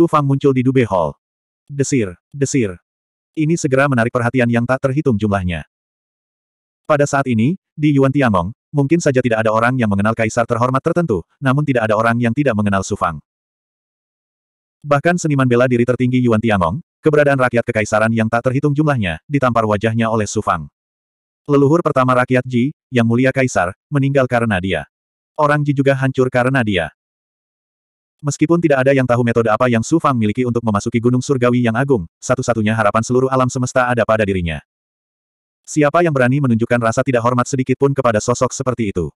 Su Fang muncul di Dube Hall. Desir, desir. Ini segera menarik perhatian yang tak terhitung jumlahnya. Pada saat ini, di Yuan Tiangong, mungkin saja tidak ada orang yang mengenal kaisar terhormat tertentu, namun tidak ada orang yang tidak mengenal Su Fang. Bahkan seniman bela diri tertinggi Yuan Tiangong, keberadaan rakyat kekaisaran yang tak terhitung jumlahnya, ditampar wajahnya oleh Su Fang. Leluhur pertama rakyat Ji, yang mulia kaisar, meninggal karena dia. Orang Ji juga hancur karena dia. Meskipun tidak ada yang tahu metode apa yang Su Fang miliki untuk memasuki Gunung Surgawi yang agung, satu-satunya harapan seluruh alam semesta ada pada dirinya. Siapa yang berani menunjukkan rasa tidak hormat sedikit pun kepada sosok seperti itu?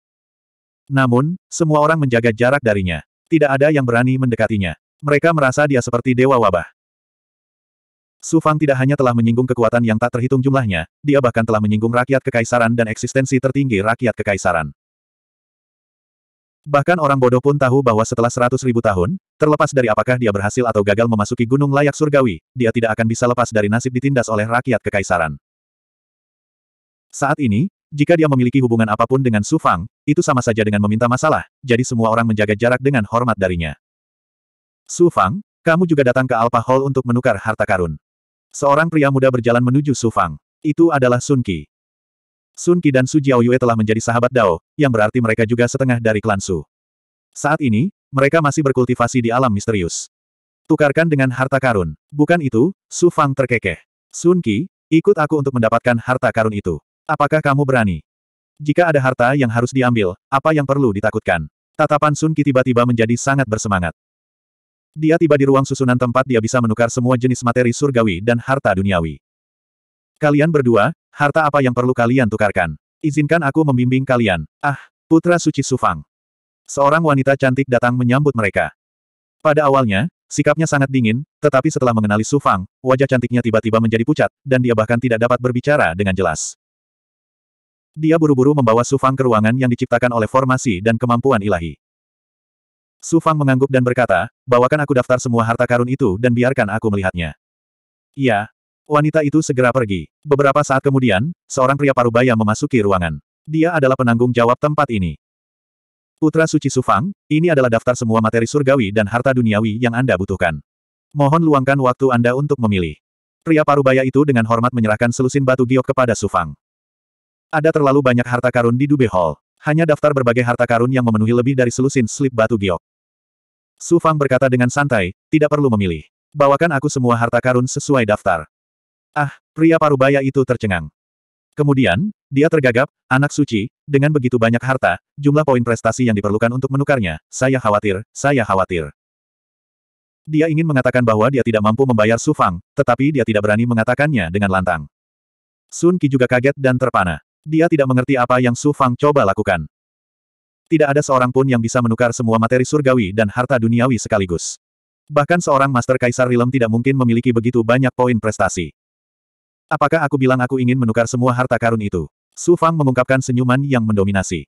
Namun, semua orang menjaga jarak darinya. Tidak ada yang berani mendekatinya. Mereka merasa dia seperti dewa wabah. Su Fang tidak hanya telah menyinggung kekuatan yang tak terhitung jumlahnya, dia bahkan telah menyinggung rakyat kekaisaran dan eksistensi tertinggi rakyat kekaisaran. Bahkan orang bodoh pun tahu bahwa setelah seratus ribu tahun, terlepas dari apakah dia berhasil atau gagal memasuki gunung layak surgawi, dia tidak akan bisa lepas dari nasib ditindas oleh rakyat kekaisaran. Saat ini, jika dia memiliki hubungan apa pun dengan Su Fang, itu sama saja dengan meminta masalah, jadi semua orang menjaga jarak dengan hormat darinya. Su Fang, kamu juga datang ke Alpha Hall untuk menukar harta karun. Seorang pria muda berjalan menuju Su Fang. Itu adalah Sun Qi. Sun Qi dan Su Jiaoyue telah menjadi sahabat Dao, yang berarti mereka juga setengah dari klan Su. Saat ini, mereka masih berkultivasi di alam misterius. Tukarkan dengan harta karun. Bukan itu, Su Fang terkekeh. Sun Qi, ikut aku untuk mendapatkan harta karun itu. Apakah kamu berani? Jika ada harta yang harus diambil, apa yang perlu ditakutkan? Tatapan Sun Qi tiba-tiba menjadi sangat bersemangat. Dia tiba di ruang susunan tempat dia bisa menukar semua jenis materi surgawi dan harta duniawi. Kalian berdua, harta apa yang perlu kalian tukarkan? Izinkan aku membimbing kalian. Ah, Putra Suci Sufang. Seorang wanita cantik datang menyambut mereka. Pada awalnya, sikapnya sangat dingin, tetapi setelah mengenali Sufang, wajah cantiknya tiba-tiba menjadi pucat, dan dia bahkan tidak dapat berbicara dengan jelas. Dia buru-buru membawa Sufang ke ruangan yang diciptakan oleh formasi dan kemampuan ilahi. Sufang mengangguk dan berkata, bawakan aku daftar semua harta karun itu dan biarkan aku melihatnya. Iya, Wanita itu segera pergi. Beberapa saat kemudian, seorang pria parubaya memasuki ruangan. Dia adalah penanggung jawab tempat ini. Putra Suci Sufang, ini adalah daftar semua materi surgawi dan harta duniawi yang Anda butuhkan. Mohon luangkan waktu Anda untuk memilih. Pria parubaya itu dengan hormat menyerahkan selusin batu giok kepada Sufang. Ada terlalu banyak harta karun di Dube Hall. Hanya daftar berbagai harta karun yang memenuhi lebih dari selusin slip batu giok. Sufang berkata dengan santai, tidak perlu memilih. Bawakan aku semua harta karun sesuai daftar. Ah, pria parubaya itu tercengang. Kemudian, dia tergagap, anak suci, dengan begitu banyak harta, jumlah poin prestasi yang diperlukan untuk menukarnya, saya khawatir, saya khawatir. Dia ingin mengatakan bahwa dia tidak mampu membayar Su Fang, tetapi dia tidak berani mengatakannya dengan lantang. Sun Qi juga kaget dan terpana. Dia tidak mengerti apa yang Su Fang coba lakukan. Tidak ada seorang pun yang bisa menukar semua materi surgawi dan harta duniawi sekaligus. Bahkan seorang Master Kaisar Rilem tidak mungkin memiliki begitu banyak poin prestasi. Apakah aku bilang aku ingin menukar semua harta karun itu? Su Fang mengungkapkan senyuman yang mendominasi.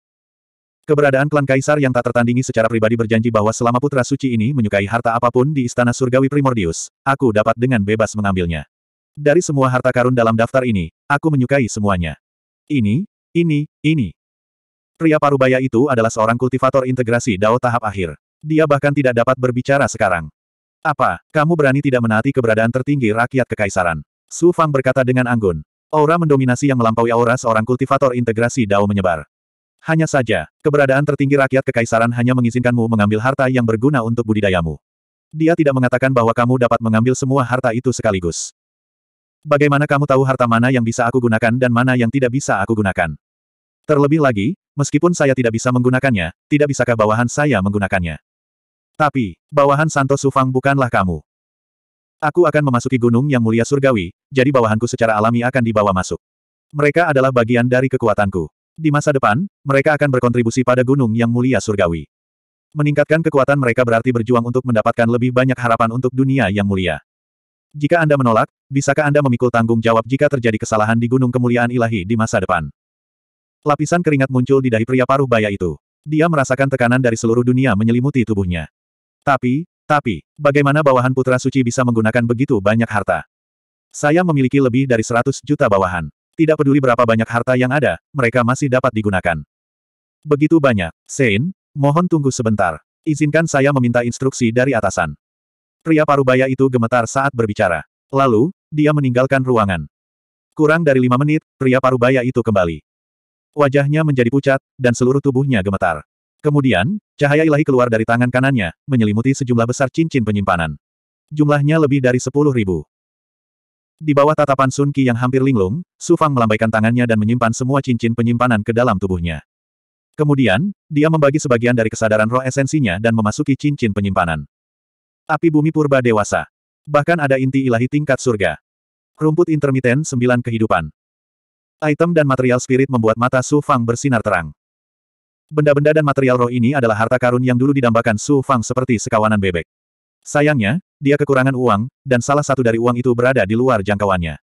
Keberadaan klan kaisar yang tak tertandingi secara pribadi berjanji bahwa selama putra suci ini menyukai harta apa pun di istana surgawi primordius, aku dapat dengan bebas mengambilnya. Dari semua harta karun dalam daftar ini, aku menyukai semuanya. Ini, ini, ini. Pria parubaya itu adalah seorang kultivator integrasi Dao tahap akhir. Dia bahkan tidak dapat berbicara sekarang. Apa, kamu berani tidak menaati keberadaan tertinggi rakyat kekaisaran? Su Fang berkata dengan anggun. Aura mendominasi yang melampaui aura seorang kultivator integrasi Dao menyebar. Hanya saja, keberadaan tertinggi rakyat kekaisaran hanya mengizinkanmu mengambil harta yang berguna untuk budidayamu. Dia tidak mengatakan bahwa kamu dapat mengambil semua harta itu sekaligus. Bagaimana kamu tahu harta mana yang bisa aku gunakan dan mana yang tidak bisa aku gunakan? Terlebih lagi, meskipun saya tidak bisa menggunakannya, tidak bisakah bawahan saya menggunakannya? Tapi, bawahan Santo Sufang bukanlah kamu. Aku akan memasuki gunung yang mulia surgawi, jadi bawahanku secara alami akan dibawa masuk. Mereka adalah bagian dari kekuatanku. Di masa depan, mereka akan berkontribusi pada gunung yang mulia surgawi. Meningkatkan kekuatan mereka berarti berjuang untuk mendapatkan lebih banyak harapan untuk dunia yang mulia. Jika Anda menolak, bisakah Anda memikul tanggung jawab jika terjadi kesalahan di gunung kemuliaan ilahi di masa depan? Lapisan keringat muncul di dahi pria paruh baya itu. Dia merasakan tekanan dari seluruh dunia menyelimuti tubuhnya. Tapi, tapi, bagaimana bawahan putra suci bisa menggunakan begitu banyak harta? Saya memiliki lebih dari 100 juta bawahan. Tidak peduli berapa banyak harta yang ada, mereka masih dapat digunakan. Begitu banyak. Sein, mohon tunggu sebentar. Izinkan saya meminta instruksi dari atasan. Pria parubaya itu gemetar saat berbicara. Lalu, dia meninggalkan ruangan. Kurang dari lima menit, pria parubaya itu kembali. Wajahnya menjadi pucat, dan seluruh tubuhnya gemetar. Kemudian, cahaya ilahi keluar dari tangan kanannya, menyelimuti sejumlah besar cincin penyimpanan. Jumlahnya lebih dari sepuluh ribu. Di bawah tatapan Sun Qi yang hampir linglung, Su Fang melambaikan tangannya dan menyimpan semua cincin penyimpanan ke dalam tubuhnya. Kemudian, dia membagi sebagian dari kesadaran roh esensinya dan memasuki cincin penyimpanan. Api bumi purba dewasa. Bahkan ada inti ilahi tingkat surga. Rumput intermiten sembilan kehidupan. Item dan material spirit membuat mata Su Fang bersinar terang. Benda-benda dan material roh ini adalah harta karun yang dulu didambakan Su Fang seperti sekawanan bebek. Sayangnya, dia kekurangan uang, dan salah satu dari uang itu berada di luar jangkauannya.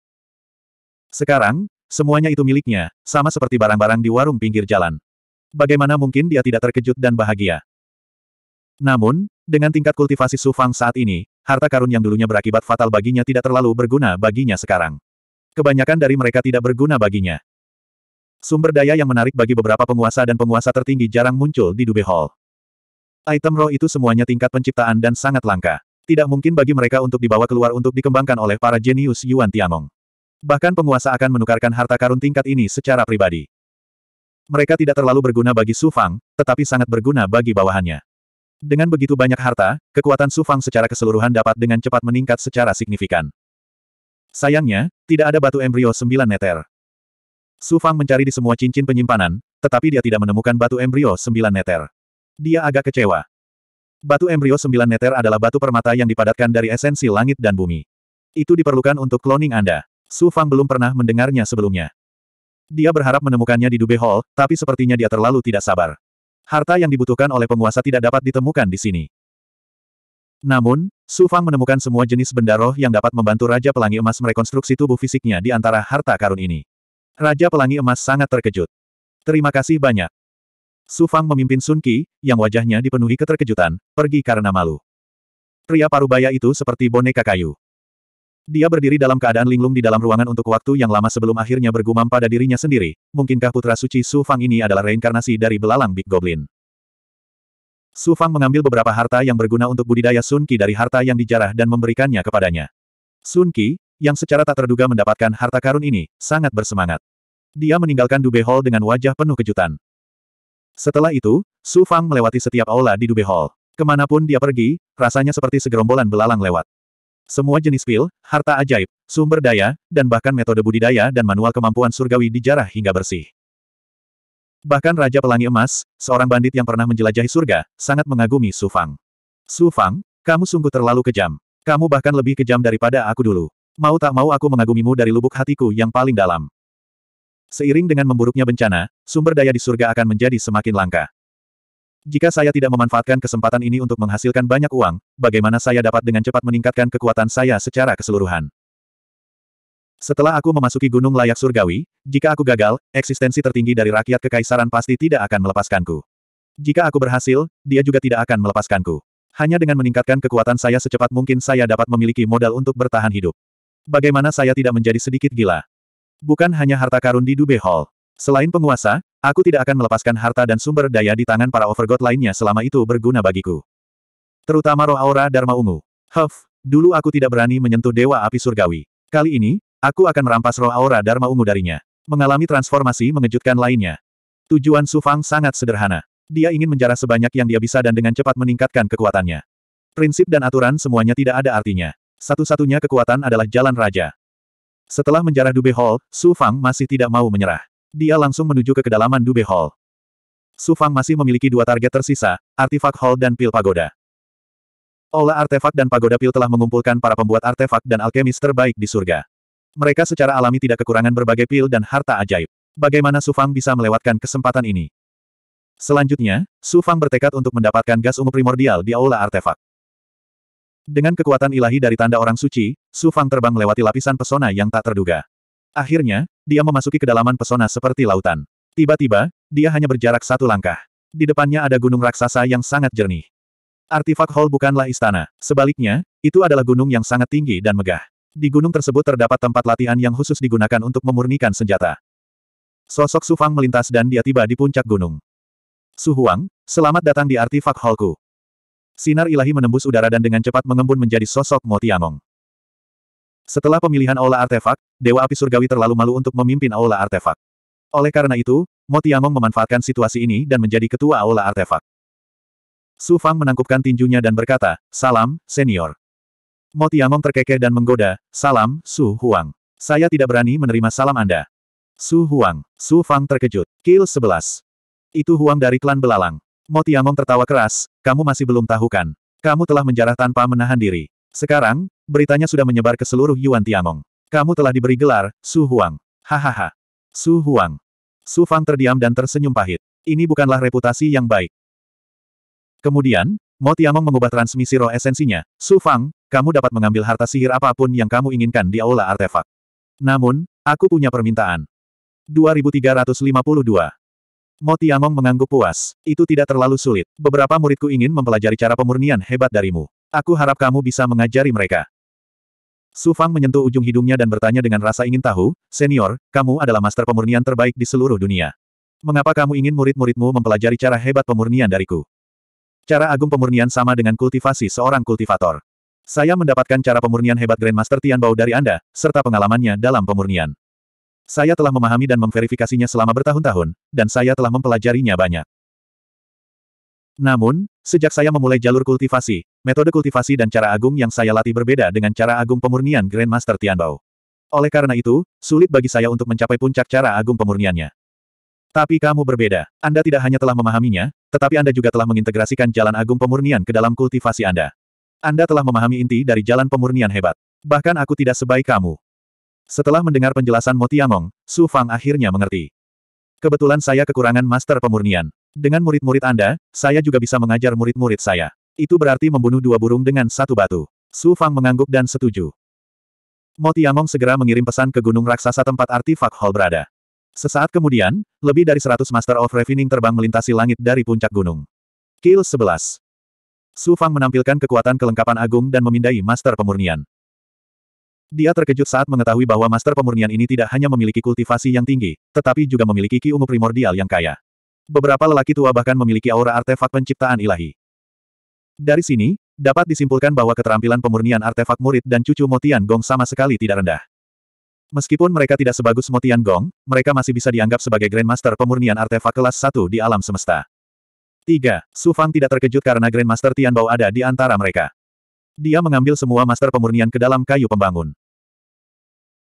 Sekarang, semuanya itu miliknya, sama seperti barang-barang di warung pinggir jalan. Bagaimana mungkin dia tidak terkejut dan bahagia? Namun, dengan tingkat kultivasi Su Fang saat ini, harta karun yang dulunya berakibat fatal baginya tidak terlalu berguna baginya sekarang. Kebanyakan dari mereka tidak berguna baginya. Sumber daya yang menarik bagi beberapa penguasa dan penguasa tertinggi jarang muncul di Dube Hall. Item roh itu semuanya tingkat penciptaan dan sangat langka. Tidak mungkin bagi mereka untuk dibawa keluar untuk dikembangkan oleh para jenius Yuan Tiangong. Bahkan penguasa akan menukarkan harta karun tingkat ini secara pribadi. Mereka tidak terlalu berguna bagi Su Fang, tetapi sangat berguna bagi bawahannya. Dengan begitu banyak harta, kekuatan Su Fang secara keseluruhan dapat dengan cepat meningkat secara signifikan. Sayangnya, tidak ada batu embrio 9 meter. Su Fang mencari di semua cincin penyimpanan, tetapi dia tidak menemukan batu embrio 9 meter. Dia agak kecewa. Batu embrio 9 meter adalah batu permata yang dipadatkan dari esensi langit dan bumi. Itu diperlukan untuk cloning Anda. Su Fang belum pernah mendengarnya sebelumnya. Dia berharap menemukannya di Dube Hall, tapi sepertinya dia terlalu tidak sabar. Harta yang dibutuhkan oleh penguasa tidak dapat ditemukan di sini. Namun, Su Fang menemukan semua jenis benda roh yang dapat membantu Raja Pelangi Emas merekonstruksi tubuh fisiknya di antara harta karun ini. Raja Pelangi Emas sangat terkejut. Terima kasih banyak. Su Fang memimpin Sun Qi, yang wajahnya dipenuhi keterkejutan, pergi karena malu. Pria parubaya itu seperti boneka kayu. Dia berdiri dalam keadaan linglung di dalam ruangan untuk waktu yang lama sebelum akhirnya bergumam pada dirinya sendiri, mungkinkah putra suci Su Fang ini adalah reinkarnasi dari belalang Big Goblin. Su Fang mengambil beberapa harta yang berguna untuk budidaya Sun Qi dari harta yang dijarah dan memberikannya kepadanya. Sun Qi, yang secara tak terduga mendapatkan harta karun ini, sangat bersemangat. Dia meninggalkan Dube Hall dengan wajah penuh kejutan. Setelah itu, Su Fang melewati setiap aula di Dube Hall. Ke mana pun dia pergi, rasanya seperti segerombolan belalang lewat. Semua jenis pil, harta ajaib, sumber daya, dan bahkan metode budidaya dan manual kemampuan surgawi dijarah hingga bersih. Bahkan Raja Pelangi Emas, seorang bandit yang pernah menjelajahi surga, sangat mengagumi Su Fang. Su Fang, kamu sungguh terlalu kejam. Kamu bahkan lebih kejam daripada aku dulu. Mau tak mau aku mengagumimu dari lubuk hatiku yang paling dalam. Seiring dengan memburuknya bencana, sumber daya di surga akan menjadi semakin langka. Jika saya tidak memanfaatkan kesempatan ini untuk menghasilkan banyak uang, bagaimana saya dapat dengan cepat meningkatkan kekuatan saya secara keseluruhan? Setelah aku memasuki gunung layak surgawi, jika aku gagal, eksistensi tertinggi dari rakyat kekaisaran pasti tidak akan melepaskanku. Jika aku berhasil, dia juga tidak akan melepaskanku. Hanya dengan meningkatkan kekuatan saya secepat mungkin saya dapat memiliki modal untuk bertahan hidup. Bagaimana saya tidak menjadi sedikit gila? Bukan hanya harta karun di Dube Hall. Selain penguasa, aku tidak akan melepaskan harta dan sumber daya di tangan para overgod lainnya selama itu berguna bagiku. Terutama roh aura Dharma Ungu. Huff, dulu aku tidak berani menyentuh Dewa Api Surgawi. Kali ini, aku akan merampas roh aura Dharma Ungu darinya. Mengalami transformasi mengejutkan lainnya. Tujuan Su Fang sangat sederhana. Dia ingin menjarah sebanyak yang dia bisa dan dengan cepat meningkatkan kekuatannya. Prinsip dan aturan semuanya tidak ada artinya. Satu-satunya kekuatan adalah jalan raja. Setelah menjarah Dube Hall, Su Fang masih tidak mau menyerah. Dia langsung menuju ke kedalaman Dube Hall. Su Fang masih memiliki dua target tersisa, artifak Hall dan pil pagoda. Olah artefak dan pagoda pil telah mengumpulkan para pembuat artefak dan alkemis terbaik di surga. Mereka secara alami tidak kekurangan berbagai pil dan harta ajaib. Bagaimana Su Fang bisa melewatkan kesempatan ini? Selanjutnya, Su Fang bertekad untuk mendapatkan gas ungu primordial di aula artefak. Dengan kekuatan ilahi dari tanda orang suci, Su Fang terbang melewati lapisan pesona yang tak terduga. Akhirnya, dia memasuki kedalaman pesona seperti lautan. Tiba-tiba, dia hanya berjarak satu langkah. Di depannya ada gunung raksasa yang sangat jernih. Artifak Hall bukanlah istana. Sebaliknya, itu adalah gunung yang sangat tinggi dan megah. Di gunung tersebut terdapat tempat latihan yang khusus digunakan untuk memurnikan senjata. Sosok Su Fang melintas dan dia tiba di puncak gunung. Su Huang, selamat datang di artifak Hallku. Sinar ilahi menembus udara dan dengan cepat mengembun menjadi sosok Mo Tiangong. Setelah pemilihan aula artefak, Dewa Api Surgawi terlalu malu untuk memimpin aula artefak. Oleh karena itu, Mo Tiangong memanfaatkan situasi ini dan menjadi ketua aula artefak. Su Fang menangkupkan tinjunya dan berkata, Salam, senior. Mo Tiangong terkekeh dan menggoda, Salam, Su Huang. Saya tidak berani menerima salam Anda. Su Huang. Su Fang terkejut. Kill 11. Itu Huang dari klan Belalang. Mo Tiamong tertawa keras, kamu masih belum tahu kan? Kamu telah menjarah tanpa menahan diri. Sekarang, beritanya sudah menyebar ke seluruh Yuan Tiamong. Kamu telah diberi gelar, Su Huang. Hahaha. Su Huang. Su Fang terdiam dan tersenyum pahit. Ini bukanlah reputasi yang baik. Kemudian, Mo Tiamong mengubah transmisi roh esensinya. Su Fang, kamu dapat mengambil harta sihir apa pun yang kamu inginkan di aula artefak. Namun, aku punya permintaan. 2352 Mo Tiamong mengangguk puas. Itu tidak terlalu sulit. Beberapa muridku ingin mempelajari cara pemurnian hebat darimu. Aku harap kamu bisa mengajari mereka. Su Fang menyentuh ujung hidungnya dan bertanya dengan rasa ingin tahu, Senior, kamu adalah master pemurnian terbaik di seluruh dunia. Mengapa kamu ingin murid-muridmu mempelajari cara hebat pemurnian dariku? Cara agung pemurnian sama dengan kultivasi seorang kultivator. Saya mendapatkan cara pemurnian hebat Grandmaster Tian Bao dari Anda, serta pengalamannya dalam pemurnian. Saya telah memahami dan memverifikasinya selama bertahun-tahun, dan saya telah mempelajarinya banyak. Namun, sejak saya memulai jalur kultivasi, metode kultivasi dan cara agung yang saya latih berbeda dengan cara agung pemurnian Grandmaster Tianbao. Oleh karena itu, sulit bagi saya untuk mencapai puncak cara agung pemurniannya. Tapi kamu berbeda. Anda tidak hanya telah memahaminya, tetapi Anda juga telah mengintegrasikan jalan agung pemurnian ke dalam kultivasi Anda. Anda telah memahami inti dari jalan pemurnian hebat. Bahkan aku tidak sebaik kamu. Setelah mendengar penjelasan Mo Tiangong, Su Fang akhirnya mengerti. Kebetulan saya kekurangan master pemurnian. Dengan murid-murid Anda, saya juga bisa mengajar murid-murid saya. Itu berarti membunuh dua burung dengan satu batu. Su Fang mengangguk dan setuju. Mo Tiangong segera mengirim pesan ke gunung raksasa tempat artifak Hall berada. Sesaat kemudian, lebih dari 100 Master of Refining terbang melintasi langit dari puncak gunung. Kill 11. Su Fang menampilkan kekuatan kelengkapan agung dan memindai Master Pemurnian. Dia terkejut saat mengetahui bahwa master pemurnian ini tidak hanya memiliki kultivasi yang tinggi, tetapi juga memiliki ki ungu primordial yang kaya. Beberapa lelaki tua bahkan memiliki aura artefak penciptaan ilahi. Dari sini, dapat disimpulkan bahwa keterampilan pemurnian artefak murid dan cucu Motian Gong sama sekali tidak rendah. Meskipun mereka tidak sebagus Motian Gong, mereka masih bisa dianggap sebagai Grandmaster pemurnian artefak kelas 1 di alam semesta. 3. Su Fang tidak terkejut karena Grandmaster Tian Bao ada di antara mereka. Dia mengambil semua master pemurnian ke dalam kayu pembangun.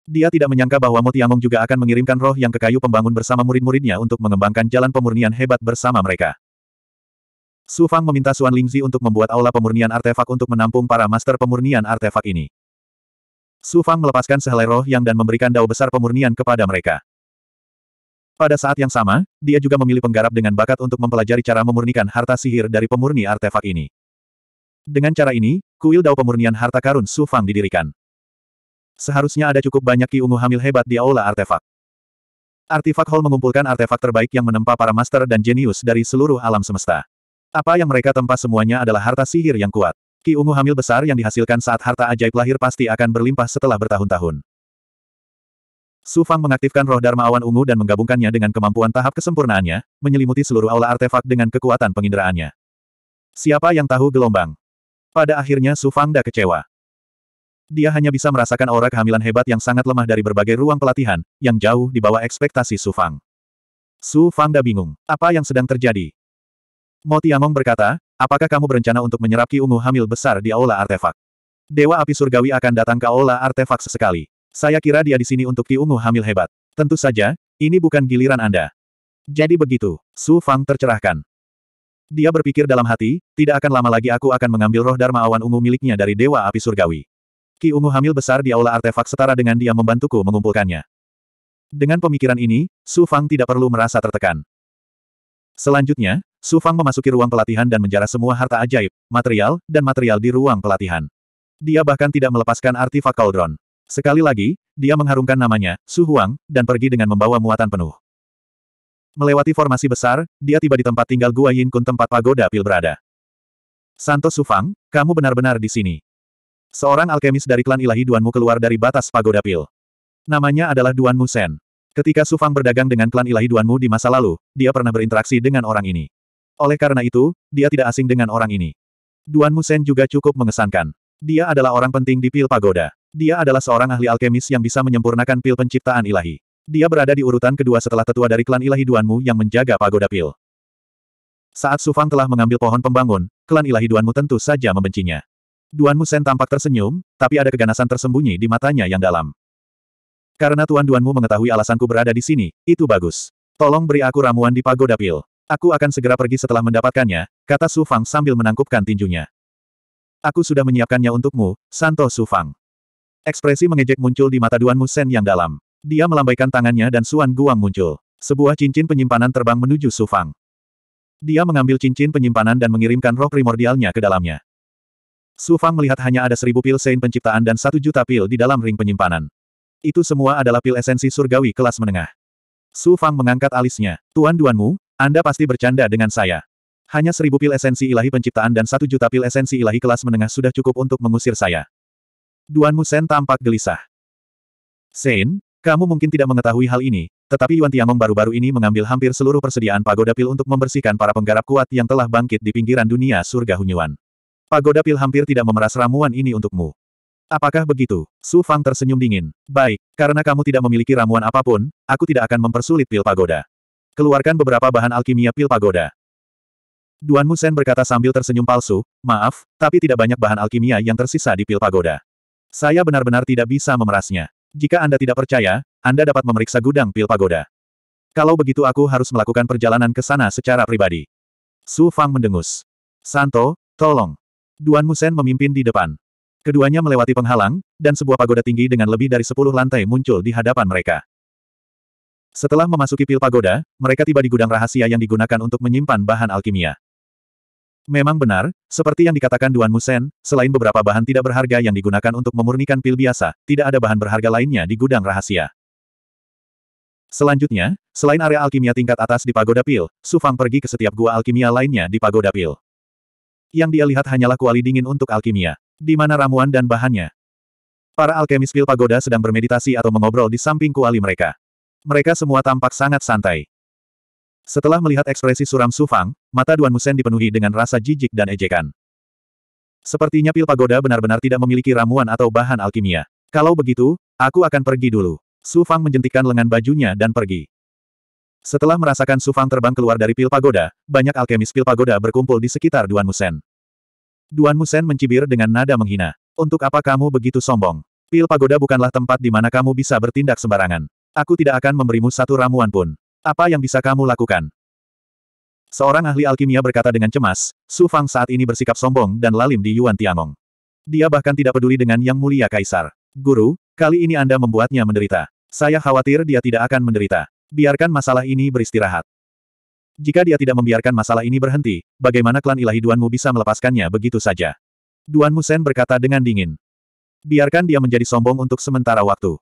Dia tidak menyangka bahwa Mo Tiangong juga akan mengirimkan roh yang ke kayu pembangun bersama murid-muridnya untuk mengembangkan jalan pemurnian hebat bersama mereka. Su Fang meminta Suan Lingzi untuk membuat aula pemurnian artefak untuk menampung para master pemurnian artefak ini. Su Fang melepaskan sehelai roh yang dan memberikan dao besar pemurnian kepada mereka. Pada saat yang sama, dia juga memilih penggarap dengan bakat untuk mempelajari cara memurnikan harta sihir dari pemurni artefak ini. Dengan cara ini, kuil dao pemurnian harta karun Su Fang didirikan. Seharusnya ada cukup banyak Ki Ungu Hamil hebat di Aula Artefak. Artifak Hall mengumpulkan artefak terbaik yang menempa para master dan jenius dari seluruh alam semesta. Apa yang mereka tempa semuanya adalah harta sihir yang kuat. Ki ungu hamil besar yang dihasilkan saat harta ajaib lahir pasti akan berlimpah setelah bertahun-tahun. Su Fang mengaktifkan roh Dharma awan ungu dan menggabungkannya dengan kemampuan tahap kesempurnaannya, menyelimuti seluruh aula artefak dengan kekuatan penginderaannya. Siapa yang tahu gelombang? Pada akhirnya Su Fang dah kecewa. Dia hanya bisa merasakan aura kehamilan hebat yang sangat lemah dari berbagai ruang pelatihan, yang jauh di bawah ekspektasi Su Fang. Su Fang dah bingung. Apa yang sedang terjadi? Mo Tiamong berkata, apakah kamu berencana untuk menyerap Ki Ungu hamil besar di Aula Artefak? Dewa Api Surgawi akan datang ke Aula Artefak sesekali. Saya kira dia di sini untuk Ki Ungu hamil hebat. Tentu saja, ini bukan giliran Anda. Jadi begitu, Su Fang tercerahkan. Dia berpikir dalam hati, tidak akan lama lagi aku akan mengambil roh Dharma awan ungu miliknya dari Dewa Api Surgawi. Ki ungu hamil besar di aula artefak setara dengan dia membantuku mengumpulkannya. Dengan pemikiran ini, Su Fang tidak perlu merasa tertekan. Selanjutnya, Su Fang memasuki ruang pelatihan dan menjarah semua harta ajaib, material, dan material di ruang pelatihan. Dia bahkan tidak melepaskan artifak Cauldron. Sekali lagi, dia mengharumkan namanya, Su Huang, dan pergi dengan membawa muatan penuh. Melewati formasi besar, dia tiba di tempat tinggal Gua Yin Kun tempat pagoda pil berada. Santos Su Fang, kamu benar-benar di sini. Seorang alkemis dari klan ilahi Duanmu keluar dari batas pagoda pil. Namanya adalah Duan Musen. Ketika Sufang berdagang dengan klan ilahi Duanmu di masa lalu, dia pernah berinteraksi dengan orang ini. Oleh karena itu, dia tidak asing dengan orang ini. Duan Musen juga cukup mengesankan. Dia adalah orang penting di pil pagoda. Dia adalah seorang ahli alkemis yang bisa menyempurnakan pil penciptaan ilahi. Dia berada di urutan kedua setelah tetua dari klan ilahi Duanmu yang menjaga pagoda pil. Saat Su Fang telah mengambil pohon pembangun, klan ilahi Duanmu tentu saja membencinya. Duan Musen tampak tersenyum, tapi ada keganasan tersembunyi di matanya yang dalam. Karena Tuan Duanmu mengetahui alasanku berada di sini, itu bagus. Tolong beri aku ramuan di pagoda pil. Aku akan segera pergi setelah mendapatkannya, kata Su Fang sambil menangkupkan tinjunya. Aku sudah menyiapkannya untukmu, Santo Su Fang. Ekspresi mengejek muncul di mata Duan Musen yang dalam. Dia melambaikan tangannya dan Suan Guang muncul. Sebuah cincin penyimpanan terbang menuju Su Fang. Dia mengambil cincin penyimpanan dan mengirimkan roh primordialnya ke dalamnya. Su Fang melihat hanya ada seribu pil sein penciptaan dan satu juta pil di dalam ring penyimpanan. Itu semua adalah pil esensi surgawi kelas menengah. Su Fang mengangkat alisnya. Tuan Duanmu, Anda pasti bercanda dengan saya. Hanya seribu pil esensi ilahi penciptaan dan satu juta pil esensi ilahi kelas menengah sudah cukup untuk mengusir saya. Duan Musen tampak gelisah. Sein, kamu mungkin tidak mengetahui hal ini, tetapi Yuan Tiangong baru-baru ini mengambil hampir seluruh persediaan pagoda pil untuk membersihkan para penggarap kuat yang telah bangkit di pinggiran dunia surga Hunyuan. Pagoda pil hampir tidak memeras ramuan ini untukmu. Apakah begitu? Su Fang tersenyum dingin. Baik, karena kamu tidak memiliki ramuan apa pun, aku tidak akan mempersulit pil pagoda. Keluarkan beberapa bahan alkimia pil pagoda. Duan Musen berkata sambil tersenyum palsu, maaf, tapi tidak banyak bahan alkimia yang tersisa di pil pagoda. Saya benar-benar tidak bisa memerasnya. Jika Anda tidak percaya, Anda dapat memeriksa gudang pil pagoda. Kalau begitu aku harus melakukan perjalanan ke sana secara pribadi. Su Fang mendengus. Santo, tolong. Duan Musen memimpin di depan. Keduanya melewati penghalang, dan sebuah pagoda tinggi dengan lebih dari sepuluh lantai muncul di hadapan mereka. Setelah memasuki pil pagoda, mereka tiba di gudang rahasia yang digunakan untuk menyimpan bahan alkimia. Memang benar, seperti yang dikatakan Duan Musen, selain beberapa bahan tidak berharga yang digunakan untuk memurnikan pil biasa, tidak ada bahan berharga lainnya di gudang rahasia. Selanjutnya, selain area alkimia tingkat atas di pagoda pil, Su Fang pergi ke setiap gua alkimia lainnya di pagoda pil. Yang dia lihat hanyalah kuali dingin untuk alkimia. Di mana ramuan dan bahannya? Para alkemis pil pagoda sedang bermeditasi atau mengobrol di samping kuali mereka. Mereka semua tampak sangat santai. Setelah melihat ekspresi suram Sufang, mata Duan Musen dipenuhi dengan rasa jijik dan ejekan. Sepertinya pil pagoda benar-benar tidak memiliki ramuan atau bahan alkimia. Kalau begitu, aku akan pergi dulu. Su Fang menjentikkan lengan bajunya dan pergi. Setelah merasakan Su Fang terbang keluar dari pil pagoda, banyak alkemis pil pagoda berkumpul di sekitar Duan Musen. Duan Musen mencibir dengan nada menghina. Untuk apa kamu begitu sombong? Pil pagoda bukanlah tempat di mana kamu bisa bertindak sembarangan. Aku tidak akan memberimu satu ramuan pun. Apa yang bisa kamu lakukan? Seorang ahli alkimia berkata dengan cemas, Su Fang saat ini bersikap sombong dan lalim di Yuan Tiangong. Dia bahkan tidak peduli dengan Yang Mulia Kaisar. Guru, kali ini Anda membuatnya menderita. Saya khawatir dia tidak akan menderita. Biarkan masalah ini beristirahat. Jika dia tidak membiarkan masalah ini berhenti, bagaimana klan ilahi Duanmu bisa melepaskannya begitu saja? Duan Musen berkata dengan dingin. Biarkan dia menjadi sombong untuk sementara waktu.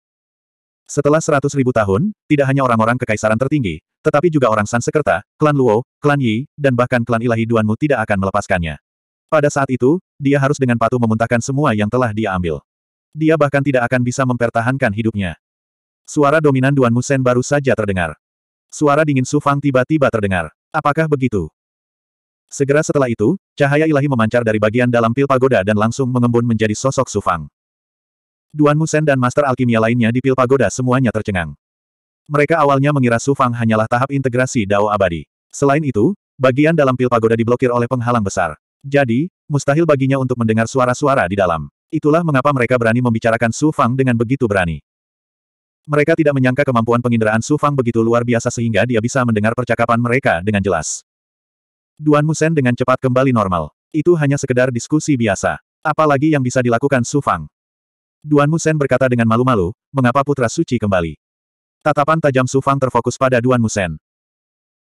Setelah seratus ribu tahun, tidak hanya orang-orang kekaisaran tertinggi, tetapi juga orang Sansekerta, klan Luo, klan Yi, dan bahkan klan ilahi Duanmu tidak akan melepaskannya. Pada saat itu, dia harus dengan patuh memuntahkan semua yang telah dia ambil. Dia bahkan tidak akan bisa mempertahankan hidupnya. Suara dominan Duan Musen baru saja terdengar. Suara dingin Su Fang tiba-tiba terdengar. Apakah begitu? Segera setelah itu, cahaya ilahi memancar dari bagian dalam pil pagoda dan langsung mengembun menjadi sosok Su Fang. Duan Musen dan Master Alkimia lainnya di pil pagoda semuanya tercengang. Mereka awalnya mengira Su Fang hanyalah tahap integrasi Dao abadi. Selain itu, bagian dalam pil pagoda diblokir oleh penghalang besar. Jadi, mustahil baginya untuk mendengar suara-suara di dalam. Itulah mengapa mereka berani membicarakan Su Fang dengan begitu berani. Mereka tidak menyangka kemampuan penginderaan Su Fang begitu luar biasa sehingga dia bisa mendengar percakapan mereka dengan jelas. Duan Musen dengan cepat kembali normal. Itu hanya sekedar diskusi biasa. Apalagi yang bisa dilakukan Su Fang. Duan Musen berkata dengan malu-malu, mengapa putra suci kembali. Tatapan tajam Su Fang terfokus pada Duan Musen.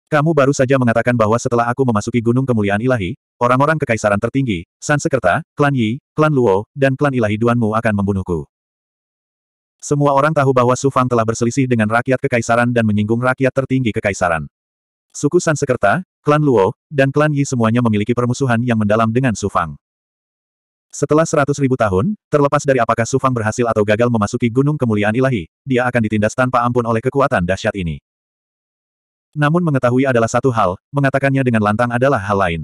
Kamu baru saja mengatakan bahwa setelah aku memasuki gunung kemuliaan ilahi, orang-orang kekaisaran tertinggi, San Sekerta, klan Yi, klan Luo, dan klan ilahi Duanmu akan membunuhku. Semua orang tahu bahwa Su Fang telah berselisih dengan rakyat kekaisaran dan menyinggung rakyat tertinggi kekaisaran. Suku San Sekerta, klan Luo, dan klan Yi semuanya memiliki permusuhan yang mendalam dengan Su Fang. Setelah seratus ribu tahun, terlepas dari apakah Su Fang berhasil atau gagal memasuki gunung kemuliaan ilahi, dia akan ditindas tanpa ampun oleh kekuatan dahsyat ini. Namun mengetahui adalah satu hal, mengatakannya dengan lantang adalah hal lain.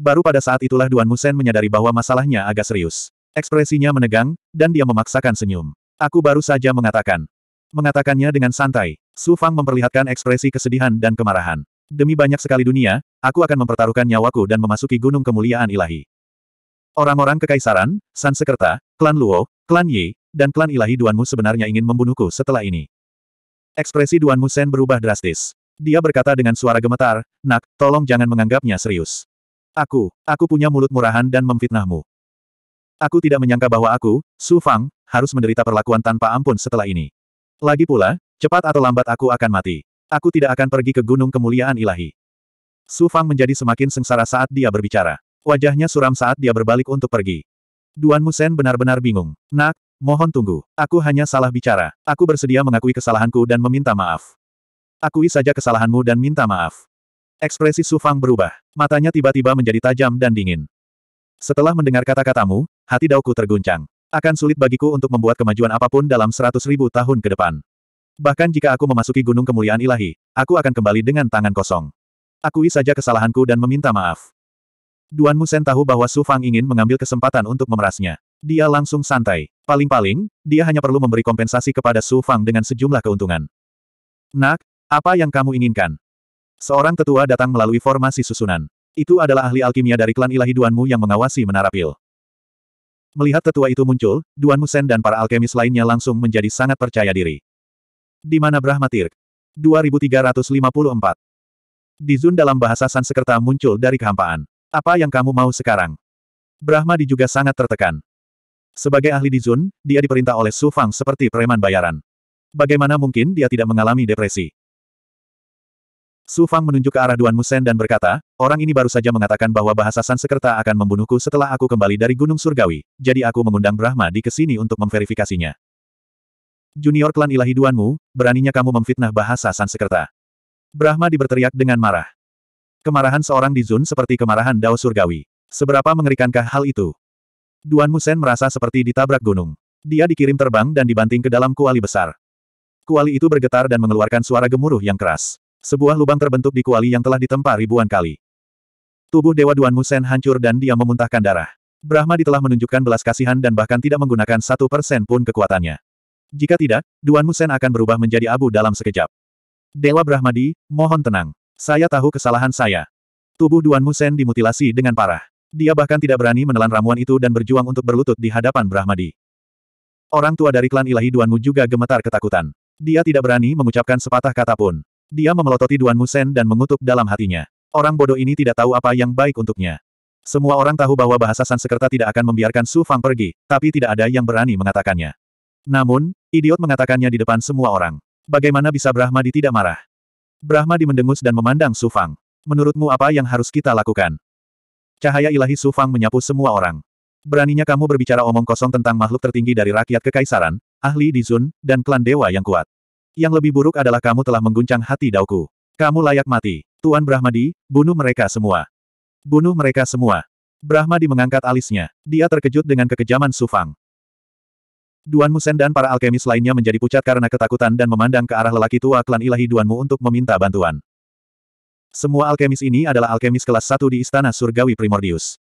Baru pada saat itulah Duan Musen menyadari bahwa masalahnya agak serius. Ekspresinya menegang, dan dia memaksakan senyum. Aku baru saja mengatakan. Mengatakannya dengan santai, Su Fang memperlihatkan ekspresi kesedihan dan kemarahan. Demi banyak sekali dunia, aku akan mempertaruhkan nyawaku dan memasuki gunung kemuliaan ilahi. Orang-orang kekaisaran, San Sekerta, klan Luo, klan Yi, dan klan ilahi Duanmu sebenarnya ingin membunuhku setelah ini. Ekspresi Duan Musen berubah drastis. Dia berkata dengan suara gemetar, Nak, tolong jangan menganggapnya serius. Aku, aku punya mulut murahan dan memfitnahmu. Aku tidak menyangka bahwa aku, Su Fang, harus menderita perlakuan tanpa ampun setelah ini. Lagi pula, cepat atau lambat aku akan mati. Aku tidak akan pergi ke gunung kemuliaan ilahi. Su Fang menjadi semakin sengsara saat dia berbicara. Wajahnya suram saat dia berbalik untuk pergi. Duan Musen benar-benar bingung. Nak, mohon tunggu. Aku hanya salah bicara. Aku bersedia mengakui kesalahanku dan meminta maaf. Akui saja kesalahanmu dan minta maaf. Ekspresi Su Fang berubah. Matanya tiba-tiba menjadi tajam dan dingin. Setelah mendengar kata-katamu, hati dauku terguncang. Akan sulit bagiku untuk membuat kemajuan apa pun dalam seratus ribu tahun ke depan. Bahkan jika aku memasuki gunung kemuliaan ilahi, aku akan kembali dengan tangan kosong. Akui saja kesalahanku dan meminta maaf. Duan Musen tahu bahwa Su Fang ingin mengambil kesempatan untuk memerasnya. Dia langsung santai. Paling-paling, dia hanya perlu memberi kompensasi kepada Su Fang dengan sejumlah keuntungan. Nak, apa yang kamu inginkan? Seorang tetua datang melalui formasi susunan. Itu adalah ahli alkimia dari klan ilahi Duanmu yang mengawasi menara pil. Melihat tetua itu muncul, Duan Musen dan para alkemis lainnya langsung menjadi sangat percaya diri. Di mana Brahma Tirk? 2354. Dizun dalam bahasa Sanskerta muncul dari kehampaan. Apa yang kamu mau sekarang? Brahma di juga sangat tertekan. Sebagai ahli Dizun, dia diperintah oleh Su Fang seperti preman bayaran. Bagaimana mungkin dia tidak mengalami depresi? Su Fang menunjuk ke arah Duan Musen dan berkata, orang ini baru saja mengatakan bahwa bahasa Sansekerta akan membunuhku setelah aku kembali dari Gunung Surgawi, jadi aku mengundang Brahma di ke sini untuk memverifikasinya. Junior klan ilahi Duanmu, beraninya kamu memfitnah bahasa Sansekerta. Brahma diberteriak dengan marah. Kemarahan seorang di Zun seperti kemarahan Dao Surgawi. Seberapa mengerikankah hal itu? Duan Musen merasa seperti ditabrak gunung. Dia dikirim terbang dan dibanting ke dalam kuali besar. Kuali itu bergetar dan mengeluarkan suara gemuruh yang keras. Sebuah lubang terbentuk di kuali yang telah ditempa ribuan kali. Tubuh Dewa Duan Musen hancur dan dia memuntahkan darah. Brahma telah menunjukkan belas kasihan dan bahkan tidak menggunakan satu persen pun kekuatannya. Jika tidak, Duan Musen akan berubah menjadi abu dalam sekejap. Dewa Brahmadi, mohon tenang. Saya tahu kesalahan saya. Tubuh Duan Musen dimutilasi dengan parah. Dia bahkan tidak berani menelan ramuan itu dan berjuang untuk berlutut di hadapan Brahmadi. Orang tua dari klan ilahi Duanmu juga gemetar ketakutan. Dia tidak berani mengucapkan sepatah kata pun. Dia memelototi Duan Musen dan mengutuk dalam hatinya. Orang bodoh ini tidak tahu apa yang baik untuknya. Semua orang tahu bahwa bahasa Sansekerta tidak akan membiarkan Su Fang pergi, tapi tidak ada yang berani mengatakannya. Namun, idiot mengatakannya di depan semua orang. Bagaimana bisa Brahmadi tidak marah? Brahmadi mendengus dan memandang Su Fang. Menurutmu apa yang harus kita lakukan? Cahaya ilahi Su Fang menyapu semua orang. Beraninya kamu berbicara omong kosong tentang makhluk tertinggi dari rakyat kekaisaran, ahli Dizun, dan klan dewa yang kuat. Yang lebih buruk adalah kamu telah mengguncang hati dauku. Kamu layak mati. Tuan Brahmadi, bunuh mereka semua. Bunuh mereka semua. Brahmadi mengangkat alisnya. Dia terkejut dengan kekejaman Sufang. Duan Musen dan para alkemis lainnya menjadi pucat karena ketakutan dan memandang ke arah lelaki tua klan ilahi Duanmu untuk meminta bantuan. Semua alkemis ini adalah alkemis kelas satu di Istana Surgawi Primordius.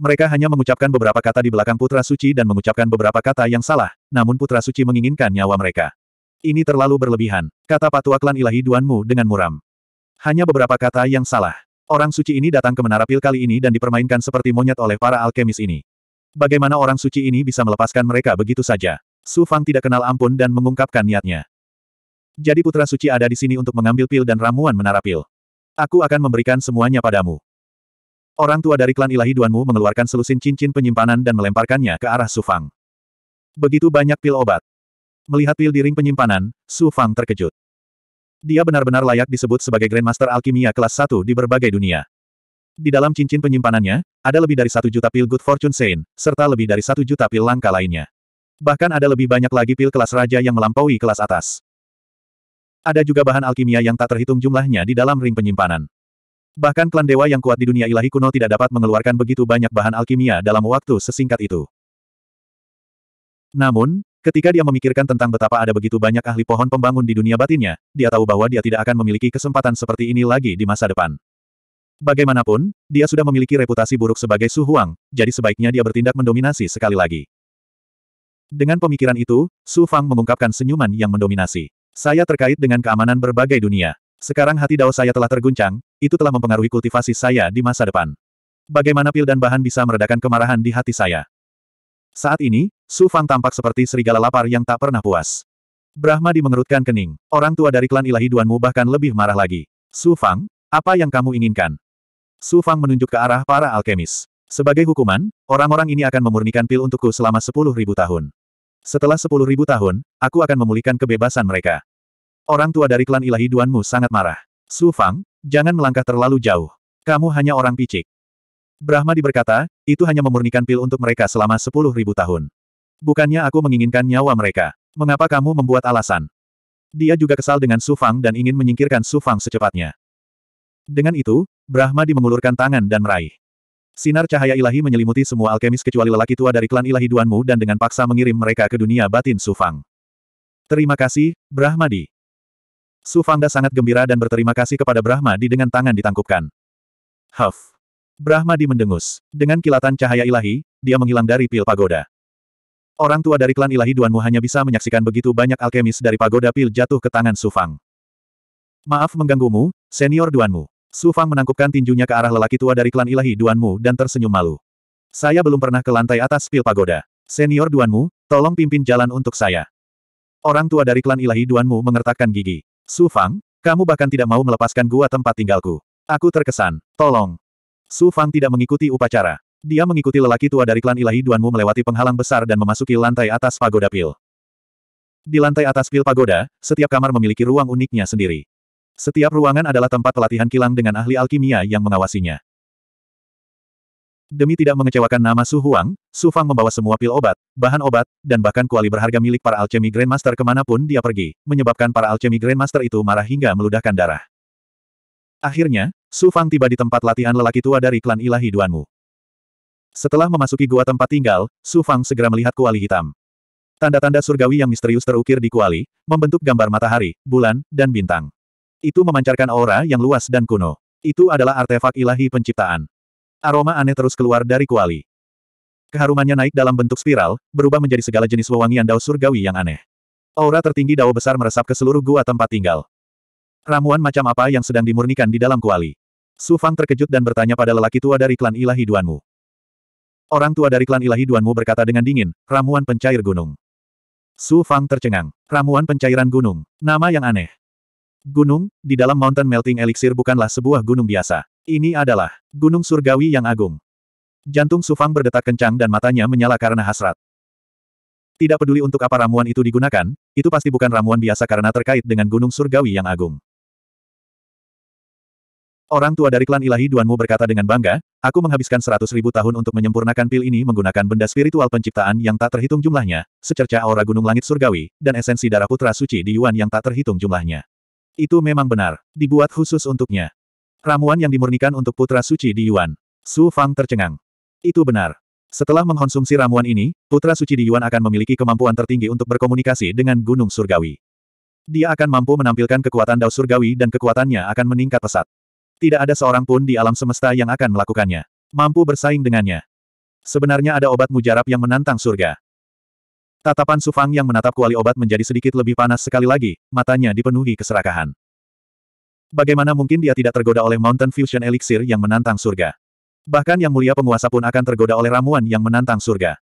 Mereka hanya mengucapkan beberapa kata di belakang Putra Suci dan mengucapkan beberapa kata yang salah, namun Putra Suci menginginkan nyawa mereka. Ini terlalu berlebihan, kata patua klan ilahi Duanmu dengan muram. Hanya beberapa kata yang salah. Orang suci ini datang ke menara pil kali ini dan dipermainkan seperti monyet oleh para alkemis ini. Bagaimana orang suci ini bisa melepaskan mereka begitu saja? Su Fang tidak kenal ampun dan mengungkapkan niatnya. Jadi putra suci ada di sini untuk mengambil pil dan ramuan menara pil. Aku akan memberikan semuanya padamu. Orang tua dari klan ilahi Duanmu mengeluarkan selusin cincin penyimpanan dan melemparkannya ke arah Su Fang. Begitu banyak pil obat. Melihat pil di ring penyimpanan, Su Fang terkejut. Dia benar-benar layak disebut sebagai Grandmaster Alkimia kelas 1 di berbagai dunia. Di dalam cincin penyimpanannya, ada lebih dari satu juta pil Good Fortune Saint, serta lebih dari satu juta pil langka lainnya. Bahkan ada lebih banyak lagi pil kelas raja yang melampaui kelas atas. Ada juga bahan alkimia yang tak terhitung jumlahnya di dalam ring penyimpanan. Bahkan klan dewa yang kuat di dunia ilahi kuno tidak dapat mengeluarkan begitu banyak bahan alkimia dalam waktu sesingkat itu. Namun, Ketika dia memikirkan tentang betapa ada begitu banyak ahli pohon pembangun di dunia batinnya, dia tahu bahwa dia tidak akan memiliki kesempatan seperti ini lagi di masa depan. Bagaimanapun, dia sudah memiliki reputasi buruk sebagai Su Huang, jadi sebaiknya dia bertindak mendominasi sekali lagi. Dengan pemikiran itu, Su Fang mengungkapkan senyuman yang mendominasi. Saya terkait dengan keamanan berbagai dunia. Sekarang hati Dao saya telah terguncang, itu telah mempengaruhi kultivasi saya di masa depan. Bagaimana pil dan bahan bisa meredakan kemarahan di hati saya? Saat ini, Su Fang tampak seperti serigala lapar yang tak pernah puas. Brahmadi mengerutkan kening. Orang tua dari klan ilahi Duanmu bahkan lebih marah lagi. Su Fang, apa yang kamu inginkan? Su Fang menunjuk ke arah para alkemis. Sebagai hukuman, orang-orang ini akan memurnikan pil untukku selama sepuluh ribu tahun. Setelah sepuluh ribu tahun, aku akan memulihkan kebebasan mereka. Orang tua dari klan ilahi Duanmu sangat marah. Su Fang, jangan melangkah terlalu jauh. Kamu hanya orang picik. Brahma berkata, itu hanya memurnikan pil untuk mereka selama sepuluh ribu tahun. Bukannya aku menginginkan nyawa mereka. Mengapa kamu membuat alasan? Dia juga kesal dengan Su Fang dan ingin menyingkirkan Su Fang secepatnya. Dengan itu, Brahma mengulurkan tangan dan meraih. Sinar cahaya ilahi menyelimuti semua alkemis kecuali lelaki tua dari klan ilahi Duanmu dan dengan paksa mengirim mereka ke dunia batin Sufang. Terima kasih, Brahmadi. Sufangda sangat gembira dan berterima kasih kepada Brahmadi dengan tangan ditangkupkan. Huff. Brahmadi mendengus. Dengan kilatan cahaya ilahi, dia menghilang dari pil pagoda. Orang tua dari klan ilahi Duanmu hanya bisa menyaksikan begitu banyak alkemis dari pagoda pil jatuh ke tangan Sufang. Maaf mengganggumu, senior Duanmu. Su Fang menangkupkan tinjunya ke arah lelaki tua dari klan ilahi Duanmu dan tersenyum malu. Saya belum pernah ke lantai atas pil pagoda. Senior Duanmu, tolong pimpin jalan untuk saya. Orang tua dari klan ilahi Duanmu mengertakkan gigi. Su Fang, kamu bahkan tidak mau melepaskan gua tempat tinggalku. Aku terkesan. Tolong. Su Fang tidak mengikuti upacara. Dia mengikuti lelaki tua dari klan ilahi Duanmu melewati penghalang besar dan memasuki lantai atas pagoda pil. Di lantai atas pil pagoda, setiap kamar memiliki ruang uniknya sendiri. Setiap ruangan adalah tempat pelatihan kilang dengan ahli alkimia yang mengawasinya. Demi tidak mengecewakan nama Su Huang, Su Fang membawa semua pil obat, bahan obat, dan bahkan kuali berharga milik para alchemy Grandmaster ke mana pun dia pergi, menyebabkan para alchemy Grandmaster itu marah hingga meludahkan darah. Akhirnya, Su Fang tiba di tempat latihan lelaki tua dari klan ilahi Duanmu. Setelah memasuki gua tempat tinggal, Su Fang segera melihat kuali hitam. Tanda-tanda surgawi yang misterius terukir di kuali, membentuk gambar matahari, bulan, dan bintang. Itu memancarkan aura yang luas dan kuno. Itu adalah artefak ilahi penciptaan. Aroma aneh terus keluar dari kuali. Keharumannya naik dalam bentuk spiral, berubah menjadi segala jenis wewangian dao surgawi yang aneh. Aura tertinggi dao besar meresap ke seluruh gua tempat tinggal. Ramuan macam apa yang sedang dimurnikan di dalam kuali? Su Fang terkejut dan bertanya pada lelaki tua dari klan ilahi Duanmu. Orang tua dari klan ilahi Duanmu berkata dengan dingin, ramuan pencair gunung. Su Fang tercengang. Ramuan pencairan gunung. Nama yang aneh. Gunung, di dalam Mountain Melting Elixir bukanlah sebuah gunung biasa. Ini adalah gunung surgawi yang agung. Jantung Sufang berdetak kencang dan matanya menyala karena hasrat. Tidak peduli untuk apa ramuan itu digunakan, itu pasti bukan ramuan biasa karena terkait dengan gunung surgawi yang agung. Orang tua dari klan ilahi Duanmu berkata dengan bangga, aku menghabiskan seratus ribu tahun untuk menyempurnakan pil ini menggunakan benda spiritual penciptaan yang tak terhitung jumlahnya, secerca aura gunung langit surgawi, dan esensi darah putra suci di Yuan yang tak terhitung jumlahnya. Itu memang benar. Dibuat khusus untuknya. Ramuan yang dimurnikan untuk putra suci di Yuan. Su Fang tercengang. Itu benar. Setelah mengkonsumsi ramuan ini, putra suci di Yuan akan memiliki kemampuan tertinggi untuk berkomunikasi dengan gunung surgawi. Dia akan mampu menampilkan kekuatan dao surgawi dan kekuatannya akan meningkat pesat. Tidak ada seorang pun di alam semesta yang akan melakukannya. Mampu bersaing dengannya. Sebenarnya ada obat mujarab yang menantang surga. Tatapan Sufang yang menatap kuali obat menjadi sedikit lebih panas sekali lagi, matanya dipenuhi keserakahan. Bagaimana mungkin dia tidak tergoda oleh Mountain Fusion Elixir yang menantang surga? Bahkan yang mulia penguasa pun akan tergoda oleh ramuan yang menantang surga.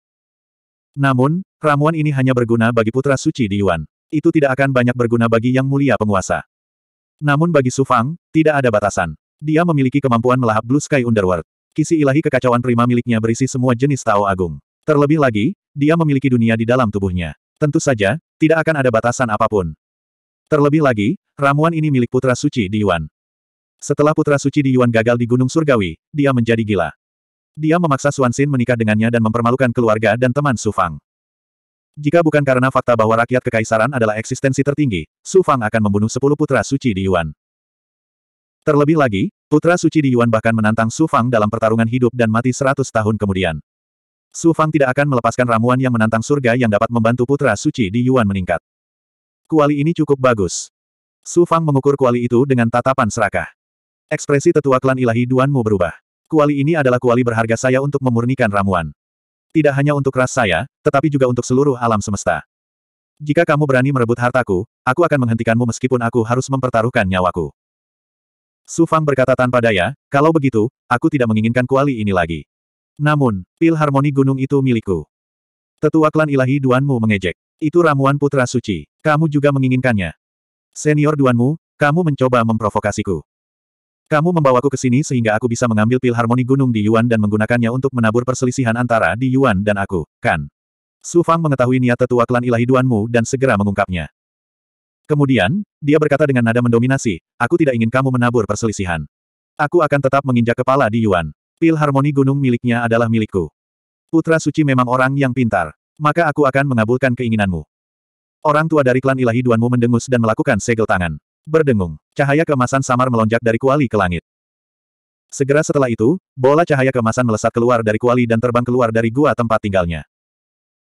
Namun, ramuan ini hanya berguna bagi putra suci di Yuan. Itu tidak akan banyak berguna bagi yang mulia penguasa. Namun bagi Sufang, tidak ada batasan. Dia memiliki kemampuan melahap Blue Sky Underworld. Kisi ilahi kekacauan prima miliknya berisi semua jenis Tao Agung. Terlebih lagi, dia memiliki dunia di dalam tubuhnya. Tentu saja, tidak akan ada batasan apa pun. Terlebih lagi, ramuan ini milik putra suci di Yuan. Setelah putra suci di Yuan gagal di Gunung Surgawi, dia menjadi gila. Dia memaksa Suan Xin menikah dengannya dan mempermalukan keluarga dan teman Su Fang. Jika bukan karena fakta bahwa rakyat kekaisaran adalah eksistensi tertinggi, Su Fang akan membunuh sepuluh putra suci di Yuan. Terlebih lagi, putra suci di Yuan bahkan menantang Su Fang dalam pertarungan hidup dan mati seratus tahun kemudian. Su Fang tidak akan melepaskan ramuan yang menantang surga yang dapat membantu putra suci di Yuan meningkat. Kuali ini cukup bagus. Su Fang mengukur kuali itu dengan tatapan serakah. Ekspresi tetua klan ilahi Duanmu berubah. Kuali ini adalah kuali berharga saya untuk memurnikan ramuan. Tidak hanya untuk ras saya, tetapi juga untuk seluruh alam semesta. Jika kamu berani merebut hartaku, aku akan menghentikanmu meskipun aku harus mempertaruhkan nyawaku. Su Fang berkata tanpa daya, kalau begitu, aku tidak menginginkan kuali ini lagi. Namun, pil harmoni gunung itu milikku. Tetua klan ilahi Duanmu mengejek. Itu ramuan putra suci. Kamu juga menginginkannya. Senior Duanmu, kamu mencoba memprovokasiku. Kamu membawaku ke sini sehingga aku bisa mengambil pil harmoni gunung di Yuan dan menggunakannya untuk menabur perselisihan antara di Yuan dan aku, kan? Su Fang mengetahui niat tetua klan ilahi Duanmu dan segera mengungkapnya. Kemudian, dia berkata dengan nada mendominasi, aku tidak ingin kamu menabur perselisihan. Aku akan tetap menginjak kepala di Yuan. Pil harmoni gunung miliknya adalah milikku. Putra suci memang orang yang pintar. Maka aku akan mengabulkan keinginanmu. Orang tua dari klan ilahi Duanmu mendengus dan melakukan segel tangan. Berdengung. Cahaya keemasan samar melonjak dari kuali ke langit. Segera setelah itu, bola cahaya keemasan melesat keluar dari kuali dan terbang keluar dari gua tempat tinggalnya.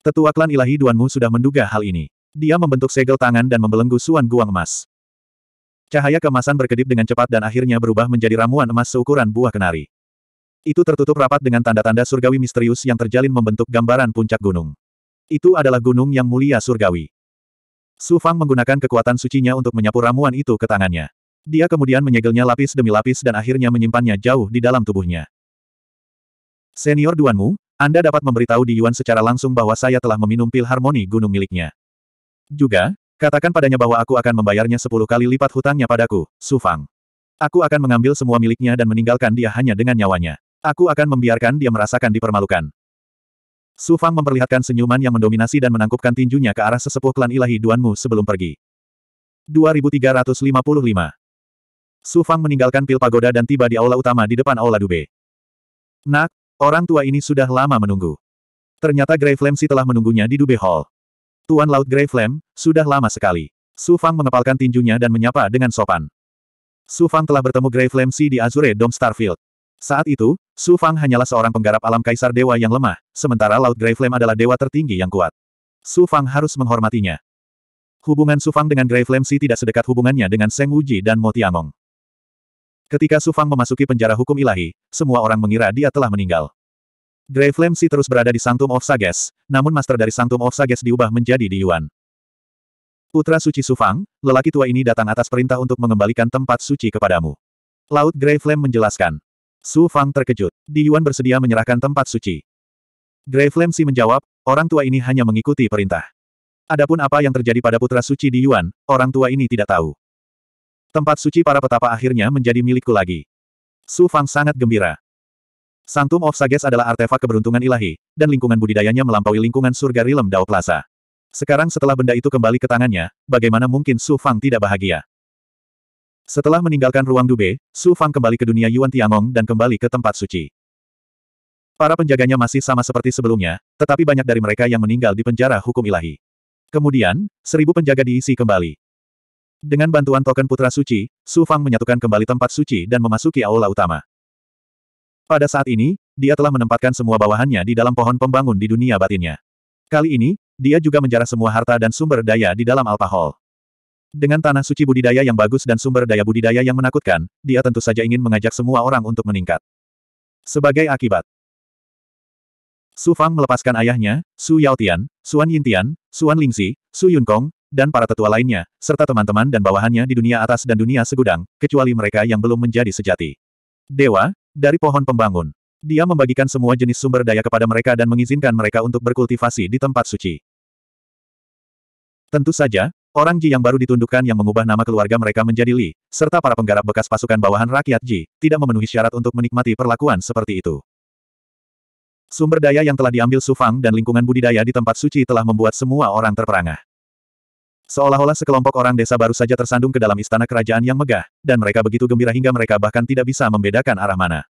Tetua klan ilahi Duanmu sudah menduga hal ini. Dia membentuk segel tangan dan membelenggu suan guang emas. Cahaya kemasan berkedip dengan cepat dan akhirnya berubah menjadi ramuan emas seukuran buah kenari. Itu tertutup rapat dengan tanda-tanda surgawi misterius yang terjalin membentuk gambaran puncak gunung. Itu adalah gunung yang mulia surgawi. Su Fang menggunakan kekuatan sucinya untuk menyapu ramuan itu ke tangannya. Dia kemudian menyegelnya lapis demi lapis dan akhirnya menyimpannya jauh di dalam tubuhnya. Senior Duanmu, Anda dapat memberitahu di Yuan secara langsung bahwa saya telah meminum pil harmoni gunung miliknya. Juga, katakan padanya bahwa aku akan membayarnya sepuluh kali lipat hutangnya padaku, Su Fang. Aku akan mengambil semua miliknya dan meninggalkan dia hanya dengan nyawanya. Aku akan membiarkan dia merasakan dipermalukan. Su Fang memperlihatkan senyuman yang mendominasi dan menangkupkan tinjunya ke arah sesepuh klan ilahi Duanmu sebelum pergi. 2355 Su Fang meninggalkan pil pagoda dan tiba di aula utama di depan aula Dube. Nak, orang tua ini sudah lama menunggu. Ternyata Grey Flame si telah menunggunya di Dube Hall. Tuan Laut Grey sudah lama sekali. Su Fang mengepalkan tinjunya dan menyapa dengan sopan. Su Fang telah bertemu Grey Flame Si di Azure Dome Starfield. Saat itu, Su Fang hanyalah seorang penggarap alam kaisar dewa yang lemah, sementara Laut Grey adalah dewa tertinggi yang kuat. Su Fang harus menghormatinya. Hubungan Su Fang dengan Grey Flame Si tidak sedekat hubungannya dengan Seng Wuji dan Mo Tiangong. Ketika Su Fang memasuki penjara hukum ilahi, semua orang mengira dia telah meninggal. Grey Flame Si terus berada di Sanctum of Sages, namun master dari Sanctum of Sages diubah menjadi di Yuan. Putra suci Sufang, lelaki tua ini datang atas perintah untuk mengembalikan tempat suci kepadamu. Laut Grey Flame menjelaskan. Su Fang terkejut. Di Yuan bersedia menyerahkan tempat suci. Grey Flame Si menjawab, orang tua ini hanya mengikuti perintah. Adapun apa yang terjadi pada putra suci di Yuan, orang tua ini tidak tahu. Tempat suci para petapa akhirnya menjadi milikku lagi. Su Fang sangat gembira. Sanctum of Sages adalah artefak keberuntungan ilahi, dan lingkungan budidayanya melampaui lingkungan surga Rilem Dao Plaza. Sekarang setelah benda itu kembali ke tangannya, bagaimana mungkin Su Fang tidak bahagia? Setelah meninggalkan ruang Dube, Su Fang kembali ke dunia Yuan Tiangong dan kembali ke tempat suci. Para penjaganya masih sama seperti sebelumnya, tetapi banyak dari mereka yang meninggal di penjara hukum ilahi. Kemudian, seribu penjaga diisi kembali. Dengan bantuan token putra suci, Su Fang menyatukan kembali tempat suci dan memasuki aula utama. Pada saat ini, dia telah menempatkan semua bawahannya di dalam pohon pembangun di dunia batinnya. Kali ini, dia juga menjarah semua harta dan sumber daya di dalam Hall. Dengan tanah suci budidaya yang bagus dan sumber daya budidaya yang menakutkan, dia tentu saja ingin mengajak semua orang untuk meningkat. Sebagai akibat, Su Fang melepaskan ayahnya, Su Yaotian, Suan Yintian, Suan Lingxi, Su Yunkong, dan para tetua lainnya, serta teman-teman dan bawahannya di dunia atas dan dunia segudang, kecuali mereka yang belum menjadi sejati. Dewa, dari pohon pembangun. Dia membagikan semua jenis sumber daya kepada mereka dan mengizinkan mereka untuk berkultivasi di tempat suci. Tentu saja, orang Ji yang baru ditundukkan yang mengubah nama keluarga mereka menjadi Li, serta para penggarap bekas pasukan bawahan rakyat Ji, tidak memenuhi syarat untuk menikmati perlakuan seperti itu. Sumber daya yang telah diambil Sufang dan lingkungan budidaya di tempat suci telah membuat semua orang terperangah. Seolah-olah sekelompok orang desa baru saja tersandung ke dalam istana kerajaan yang megah, dan mereka begitu gembira hingga mereka bahkan tidak bisa membedakan arah mana.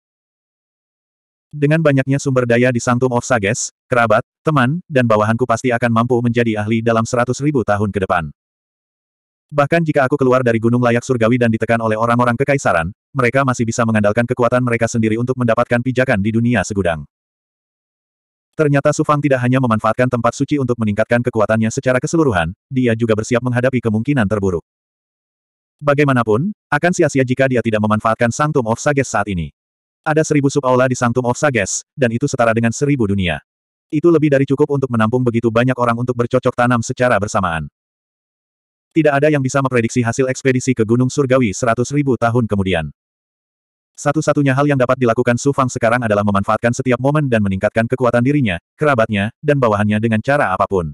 Dengan banyaknya sumber daya di Sanctum of Sages, kerabat, teman, dan bawahanku pasti akan mampu menjadi ahli dalam seratus ribu tahun ke depan. Bahkan jika aku keluar dari gunung layak surgawi dan ditekan oleh orang-orang kekaisaran, mereka masih bisa mengandalkan kekuatan mereka sendiri untuk mendapatkan pijakan di dunia segudang. Ternyata Su Fang tidak hanya memanfaatkan tempat suci untuk meningkatkan kekuatannya secara keseluruhan, dia juga bersiap menghadapi kemungkinan terburuk. Bagaimanapun, akan sia-sia jika dia tidak memanfaatkan Sanctum of Sages saat ini. Ada seribu sub-aula di Sanctum of Sages, dan itu setara dengan seribu dunia. Itu lebih dari cukup untuk menampung begitu banyak orang untuk bercocok tanam secara bersamaan. Tidak ada yang bisa memprediksi hasil ekspedisi ke Gunung Surgawi seratus ribu tahun kemudian. Satu-satunya hal yang dapat dilakukan Su Fang sekarang adalah memanfaatkan setiap momen dan meningkatkan kekuatan dirinya, kerabatnya, dan bawahannya dengan cara apa pun.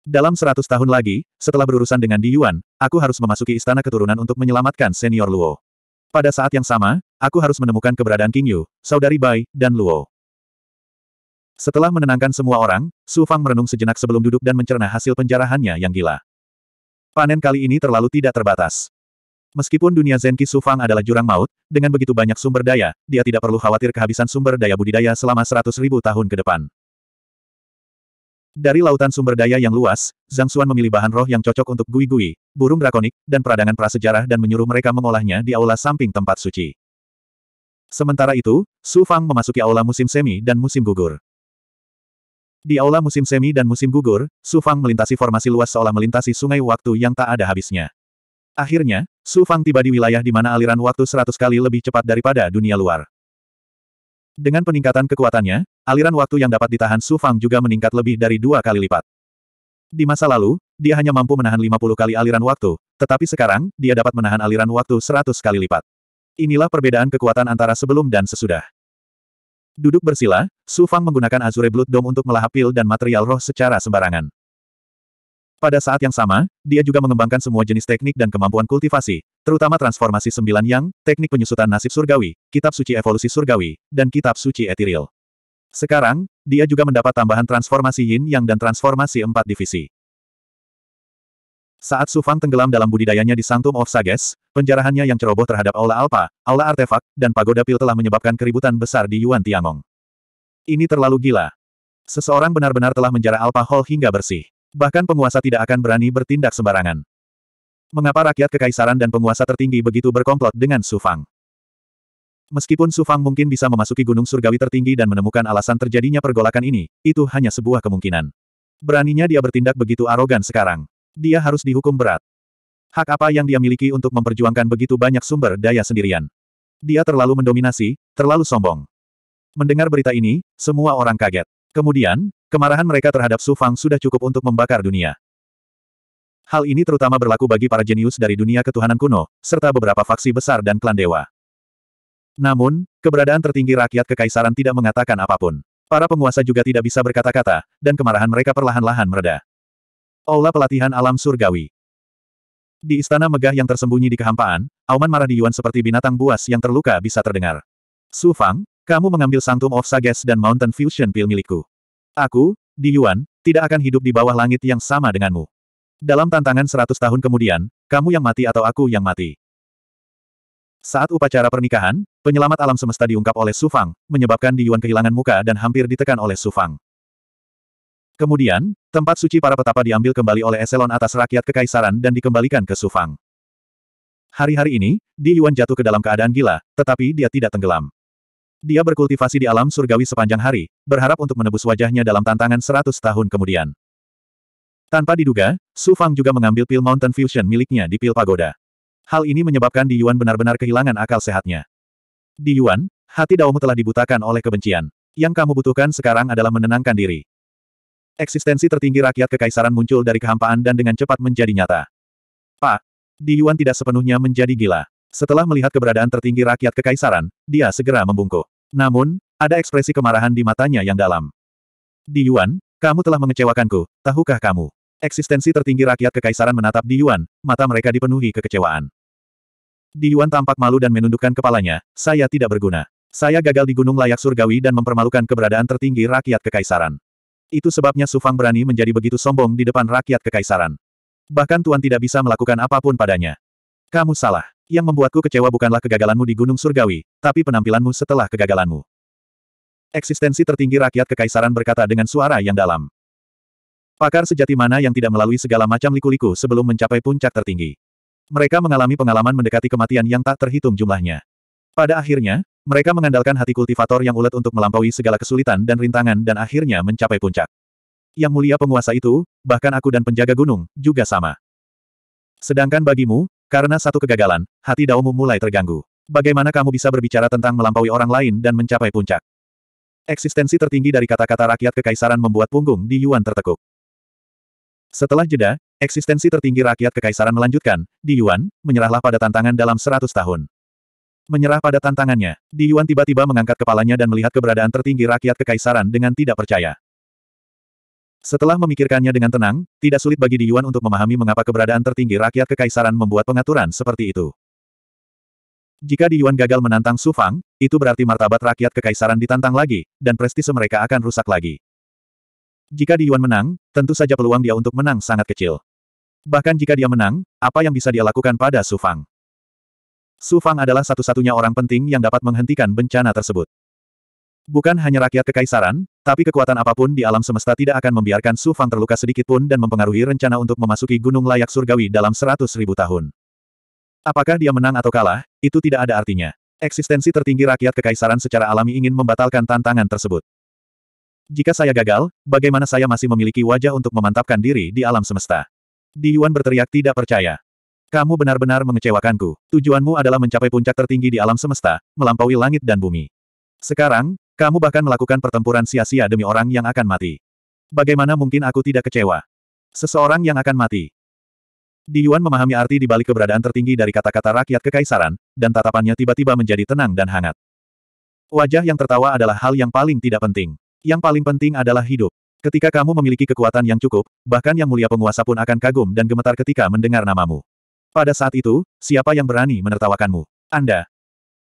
Dalam seratus tahun lagi, setelah berurusan dengan Di Yuan, aku harus memasuki istana keturunan untuk menyelamatkan senior Luo. Pada saat yang sama, aku harus menemukan keberadaan King Yu, saudari Bai, dan Luo. Setelah menenangkan semua orang, Su Fang merenung sejenak sebelum duduk dan mencerna hasil penjarahannya yang gila. Panen kali ini terlalu tidak terbatas. Meskipun dunia Zenki Su Fang adalah jurang maut, dengan begitu banyak sumber daya, dia tidak perlu khawatir kehabisan sumber daya budidaya selama seratus tahun ke depan. Dari lautan sumber daya yang luas, Zhang Xuan memilih bahan roh yang cocok untuk gui-gui, burung drakonik, dan peradangan prasejarah dan menyuruh mereka mengolahnya di aula samping tempat suci. Sementara itu, Su Fang memasuki aula musim semi dan musim gugur. Di aula musim semi dan musim gugur, Su Fang melintasi formasi luas seolah melintasi sungai waktu yang tak ada habisnya. Akhirnya, Su Fang tiba di wilayah di mana aliran waktu seratus kali lebih cepat daripada dunia luar. Dengan peningkatan kekuatannya, aliran waktu yang dapat ditahan Su Fang juga meningkat lebih dari dua kali lipat. Di masa lalu, dia hanya mampu menahan 50 kali aliran waktu, tetapi sekarang, dia dapat menahan aliran waktu 100 kali lipat. Inilah perbedaan kekuatan antara sebelum dan sesudah. Duduk bersila, Su Fang menggunakan Azure Blood Dome untuk melahap pil dan material roh secara sembarangan. Pada saat yang sama, dia juga mengembangkan semua jenis teknik dan kemampuan kultivasi, terutama transformasi sembilan yang, teknik penyusutan nasib surgawi, kitab suci evolusi surgawi, dan kitab suci etiril. Sekarang, dia juga mendapat tambahan transformasi yin yang dan transformasi empat divisi. Saat Su Fang tenggelam dalam budidayanya di Sanctum of Sages, penjarahannya yang ceroboh terhadap Aula Alpha, Aula Artefak, dan Pagoda Pil telah menyebabkan keributan besar di Yuan Tiangong. Ini terlalu gila. Seseorang benar-benar telah menjara Alpha Hall hingga bersih. Bahkan penguasa tidak akan berani bertindak sembarangan. Mengapa rakyat kekaisaran dan penguasa tertinggi begitu berkomplot dengan Su Fang? Meskipun Su Fang mungkin bisa memasuki gunung surgawi tertinggi dan menemukan alasan terjadinya pergolakan ini, itu hanya sebuah kemungkinan. Beraninya dia bertindak begitu arogan sekarang. Dia harus dihukum berat. Hak apa yang dia miliki untuk memperjuangkan begitu banyak sumber daya sendirian? Dia terlalu mendominasi, terlalu sombong. Mendengar berita ini, semua orang kaget. Kemudian, Kemarahan mereka terhadap Su Fang sudah cukup untuk membakar dunia. Hal ini terutama berlaku bagi para jenius dari dunia ketuhanan kuno, serta beberapa faksi besar dan klan dewa. Namun, keberadaan tertinggi rakyat kekaisaran tidak mengatakan apa pun. Para penguasa juga tidak bisa berkata-kata, dan kemarahan mereka perlahan-lahan mereda. Aula pelatihan alam surgawi. Di istana megah yang tersembunyi di kehampaan, auman marah di Yuan seperti binatang buas yang terluka bisa terdengar. Su Fang, kamu mengambil Sanctum of Sages dan Mountain Fusion Pil milikku. Aku, Di Yuan, tidak akan hidup di bawah langit yang sama denganmu. Dalam tantangan seratus tahun kemudian, kamu yang mati atau aku yang mati. Saat upacara pernikahan, penyelamat alam semesta diungkap oleh Su Fang, menyebabkan Di Yuan kehilangan muka dan hampir ditekan oleh Su Fang. Kemudian, tempat suci para petapa diambil kembali oleh eselon atas rakyat kekaisaran dan dikembalikan ke Su Fang. Hari-hari ini, Di Yuan jatuh ke dalam keadaan gila, tetapi dia tidak tenggelam. Dia berkultivasi di alam surgawi sepanjang hari, berharap untuk menebus wajahnya dalam tantangan seratus tahun kemudian. Tanpa diduga, Su Fang juga mengambil pil Mountain Fusion miliknya di pil pagoda. Hal ini menyebabkan Di Yuan benar-benar kehilangan akal sehatnya. Di Yuan, hati daomu telah dibutakan oleh kebencian. Yang kamu butuhkan sekarang adalah menenangkan diri. Eksistensi tertinggi rakyat kekaisaran muncul dari kehampaan dan dengan cepat menjadi nyata. Pak, Di Yuan tidak sepenuhnya menjadi gila. Setelah melihat keberadaan tertinggi rakyat kekaisaran, dia segera membungkuk. Namun, ada ekspresi kemarahan di matanya yang dalam. Di Yuan, kamu telah mengecewakanku, tahukah kamu? Eksistensi tertinggi rakyat kekaisaran menatap Di Yuan, mata mereka dipenuhi kekecewaan. Di Yuan tampak malu dan menundukkan kepalanya, saya tidak berguna. Saya gagal di gunung layak surgawi dan mempermalukan keberadaan tertinggi rakyat kekaisaran. Itu sebabnya Su Fang berani menjadi begitu sombong di depan rakyat kekaisaran. Bahkan Tuan tidak bisa melakukan apa pun padanya. Kamu salah. Yang membuatku kecewa bukanlah kegagalanmu di Gunung Surgawi, tapi penampilanmu setelah kegagalanmu. Eksistensi tertinggi rakyat kekaisaran berkata dengan suara yang dalam. Pakar sejati mana yang tidak melalui segala macam liku-liku sebelum mencapai puncak tertinggi. Mereka mengalami pengalaman mendekati kematian yang tak terhitung jumlahnya. Pada akhirnya, mereka mengandalkan hati kultivator yang ulet untuk melampaui segala kesulitan dan rintangan dan akhirnya mencapai puncak. Yang mulia penguasa itu, bahkan aku dan penjaga gunung, juga sama. Sedangkan bagimu, Karena satu kegagalan, hati Daomu mulai terganggu. Bagaimana kamu bisa berbicara tentang melampaui orang lain dan mencapai puncak? Eksistensi tertinggi dari kata-kata rakyat kekaisaran membuat punggung di Yuan tertekuk. Setelah jeda, eksistensi tertinggi rakyat kekaisaran melanjutkan, di Yuan, menyerahlah pada tantangan dalam seratus tahun. Menyerah pada tantangannya, di Yuan tiba-tiba mengangkat kepalanya dan melihat keberadaan tertinggi rakyat kekaisaran dengan tidak percaya. Setelah memikirkannya dengan tenang, tidak sulit bagi Di Yuan untuk memahami mengapa keberadaan tertinggi rakyat kekaisaran membuat pengaturan seperti itu. Jika Di Yuan gagal menantang Su Fang, itu berarti martabat rakyat kekaisaran ditantang lagi, dan prestise mereka akan rusak lagi. Jika Di Yuan menang, tentu saja peluang dia untuk menang sangat kecil. Bahkan jika dia menang, apa yang bisa dia lakukan pada Su Fang? Su Fang adalah satu-satunya orang penting yang dapat menghentikan bencana tersebut. Bukan hanya rakyat kekaisaran, tapi kekuatan apa pun di alam semesta tidak akan membiarkan Su Fang terluka sedikit pun dan mempengaruhi rencana untuk memasuki gunung layak surgawi dalam seratus ribu tahun. Apakah dia menang atau kalah, itu tidak ada artinya. Eksistensi tertinggi rakyat kekaisaran secara alami ingin membatalkan tantangan tersebut. Jika saya gagal, bagaimana saya masih memiliki wajah untuk memantapkan diri di alam semesta? Di Yuan berteriak tidak percaya. Kamu benar-benar mengecewakanku. Tujuanmu adalah mencapai puncak tertinggi di alam semesta, melampaui langit dan bumi. Sekarang, kamu bahkan melakukan pertempuran sia-sia demi orang yang akan mati. Bagaimana mungkin aku tidak kecewa? Seseorang yang akan mati. Di Yuan memahami arti di balik keberadaan tertinggi dari kata-kata rakyat kekaisaran, dan tatapannya tiba-tiba menjadi tenang dan hangat. Wajah yang tertawa adalah hal yang paling tidak penting. Yang paling penting adalah hidup. Ketika kamu memiliki kekuatan yang cukup, bahkan yang mulia penguasa pun akan kagum dan gemetar ketika mendengar namamu. Pada saat itu, siapa yang berani menertawakanmu? Anda.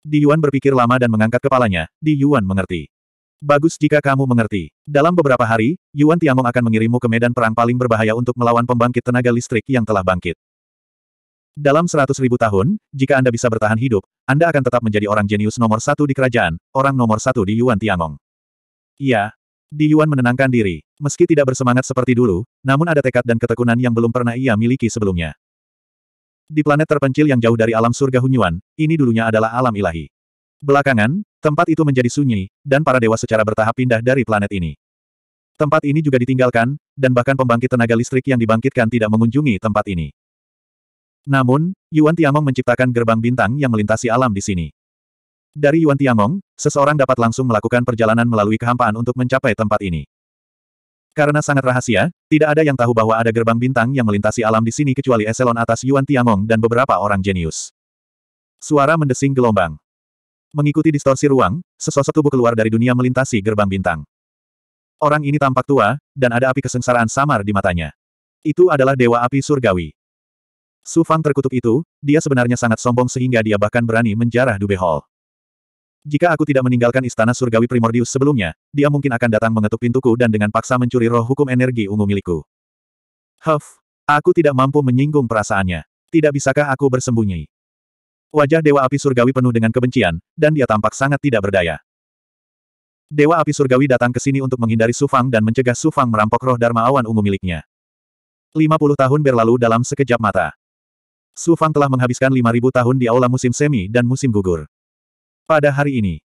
Di Yuan berpikir lama dan mengangkat kepalanya, Di Yuan mengerti. Bagus jika kamu mengerti. Dalam beberapa hari, Yuan Tiangong akan mengirimmu ke medan perang paling berbahaya untuk melawan pembangkit tenaga listrik yang telah bangkit. Dalam seratus ribu tahun, jika Anda bisa bertahan hidup, Anda akan tetap menjadi orang jenius nomor satu di kerajaan, orang nomor satu di Yuan Tiangong. Iya. Di Yuan menenangkan diri. Meski tidak bersemangat seperti dulu, namun ada tekad dan ketekunan yang belum pernah ia miliki sebelumnya. Di planet terpencil yang jauh dari alam surga Hunyuan, ini dulunya adalah alam ilahi. Belakangan, tempat itu menjadi sunyi, dan para dewa secara bertahap pindah dari planet ini. Tempat ini juga ditinggalkan, dan bahkan pembangkit tenaga listrik yang dibangkitkan tidak mengunjungi tempat ini. Namun, Yuan Tiangong menciptakan gerbang bintang yang melintasi alam di sini. Dari Yuan Tiangong, seseorang dapat langsung melakukan perjalanan melalui kehampaan untuk mencapai tempat ini. Karena sangat rahasia, tidak ada yang tahu bahwa ada gerbang bintang yang melintasi alam di sini kecuali eselon atas Yuan Tiangong dan beberapa orang jenius. Suara mendesing gelombang. Mengikuti distorsi ruang, sesosok tubuh keluar dari dunia melintasi gerbang bintang. Orang ini tampak tua, dan ada api kesengsaraan samar di matanya. Itu adalah Dewa Api Surgawi. Su Fang terkutuk itu, dia sebenarnya sangat sombong sehingga dia bahkan berani menjarah Dube Hall. Jika aku tidak meninggalkan istana surgawi primordius sebelumnya, dia mungkin akan datang mengetuk pintuku dan dengan paksa mencuri roh hukum energi ungu milikku. Huff, aku tidak mampu menyinggung perasaannya. Tidak bisakah aku bersembunyi? Wajah Dewa Api Surgawi penuh dengan kebencian, dan dia tampak sangat tidak berdaya. Dewa Api Surgawi datang ke sini untuk menghindari Sufang dan mencegah Sufang merampok roh Dharma awan ungu miliknya. 50 tahun berlalu dalam sekejap mata. Sufang telah menghabiskan 5000 tahun di aula musim semi dan musim gugur. Pada hari ini,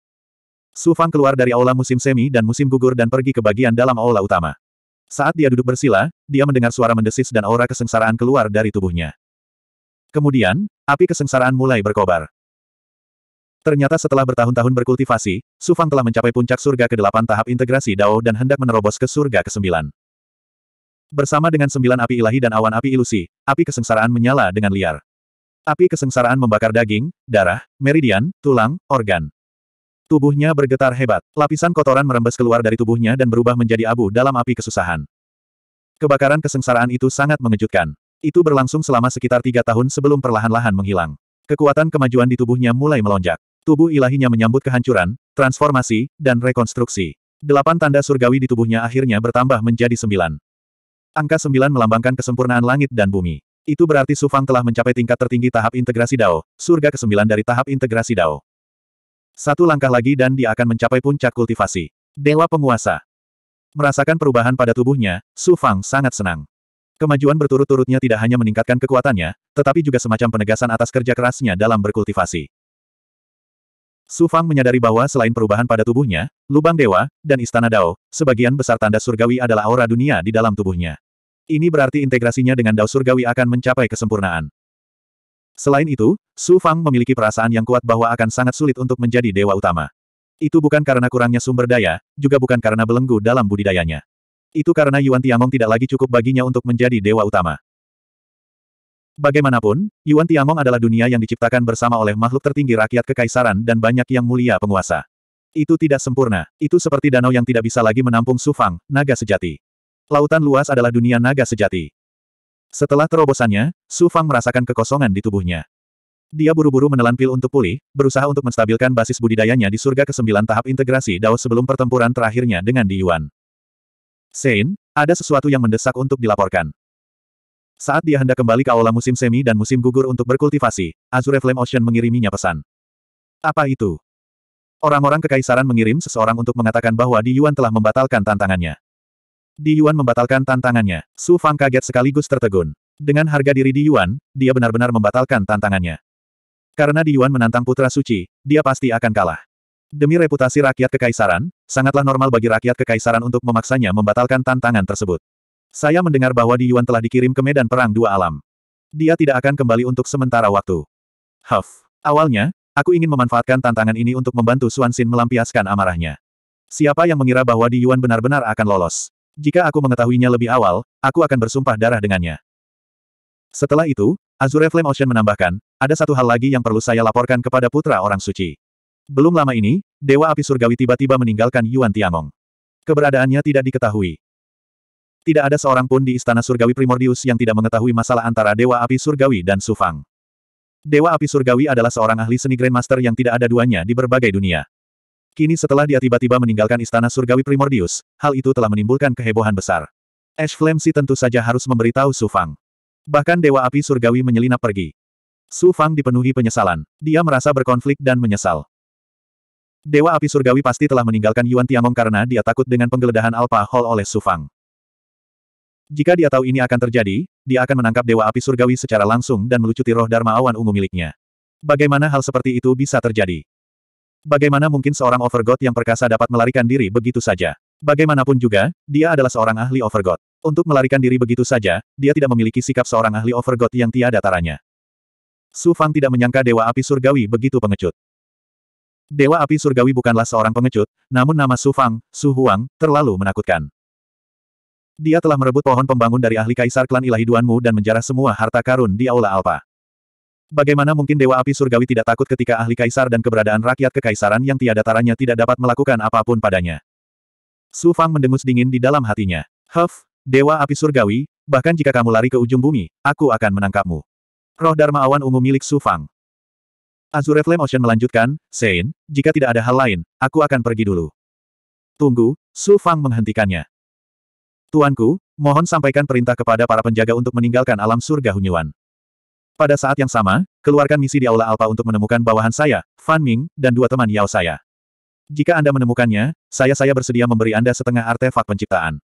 Su Fang keluar dari aula musim semi dan musim gugur dan pergi ke bagian dalam aula utama. Saat dia duduk bersila, dia mendengar suara mendesis dan aura kesengsaraan keluar dari tubuhnya. Kemudian, api kesengsaraan mulai berkobar. Ternyata setelah bertahun-tahun berkultivasi, Su Fang telah mencapai puncak surga ke-8 tahap integrasi Dao dan hendak menerobos ke surga ke-9. Bersama dengan sembilan api ilahi dan awan api ilusi, api kesengsaraan menyala dengan liar. Api kesengsaraan membakar daging, darah, meridian, tulang, organ. Tubuhnya bergetar hebat. Lapisan kotoran merembes keluar dari tubuhnya dan berubah menjadi abu dalam api kesusahan. Kebakaran kesengsaraan itu sangat mengejutkan. Itu berlangsung selama sekitar tiga tahun sebelum perlahan-lahan menghilang. Kekuatan kemajuan di tubuhnya mulai melonjak. Tubuh ilahinya menyambut kehancuran, transformasi, dan rekonstruksi. Delapan tanda surgawi di tubuhnya akhirnya bertambah menjadi sembilan. Angka sembilan melambangkan kesempurnaan langit dan bumi. Itu berarti Su Fang telah mencapai tingkat tertinggi tahap integrasi Dao, surga ke-9 dari tahap integrasi Dao. Satu langkah lagi dan dia akan mencapai puncak kultivasi. Dewa Penguasa. Merasakan perubahan pada tubuhnya, Su Fang sangat senang. Kemajuan berturut-turutnya tidak hanya meningkatkan kekuatannya, tetapi juga semacam penegasan atas kerja kerasnya dalam berkultivasi. Su Fang menyadari bahwa selain perubahan pada tubuhnya, lubang dewa, dan istana Dao, sebagian besar tanda surgawi adalah aura dunia di dalam tubuhnya. Ini berarti integrasinya dengan Dao Surgawi akan mencapai kesempurnaan. Selain itu, Su Fang memiliki perasaan yang kuat bahwa akan sangat sulit untuk menjadi dewa utama. Itu bukan karena kurangnya sumber daya, juga bukan karena belenggu dalam budidayanya. Itu karena Yuan Tiangong tidak lagi cukup baginya untuk menjadi dewa utama. Bagaimanapun, Yuan Tiangong adalah dunia yang diciptakan bersama oleh makhluk tertinggi rakyat kekaisaran dan banyak yang mulia penguasa. Itu tidak sempurna. Itu seperti danau yang tidak bisa lagi menampung Su Fang, naga sejati. Lautan luas adalah dunia naga sejati. Setelah terobosannya, Su Fang merasakan kekosongan di tubuhnya. Dia buru-buru menelan pil untuk pulih, berusaha untuk menstabilkan basis budidayanya di surga ke-9 tahap integrasi Dao sebelum pertempuran terakhirnya dengan Di Yuan. Sein, ada sesuatu yang mendesak untuk dilaporkan. Saat dia hendak kembali ke aula musim semi dan musim gugur untuk berkultivasi, Azure Flame Ocean mengiriminya pesan. Apa itu? Orang-orang kekaisaran mengirim seseorang untuk mengatakan bahwa Di Yuan telah membatalkan tantangannya. Di Yuan membatalkan tantangannya. Su Fang kaget sekaligus tertegun. Dengan harga diri Di Yuan, dia benar-benar membatalkan tantangannya. Karena Di Yuan menantang putra suci, dia pasti akan kalah. Demi reputasi rakyat kekaisaran, sangatlah normal bagi rakyat kekaisaran untuk memaksanya membatalkan tantangan tersebut. Saya mendengar bahwa Di Yuan telah dikirim ke medan perang dua alam. Dia tidak akan kembali untuk sementara waktu. Huff. Awalnya, aku ingin memanfaatkan tantangan ini untuk membantu Suan Xin melampiaskan amarahnya. Siapa yang mengira bahwa Di Yuan benar-benar akan lolos? Jika aku mengetahuinya lebih awal, aku akan bersumpah darah dengannya. Setelah itu, Azure Flame Ocean menambahkan, ada satu hal lagi yang perlu saya laporkan kepada putra orang suci. Belum lama ini, Dewa Api Surgawi tiba-tiba meninggalkan Yuan Tiangong. Keberadaannya tidak diketahui. Tidak ada seorang pun di Istana Surgawi Primordius yang tidak mengetahui masalah antara Dewa Api Surgawi dan Sufang. Dewa Api Surgawi adalah seorang ahli seni Grandmaster yang tidak ada duanya di berbagai dunia. Kini setelah dia tiba-tiba meninggalkan istana surgawi Primordius, hal itu telah menimbulkan kehebohan besar. Ash Flame si tentu saja harus memberitahu Su Fang. Bahkan Dewa Api Surgawi menyelinap pergi. Su Fang dipenuhi penyesalan. Dia merasa berkonflik dan menyesal. Dewa Api Surgawi pasti telah meninggalkan Yuan Tiangong karena dia takut dengan penggeledahan Alpha Hall oleh Su Fang. Jika dia tahu ini akan terjadi, dia akan menangkap Dewa Api Surgawi secara langsung dan melucuti roh Dharma awan ungu miliknya. Bagaimana hal seperti itu bisa terjadi? Bagaimana mungkin seorang overgod yang perkasa dapat melarikan diri begitu saja? Bagaimanapun juga, dia adalah seorang ahli overgod. Untuk melarikan diri begitu saja, dia tidak memiliki sikap seorang ahli overgod yang tiada taranya. Su Fang tidak menyangka Dewa Api Surgawi begitu pengecut. Dewa Api Surgawi bukanlah seorang pengecut, namun nama Su Fang, Su Huang, terlalu menakutkan. Dia telah merebut pohon pembangun dari ahli kaisar klan ilahi Duanmu dan menjarah semua harta karun di Aula Alpa. Bagaimana mungkin Dewa Api Surgawi tidak takut ketika ahli kaisar dan keberadaan rakyat kekaisaran yang tiada taranya tidak dapat melakukan apa pun padanya? Su Fang mendengus dingin di dalam hatinya. Huff, Dewa Api Surgawi, bahkan jika kamu lari ke ujung bumi, aku akan menangkapmu. Roh Dharma Awan Ungu milik Su Fang. Azure Flame Ocean melanjutkan, Sein, jika tidak ada hal lain, aku akan pergi dulu. Tunggu, Su Fang menghentikannya. Tuanku, mohon sampaikan perintah kepada para penjaga untuk meninggalkan alam surga Hunyuan. Pada saat yang sama, keluarkan misi di Aula Alpha untuk menemukan bawahan saya, Fan Ming, dan dua teman Yao saya. Jika Anda menemukannya, saya-saya bersedia memberi Anda setengah artefak penciptaan.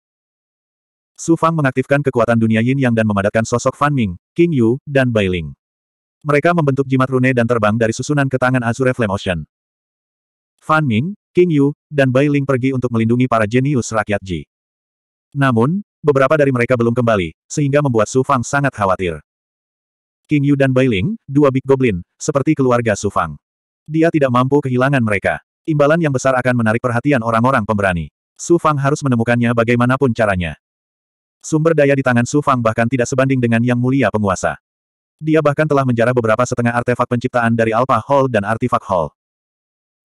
Su Fang mengaktifkan kekuatan dunia yin yang dan memadatkan sosok Fan Ming, King Yu, dan Bai Ling. Mereka membentuk jimat rune dan terbang dari susunan ke tangan Azure Flame Ocean. Fan Ming, King Yu, dan Bai Ling pergi untuk melindungi para jenius rakyat Ji. Namun, beberapa dari mereka belum kembali, sehingga membuat Su Fang sangat khawatir. King Yu dan Bai Ling, dua Big Goblin, seperti keluarga Su Fang. Dia tidak mampu kehilangan mereka. Imbalan yang besar akan menarik perhatian orang-orang pemberani. Su Fang harus menemukannya bagaimanapun caranya. Sumber daya di tangan Su Fang bahkan tidak sebanding dengan yang mulia penguasa. Dia bahkan telah menjarah beberapa setengah artefak penciptaan dari Alpha Hall dan Artifak Hall.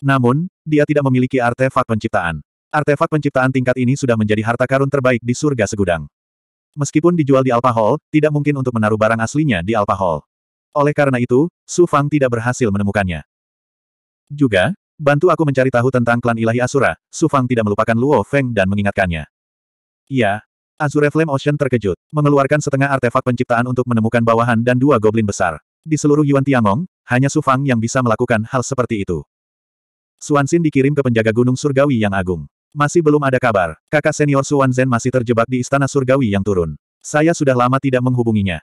Namun, dia tidak memiliki artefak penciptaan. Artefak penciptaan tingkat ini sudah menjadi harta karun terbaik di surga segudang. Meskipun dijual di Alpha Hall, tidak mungkin untuk menaruh barang aslinya di Alpha Hall. Oleh karena itu, Su Fang tidak berhasil menemukannya. Juga, bantu aku mencari tahu tentang klan ilahi Asura, Su Fang tidak melupakan Luo Feng dan mengingatkannya. Iya, Azure Flame Ocean terkejut, mengeluarkan setengah artefak penciptaan untuk menemukan bawahan dan dua goblin besar. Di seluruh Yuan Tiangong, hanya Su Fang yang bisa melakukan hal seperti itu. Suansin dikirim ke penjaga gunung surgawi yang agung. Masih belum ada kabar. Kakak senior Suan Zhen masih terjebak di istana surgawi yang turun. Saya sudah lama tidak menghubunginya.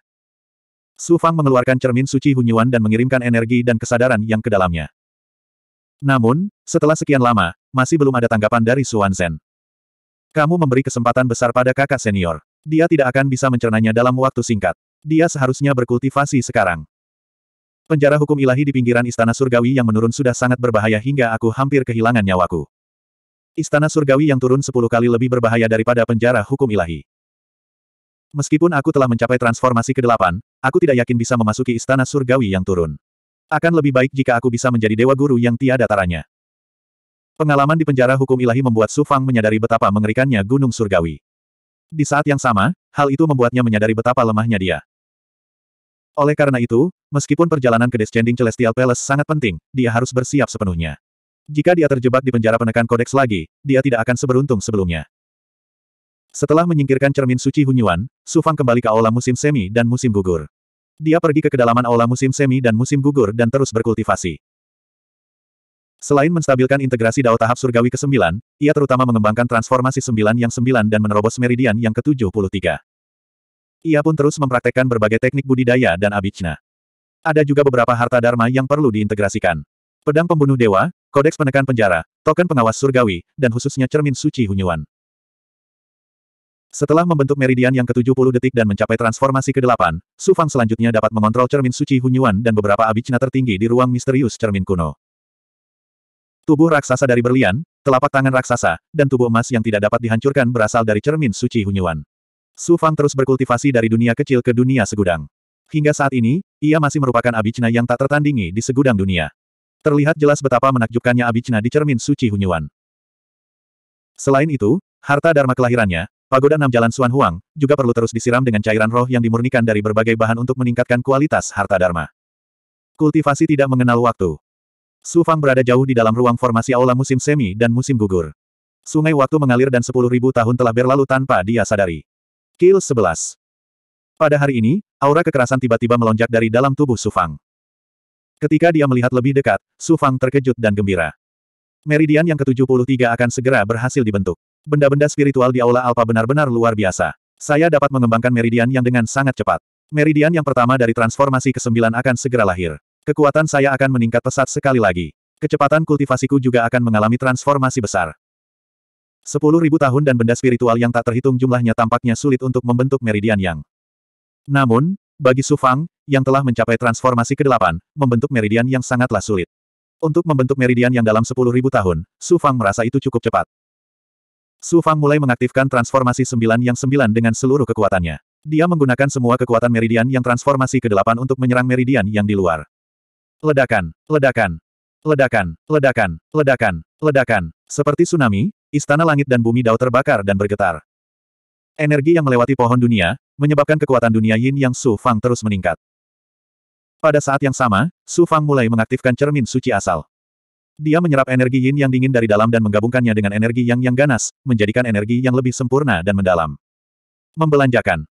Su Fang mengeluarkan cermin suci Hunyuan dan mengirimkan energi dan kesadaran yang ke dalamnya. Namun, setelah sekian lama, masih belum ada tanggapan dari Suan Zhen. Kamu memberi kesempatan besar pada kakak senior. Dia tidak akan bisa mencernanya dalam waktu singkat. Dia seharusnya berkultivasi sekarang. Penjara hukum ilahi di pinggiran istana surgawi yang menurun sudah sangat berbahaya hingga aku hampir kehilangan nyawaku. Istana surgawi yang turun sepuluh kali lebih berbahaya daripada penjara hukum ilahi. Meskipun aku telah mencapai transformasi ke-8, aku tidak yakin bisa memasuki istana surgawi yang turun. Akan lebih baik jika aku bisa menjadi dewa guru yang tiada taranya. Pengalaman di penjara hukum ilahi membuat Su Fang menyadari betapa mengerikannya gunung surgawi. Di saat yang sama, hal itu membuatnya menyadari betapa lemahnya dia. Oleh karena itu, meskipun perjalanan ke Descending Celestial Palace sangat penting, dia harus bersiap sepenuhnya. Jika dia terjebak di penjara penekan kodeks lagi, dia tidak akan seberuntung sebelumnya. Setelah menyingkirkan cermin suci Hunyuan, Fang kembali ke aula musim semi dan musim gugur. Dia pergi ke kedalaman aula musim semi dan musim gugur dan terus berkultivasi. Selain menstabilkan integrasi dao tahap surgawi ke-9, ia terutama mengembangkan transformasi 9 yang 9 dan menerobos meridian yang ke-73. Ia pun terus mempraktekkan berbagai teknik budidaya dan abijna. Ada juga beberapa harta dharma yang perlu diintegrasikan. Pedang pembunuh dewa, kodeks penekan penjara, token pengawas surgawi, dan khususnya cermin suci Hunyuan. Setelah membentuk meridian yang ke-70 detik dan mencapai transformasi ke-8, Su Fang selanjutnya dapat mengontrol cermin suci Hunyuan dan beberapa abijna tertinggi di ruang misterius cermin kuno. Tubuh raksasa dari berlian, telapak tangan raksasa, dan tubuh emas yang tidak dapat dihancurkan berasal dari cermin suci Hunyuan. Su Fang terus berkultivasi dari dunia kecil ke dunia segudang. Hingga saat ini, ia masih merupakan abijna yang tak tertandingi di segudang dunia. Terlihat jelas betapa menakjubkannya abijna di cermin suci Hunyuan. Selain itu, harta dharma kelahirannya, pagoda enam jalan Suan Huang, juga perlu terus disiram dengan cairan roh yang dimurnikan dari berbagai bahan untuk meningkatkan kualitas harta dharma. Kultivasi tidak mengenal waktu. Su Fang berada jauh di dalam ruang formasi aula musim semi dan musim gugur. Sungai waktu mengalir dan sepuluh ribu tahun telah berlalu tanpa dia sadari. Kill 11. Pada hari ini, aura kekerasan tiba-tiba melonjak dari dalam tubuh Su Fang. Ketika dia melihat lebih dekat, Su Fang terkejut dan gembira. Meridian yang ke-73 akan segera berhasil dibentuk. Benda-benda spiritual di Aula Alpha benar-benar luar biasa. Saya dapat mengembangkan meridian yang dengan sangat cepat. Meridian yang pertama dari transformasi ke-9 akan segera lahir. Kekuatan saya akan meningkat pesat sekali lagi. Kecepatan kultivasiku juga akan mengalami transformasi besar. Sepuluh ribu tahun dan benda spiritual yang tak terhitung jumlahnya tampaknya sulit untuk membentuk meridian yang. Namun, bagi Su Fang, yang telah mencapai transformasi ke-8, membentuk meridian yang sangatlah sulit. Untuk membentuk meridian yang dalam sepuluh ribu tahun, Su Fang merasa itu cukup cepat. Su Fang mulai mengaktifkan transformasi sembilan yang sembilan dengan seluruh kekuatannya. Dia menggunakan semua kekuatan meridian yang transformasi ke-8 untuk menyerang meridian yang di luar. Ledakan, ledakan, ledakan, ledakan, ledakan, ledakan. Seperti tsunami, Istana langit dan bumi Dao terbakar dan bergetar. Energi yang melewati pohon dunia, menyebabkan kekuatan dunia Yin yang Su Fang terus meningkat. Pada saat yang sama, Su Fang mulai mengaktifkan cermin suci asal. Dia menyerap energi Yin yang dingin dari dalam dan menggabungkannya dengan energi yang yang ganas, menjadikan energi yang lebih sempurna dan mendalam. Membelanjakan.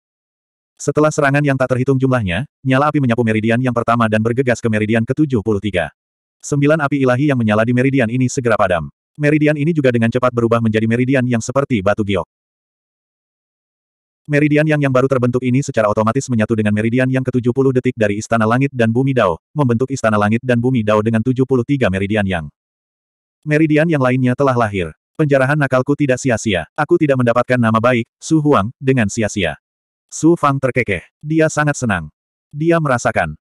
Setelah serangan yang tak terhitung jumlahnya, nyala api menyapu meridian yang pertama dan bergegas ke meridian ke-73. Sembilan api ilahi yang menyala di meridian ini segera padam. Meridian ini juga dengan cepat berubah menjadi meridian yang seperti batu giok. Meridian yang yang baru terbentuk ini secara otomatis menyatu dengan meridian yang ke-70 detik dari Istana Langit dan Bumi Dao, membentuk Istana Langit dan Bumi Dao dengan 73 meridian yang. Meridian yang lainnya telah lahir. Penjarahan nakalku tidak sia-sia. Aku tidak mendapatkan nama baik, Su Huang, dengan sia-sia. Su Fang terkekeh. Dia sangat senang. Dia merasakan.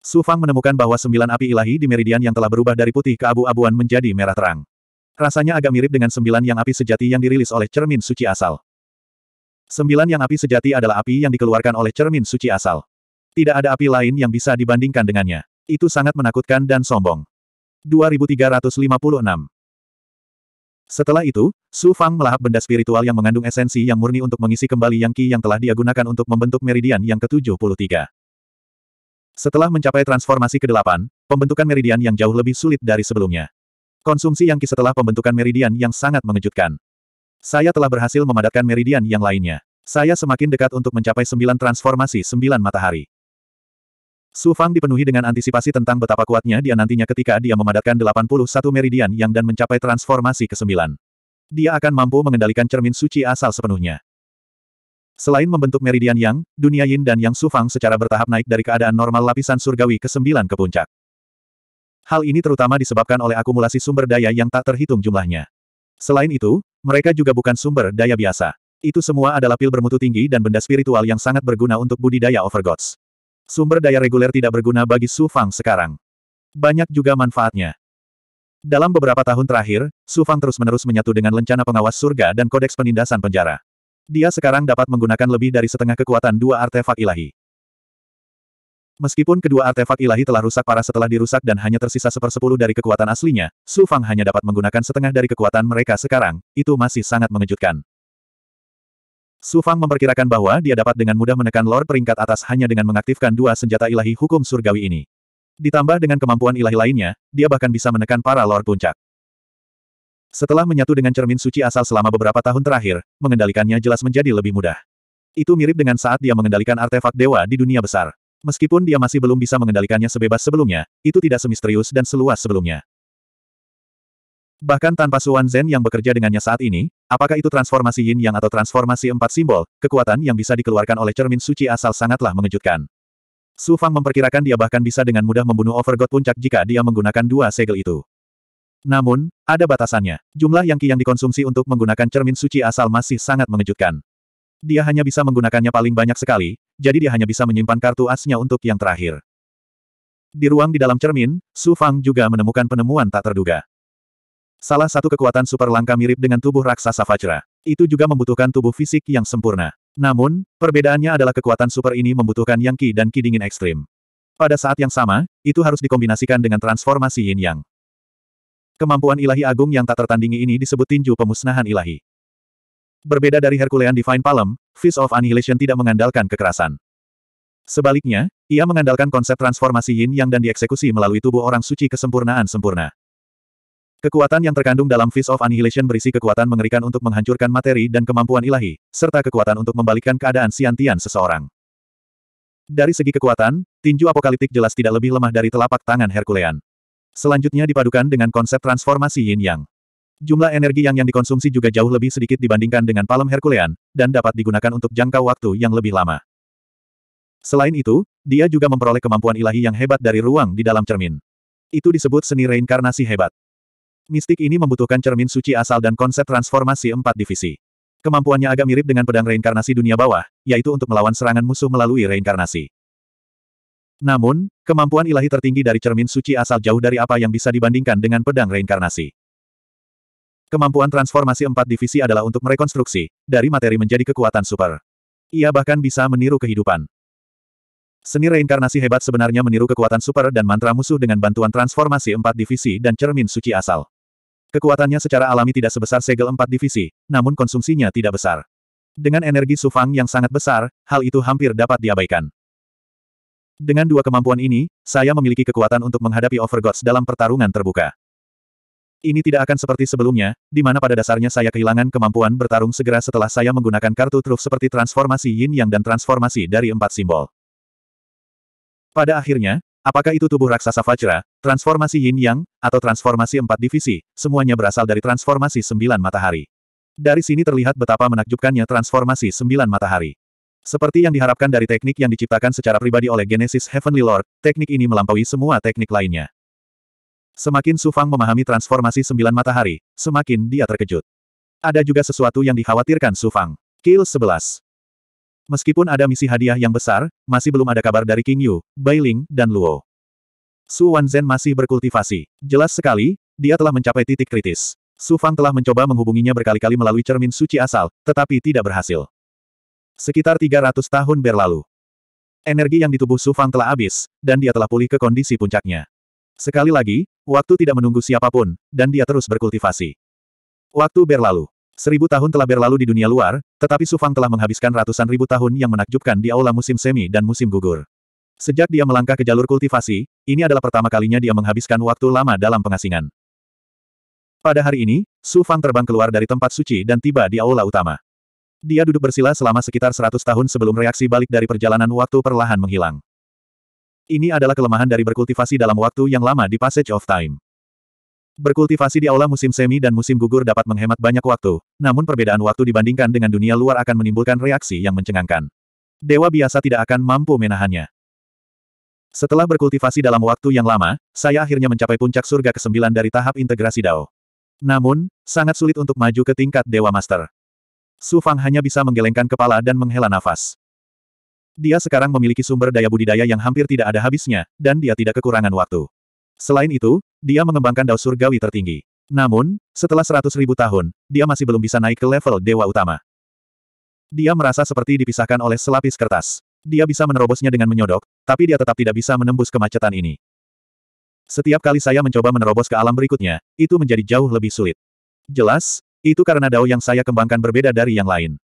Su Fang menemukan bahwa sembilan api ilahi di meridian yang telah berubah dari putih ke abu-abuan menjadi merah terang. Rasanya agak mirip dengan sembilan yang api sejati yang dirilis oleh cermin suci asal. Sembilan yang api sejati adalah api yang dikeluarkan oleh cermin suci asal. Tidak ada api lain yang bisa dibandingkan dengannya. Itu sangat menakutkan dan sombong. 2356 Setelah itu, Su Fang melahap benda spiritual yang mengandung esensi yang murni untuk mengisi kembali yang Qi yang telah dia gunakan untuk membentuk meridian yang ke-73. Setelah mencapai transformasi ke-8, pembentukan meridian yang jauh lebih sulit dari sebelumnya. Konsumsi Yang Qi setelah pembentukan meridian yang sangat mengejutkan. Saya telah berhasil memadatkan meridian yang lainnya. Saya semakin dekat untuk mencapai sembilan transformasi sembilan matahari. Su Fang dipenuhi dengan antisipasi tentang betapa kuatnya dia nantinya ketika dia memadatkan 81 meridian yang dan mencapai transformasi ke-9. Dia akan mampu mengendalikan cermin suci asal sepenuhnya. Selain membentuk meridian yang, dunia yin dan yang Su Fang secara bertahap naik dari keadaan normal lapisan surgawi ke-9 ke puncak. Hal ini terutama disebabkan oleh akumulasi sumber daya yang tak terhitung jumlahnya. Selain itu, mereka juga bukan sumber daya biasa. Itu semua adalah pil bermutu tinggi dan benda spiritual yang sangat berguna untuk budidaya overgods. Sumber daya reguler tidak berguna bagi Su Fang sekarang. Banyak juga manfaatnya. Dalam beberapa tahun terakhir, Su Fang terus-menerus menyatu dengan lencana pengawas surga dan kodeks penindasan penjara. Dia sekarang dapat menggunakan lebih dari setengah kekuatan dua artefak ilahi. Meskipun kedua artefak ilahi telah rusak parah setelah dirusak dan hanya tersisa sepersepuluh dari kekuatan aslinya, Su Fang hanya dapat menggunakan setengah dari kekuatan mereka sekarang, itu masih sangat mengejutkan. Su Fang memperkirakan bahwa dia dapat dengan mudah menekan Lord peringkat atas hanya dengan mengaktifkan dua senjata ilahi hukum surgawi ini. Ditambah dengan kemampuan ilahi lainnya, dia bahkan bisa menekan para Lord Puncak. Setelah menyatu dengan cermin suci asal selama beberapa tahun terakhir, mengendalikannya jelas menjadi lebih mudah. Itu mirip dengan saat dia mengendalikan artefak dewa di dunia besar. Meskipun dia masih belum bisa mengendalikannya sebebas sebelumnya, itu tidak semisterius dan seluas sebelumnya. Bahkan tanpa Suan Zen yang bekerja dengannya saat ini, apakah itu transformasi Yin Yang atau transformasi empat simbol, kekuatan yang bisa dikeluarkan oleh cermin suci asal sangatlah mengejutkan. Su Fang memperkirakan dia bahkan bisa dengan mudah membunuh Overgod Puncak jika dia menggunakan dua segel itu. Namun, ada batasannya. Jumlah yang Qi yang dikonsumsi untuk menggunakan cermin suci asal masih sangat mengejutkan. Dia hanya bisa menggunakannya paling banyak sekali, jadi dia hanya bisa menyimpan kartu asnya untuk yang terakhir. Di ruang di dalam cermin, Su Fang juga menemukan penemuan tak terduga. Salah satu kekuatan super langka mirip dengan tubuh raksasa Vajra. Itu juga membutuhkan tubuh fisik yang sempurna. Namun, perbedaannya adalah kekuatan super ini membutuhkan yang Qi dan Qi dingin ekstrim. Pada saat yang sama, itu harus dikombinasikan dengan transformasi Yin Yang. Kemampuan ilahi agung yang tak tertandingi ini disebut tinju pemusnahan ilahi. Berbeda dari Herculean Divine Palm, Fist of Annihilation tidak mengandalkan kekerasan. Sebaliknya, ia mengandalkan konsep transformasi yin yang dan dieksekusi melalui tubuh orang suci kesempurnaan sempurna. Kekuatan yang terkandung dalam Fist of Annihilation berisi kekuatan mengerikan untuk menghancurkan materi dan kemampuan ilahi, serta kekuatan untuk membalikkan keadaan siantian seseorang. Dari segi kekuatan, tinju apokaliptik jelas tidak lebih lemah dari telapak tangan Herculean. Selanjutnya dipadukan dengan konsep transformasi Yin Yang. Jumlah energi yang yang dikonsumsi juga jauh lebih sedikit dibandingkan dengan palem Herculean, dan dapat digunakan untuk jangka waktu yang lebih lama. Selain itu, dia juga memperoleh kemampuan ilahi yang hebat dari ruang di dalam cermin. Itu disebut seni reinkarnasi hebat. Mistik ini membutuhkan cermin suci asal dan konsep transformasi empat divisi. Kemampuannya agak mirip dengan pedang reinkarnasi dunia bawah, yaitu untuk melawan serangan musuh melalui reinkarnasi. Namun, kemampuan ilahi tertinggi dari cermin suci asal jauh dari apa yang bisa dibandingkan dengan pedang reinkarnasi. Kemampuan transformasi empat divisi adalah untuk merekonstruksi, dari materi menjadi kekuatan super. Ia bahkan bisa meniru kehidupan. Seni reinkarnasi hebat sebenarnya meniru kekuatan super dan mantra musuh dengan bantuan transformasi empat divisi dan cermin suci asal. Kekuatannya secara alami tidak sebesar segel empat divisi, namun konsumsinya tidak besar. Dengan energi Sufang yang sangat besar, hal itu hampir dapat diabaikan. Dengan dua kemampuan ini, saya memiliki kekuatan untuk menghadapi Overgods dalam pertarungan terbuka. Ini tidak akan seperti sebelumnya, di mana pada dasarnya saya kehilangan kemampuan bertarung segera setelah saya menggunakan kartu truf seperti transformasi Yin Yang dan transformasi dari empat simbol. Pada akhirnya, Apakah itu tubuh raksasa Vajra, transformasi Yin Yang, atau transformasi empat divisi, semuanya berasal dari transformasi sembilan matahari. Dari sini terlihat betapa menakjubkannya transformasi sembilan matahari. Seperti yang diharapkan dari teknik yang diciptakan secara pribadi oleh Genesis Heavenly Lord, teknik ini melampaui semua teknik lainnya. Semakin Su Fang memahami transformasi sembilan matahari, semakin dia terkejut. Ada juga sesuatu yang dikhawatirkan Su Fang. Kill 11. Meskipun ada misi hadiah yang besar, masih belum ada kabar dari King Yu, Bai Ling, dan Luo. Su Wanzhen masih berkultivasi. Jelas sekali, dia telah mencapai titik kritis. Su Fang telah mencoba menghubunginya berkali-kali melalui cermin suci asal, tetapi tidak berhasil. Sekitar 300 tahun berlalu. Energi yang di tubuh Su Fang telah habis, dan dia telah pulih ke kondisi puncaknya. Sekali lagi, waktu tidak menunggu siapa pun, dan dia terus berkultivasi. Waktu berlalu. Seribu tahun telah berlalu di dunia luar, tetapi Su Fang telah menghabiskan ratusan ribu tahun yang menakjubkan di aula musim semi dan musim gugur. Sejak dia melangkah ke jalur kultivasi, ini adalah pertama kalinya dia menghabiskan waktu lama dalam pengasingan. Pada hari ini, Su Fang terbang keluar dari tempat suci dan tiba di aula utama. Dia duduk bersila selama sekitar 100 tahun sebelum reaksi balik dari perjalanan waktu perlahan menghilang. Ini adalah kelemahan dari berkultivasi dalam waktu yang lama di Passage of Time. Berkultivasi di aula musim semi dan musim gugur dapat menghemat banyak waktu, namun perbedaan waktu dibandingkan dengan dunia luar akan menimbulkan reaksi yang mencengangkan. Dewa biasa tidak akan mampu menahannya. Setelah berkultivasi dalam waktu yang lama, saya akhirnya mencapai puncak surga ke-9 dari tahap integrasi Dao. Namun, sangat sulit untuk maju ke tingkat Dewa Master. Su Fang hanya bisa menggelengkan kepala dan menghela nafas. Dia sekarang memiliki sumber daya budidaya yang hampir tidak ada habisnya, dan dia tidak kekurangan waktu. Selain itu, dia mengembangkan dao surgawi tertinggi. Namun, setelah seratus ribu tahun, dia masih belum bisa naik ke level dewa utama. Dia merasa seperti dipisahkan oleh selapis kertas. Dia bisa menerobosnya dengan menyodok, tapi dia tetap tidak bisa menembus kemacetan ini. Setiap kali saya mencoba menerobos ke alam berikutnya, itu menjadi jauh lebih sulit. Jelas, itu karena dao yang saya kembangkan berbeda dari yang lain.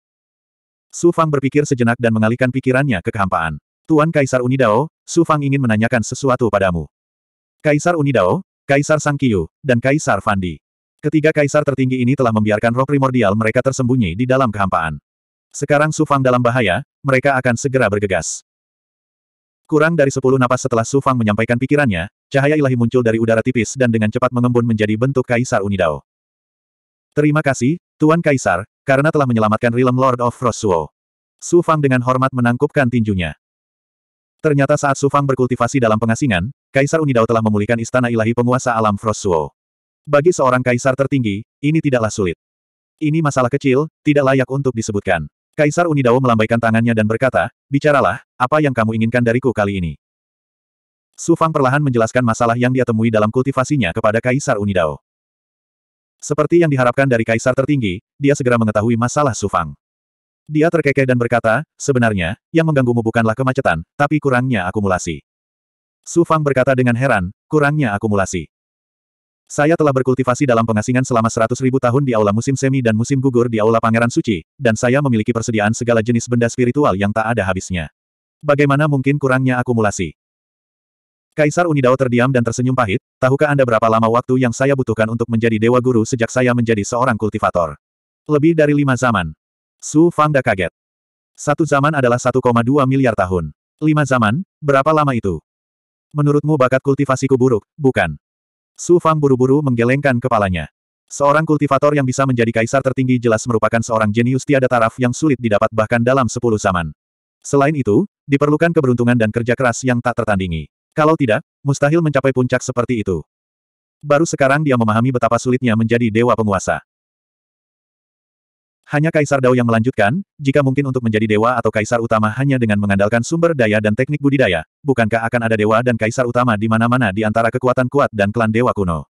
Su Fang berpikir sejenak dan mengalihkan pikirannya ke kehampaan. Tuan Kaisar Unidao, Su Fang ingin menanyakan sesuatu padamu. Kaisar Unidao, Kaisar Sang Qiu, dan Kaisar Fandi. Ketiga kaisar tertinggi ini telah membiarkan roh primordial mereka tersembunyi di dalam kehampaan. Sekarang Su Fang dalam bahaya, mereka akan segera bergegas. Kurang dari sepuluh napas setelah Su Fang menyampaikan pikirannya, cahaya ilahi muncul dari udara tipis dan dengan cepat mengembun menjadi bentuk Kaisar Unidao. Terima kasih, Tuan Kaisar, karena telah menyelamatkan Realm Lord of Frost Suo. Su Fang dengan hormat menangkupkan tinjunya. Ternyata saat Su Fang berkultivasi dalam pengasingan, Kaisar Unidao telah memulihkan istana ilahi penguasa alam Frost Suo. Bagi seorang kaisar tertinggi, ini tidaklah sulit. Ini masalah kecil, tidak layak untuk disebutkan. Kaisar Unidao melambaikan tangannya dan berkata, bicaralah, apa yang kamu inginkan dariku kali ini? Su Fang perlahan menjelaskan masalah yang dia temui dalam kultivasinya kepada Kaisar Unidao. Seperti yang diharapkan dari kaisar tertinggi, dia segera mengetahui masalah Sufang. Dia terkekeh dan berkata, sebenarnya, yang mengganggumu bukanlah kemacetan, tapi kurangnya akumulasi. Sufang berkata dengan heran, kurangnya akumulasi. Saya telah berkultivasi dalam pengasingan selama seratus ribu tahun di aula musim semi dan musim gugur di aula pangeran suci, dan saya memiliki persediaan segala jenis benda spiritual yang tak ada habisnya. Bagaimana mungkin kurangnya akumulasi? Kaisar Unidao terdiam dan tersenyum pahit, tahukah Anda berapa lama waktu yang saya butuhkan untuk menjadi Dewa Guru sejak saya menjadi seorang kultivator? Lebih dari lima zaman. Su Fangda kaget. Satu zaman adalah 1,2 miliar tahun. Lima zaman, berapa lama itu? Menurutmu bakat kultivasiku buruk, bukan? Su Fang buru-buru menggelengkan kepalanya. Seorang kultivator yang bisa menjadi kaisar tertinggi jelas merupakan seorang jenius tiada taraf yang sulit didapat bahkan dalam sepuluh zaman. Selain itu, diperlukan keberuntungan dan kerja keras yang tak tertandingi. Kalau tidak, mustahil mencapai puncak seperti itu. Baru sekarang dia memahami betapa sulitnya menjadi dewa penguasa. Hanya Kaisar Dao yang melanjutkan, jika mungkin untuk menjadi dewa atau kaisar utama hanya dengan mengandalkan sumber daya dan teknik budidaya, bukankah akan ada dewa dan kaisar utama di mana-mana di antara kekuatan kuat dan klan dewa kuno?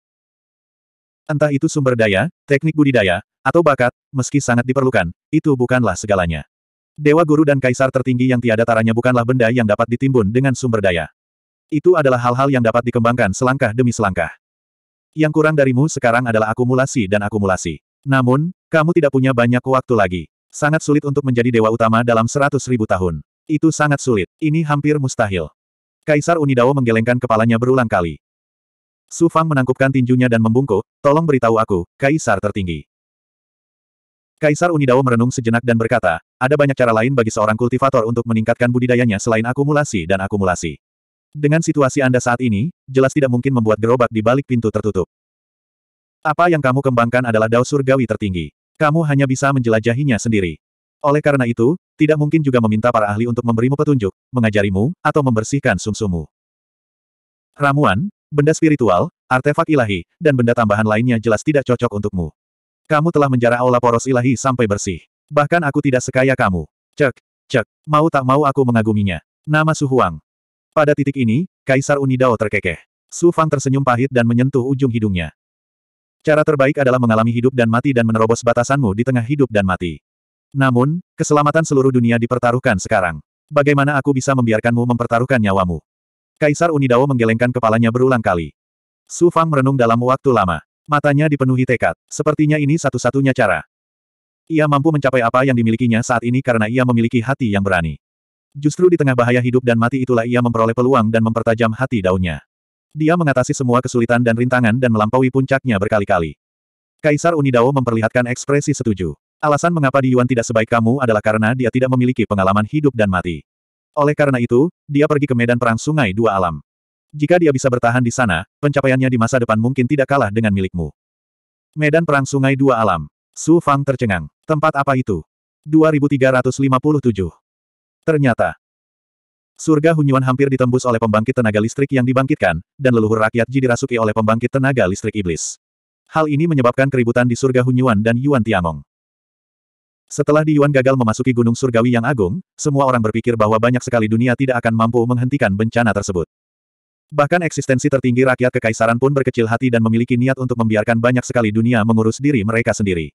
Entah itu sumber daya, teknik budidaya, atau bakat, meski sangat diperlukan, itu bukanlah segalanya. Dewa guru dan kaisar tertinggi yang tiada taranya bukanlah benda yang dapat ditimbun dengan sumber daya. Itu adalah hal-hal yang dapat dikembangkan selangkah demi selangkah. Yang kurang darimu sekarang adalah akumulasi dan akumulasi. Namun, kamu tidak punya banyak waktu lagi. Sangat sulit untuk menjadi dewa utama dalam seratus ribu tahun. Itu sangat sulit. Ini hampir mustahil. Kaisar Unidao menggelengkan kepalanya berulang kali. Su Fang menangkupkan tinjunya dan membungkuk, tolong beritahu aku, Kaisar tertinggi. Kaisar Unidao merenung sejenak dan berkata, ada banyak cara lain bagi seorang kultivator untuk meningkatkan budidayanya selain akumulasi dan akumulasi. Dengan situasi Anda saat ini, jelas tidak mungkin membuat gerobak di balik pintu tertutup. Apa yang kamu kembangkan adalah dao surgawi tertinggi. Kamu hanya bisa menjelajahinya sendiri. Oleh karena itu, tidak mungkin juga meminta para ahli untuk memberimu petunjuk, mengajarimu, atau membersihkan sumsumu. Ramuan, benda spiritual, artefak ilahi, dan benda tambahan lainnya jelas tidak cocok untukmu. Kamu telah menjarah aula poros ilahi sampai bersih. Bahkan aku tidak sekaya kamu. Cek, cek, mau tak mau aku mengaguminya. Nama Su Huang. Pada titik ini, Kaisar Unidao terkekeh. Su Fang tersenyum pahit dan menyentuh ujung hidungnya. Cara terbaik adalah mengalami hidup dan mati dan menerobos batasanmu di tengah hidup dan mati. Namun, keselamatan seluruh dunia dipertaruhkan sekarang. Bagaimana aku bisa membiarkanmu mempertaruhkan nyawamu? Kaisar Unidao menggelengkan kepalanya berulang kali. Su Fang merenung dalam waktu lama. Matanya dipenuhi tekad. Sepertinya ini satu-satunya cara. Ia mampu mencapai apa yang dimilikinya saat ini karena ia memiliki hati yang berani. Justru di tengah bahaya hidup dan mati itulah ia memperoleh peluang dan mempertajam hati daunnya. Dia mengatasi semua kesulitan dan rintangan dan melampaui puncaknya berkali-kali. Kaisar Unidao memperlihatkan ekspresi setuju. Alasan mengapa Di Yuan tidak sebaik kamu adalah karena dia tidak memiliki pengalaman hidup dan mati. Oleh karena itu, dia pergi ke medan perang sungai dua alam. Jika dia bisa bertahan di sana, pencapaiannya di masa depan mungkin tidak kalah dengan milikmu. Medan perang sungai dua alam. Su Fang tercengang. Tempat apa itu? 2357. Ternyata, surga Hunyuan hampir ditembus oleh pembangkit tenaga listrik yang dibangkitkan, dan leluhur rakyat Ji dirasuki oleh pembangkit tenaga listrik iblis. Hal ini menyebabkan keributan di surga Hunyuan dan Yuan Tiangong. Setelah Di Yuan gagal memasuki Gunung Surgawi yang agung, semua orang berpikir bahwa banyak sekali dunia tidak akan mampu menghentikan bencana tersebut. Bahkan eksistensi tertinggi rakyat kekaisaran pun berkecil hati dan memiliki niat untuk membiarkan banyak sekali dunia mengurus diri mereka sendiri.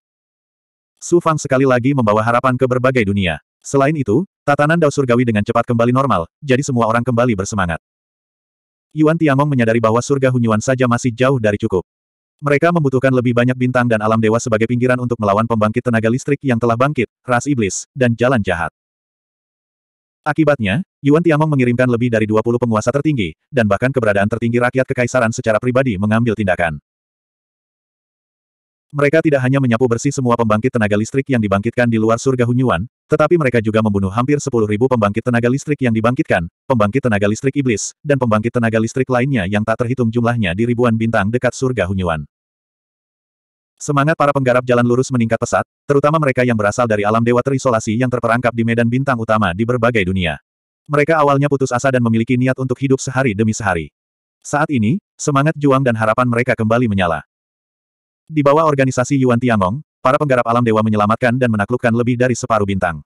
Su Fang sekali lagi membawa harapan ke berbagai dunia. Selain itu, tatanan Dao Surgawi dengan cepat kembali normal, jadi semua orang kembali bersemangat. Yuan Tiangong menyadari bahwa surga Hunyuan saja masih jauh dari cukup. Mereka membutuhkan lebih banyak bintang dan alam dewa sebagai pinggiran untuk melawan pembangkit tenaga listrik yang telah bangkit, ras iblis, dan jalan jahat. Akibatnya, Yuan Tiangong mengirimkan lebih dari 20 penguasa tertinggi, dan bahkan keberadaan tertinggi rakyat kekaisaran secara pribadi mengambil tindakan. Mereka tidak hanya menyapu bersih semua pembangkit tenaga listrik yang dibangkitkan di luar surga Hunyuan, tetapi mereka juga membunuh hampir 10.000 pembangkit tenaga listrik yang dibangkitkan, pembangkit tenaga listrik iblis, dan pembangkit tenaga listrik lainnya yang tak terhitung jumlahnya di ribuan bintang dekat surga Hunyuan. Semangat para penggarap jalan lurus meningkat pesat, terutama mereka yang berasal dari alam dewa terisolasi yang terperangkap di medan bintang utama di berbagai dunia. Mereka awalnya putus asa dan memiliki niat untuk hidup sehari demi sehari. Saat ini, semangat juang dan harapan mereka kembali menyala. Di bawah organisasi Yuan Tiangong, para penggarap alam dewa menyelamatkan dan menaklukkan lebih dari separuh bintang.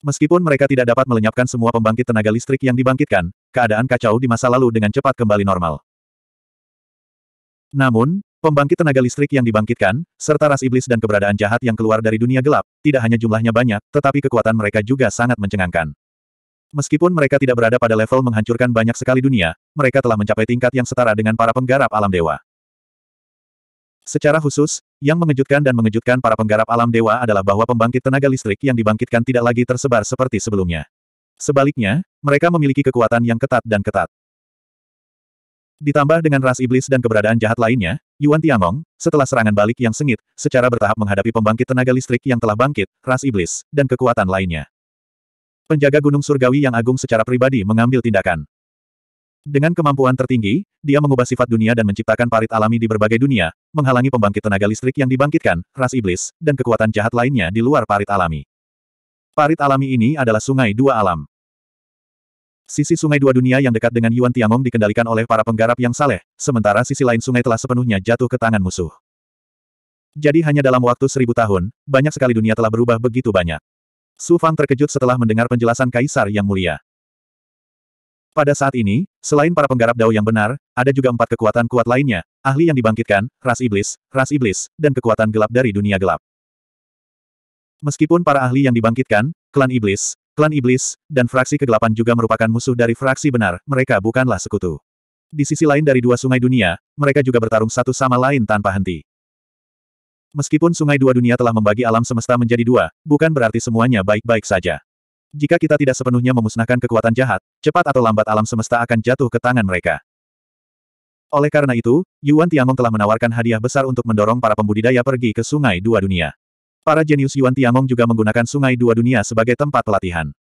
Meskipun mereka tidak dapat melenyapkan semua pembangkit tenaga listrik yang dibangkitkan, keadaan kacau di masa lalu dengan cepat kembali normal. Namun, pembangkit tenaga listrik yang dibangkitkan, serta ras iblis dan keberadaan jahat yang keluar dari dunia gelap, tidak hanya jumlahnya banyak, tetapi kekuatan mereka juga sangat mencengangkan. Meskipun mereka tidak berada pada level menghancurkan banyak sekali dunia, mereka telah mencapai tingkat yang setara dengan para penggarap alam dewa. Secara khusus, yang mengejutkan dan mengejutkan para penggarap alam dewa adalah bahwa pembangkit tenaga listrik yang dibangkitkan tidak lagi tersebar seperti sebelumnya. Sebaliknya, mereka memiliki kekuatan yang ketat dan ketat. Ditambah dengan ras iblis dan keberadaan jahat lainnya, Yuan Tiangong, setelah serangan balik yang sengit, secara bertahap menghadapi pembangkit tenaga listrik yang telah bangkit, ras iblis, dan kekuatan lainnya. Penjaga Gunung Surgawi yang agung secara pribadi mengambil tindakan. Dengan kemampuan tertinggi, dia mengubah sifat dunia dan menciptakan parit alami di berbagai dunia, menghalangi pembangkit tenaga listrik yang dibangkitkan, ras iblis, dan kekuatan jahat lainnya di luar parit alami. Parit alami ini adalah sungai dua alam. Sisi sungai dua dunia yang dekat dengan Yuan Tiangong dikendalikan oleh para penggarap yang saleh, sementara sisi lain sungai telah sepenuhnya jatuh ke tangan musuh. Jadi hanya dalam waktu seribu tahun, banyak sekali dunia telah berubah begitu banyak. Su Fang terkejut setelah mendengar penjelasan Kaisar yang mulia. Pada saat ini, selain para penggarap dao yang benar, ada juga empat kekuatan kuat lainnya, ahli yang dibangkitkan, ras iblis, ras iblis, dan kekuatan gelap dari dunia gelap. Meskipun para ahli yang dibangkitkan, klan iblis, klan iblis, dan fraksi kegelapan juga merupakan musuh dari fraksi benar, mereka bukanlah sekutu. Di sisi lain dari dua sungai dunia, mereka juga bertarung satu sama lain tanpa henti. Meskipun sungai dua dunia telah membagi alam semesta menjadi dua, bukan berarti semuanya baik-baik saja. Jika kita tidak sepenuhnya memusnahkan kekuatan jahat, cepat atau lambat alam semesta akan jatuh ke tangan mereka. Oleh karena itu, Yuan Tiangong telah menawarkan hadiah besar untuk mendorong para pembudidaya pergi ke Sungai Dua Dunia. Para jenius Yuan Tiangong juga menggunakan Sungai Dua Dunia sebagai tempat pelatihan.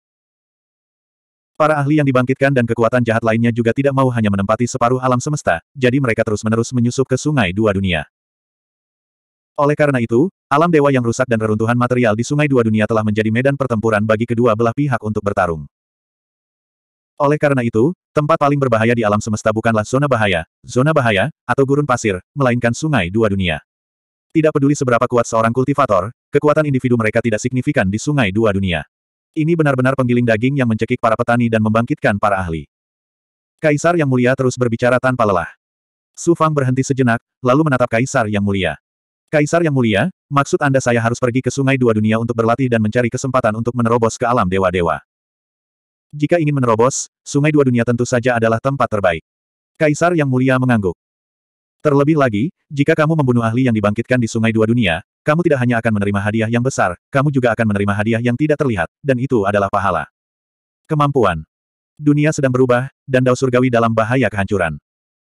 Para ahli yang dibangkitkan dan kekuatan jahat lainnya juga tidak mau hanya menempati separuh alam semesta, jadi mereka terus-menerus menyusup ke Sungai Dua Dunia. Oleh karena itu, alam dewa yang rusak dan reruntuhan material di Sungai Dua Dunia telah menjadi medan pertempuran bagi kedua belah pihak untuk bertarung. Oleh karena itu, tempat paling berbahaya di alam semesta bukanlah zona bahaya, zona bahaya, atau gurun pasir, melainkan Sungai Dua Dunia. Tidak peduli seberapa kuat seorang kultivator, kekuatan individu mereka tidak signifikan di Sungai Dua Dunia. Ini benar-benar penggiling daging yang mencekik para petani dan membangkitkan para ahli. Kaisar yang mulia terus berbicara tanpa lelah. Su Fang berhenti sejenak, lalu menatap Kaisar yang mulia. Kaisar yang mulia, maksud Anda saya harus pergi ke Sungai Dua Dunia untuk berlatih dan mencari kesempatan untuk menerobos ke alam dewa-dewa. Jika ingin menerobos, Sungai Dua Dunia tentu saja adalah tempat terbaik. Kaisar yang mulia mengangguk. Terlebih lagi, jika kamu membunuh ahli yang dibangkitkan di Sungai Dua Dunia, kamu tidak hanya akan menerima hadiah yang besar, kamu juga akan menerima hadiah yang tidak terlihat, dan itu adalah pahala. Kemampuan. Dunia sedang berubah, dan Dao Surgawi dalam bahaya kehancuran.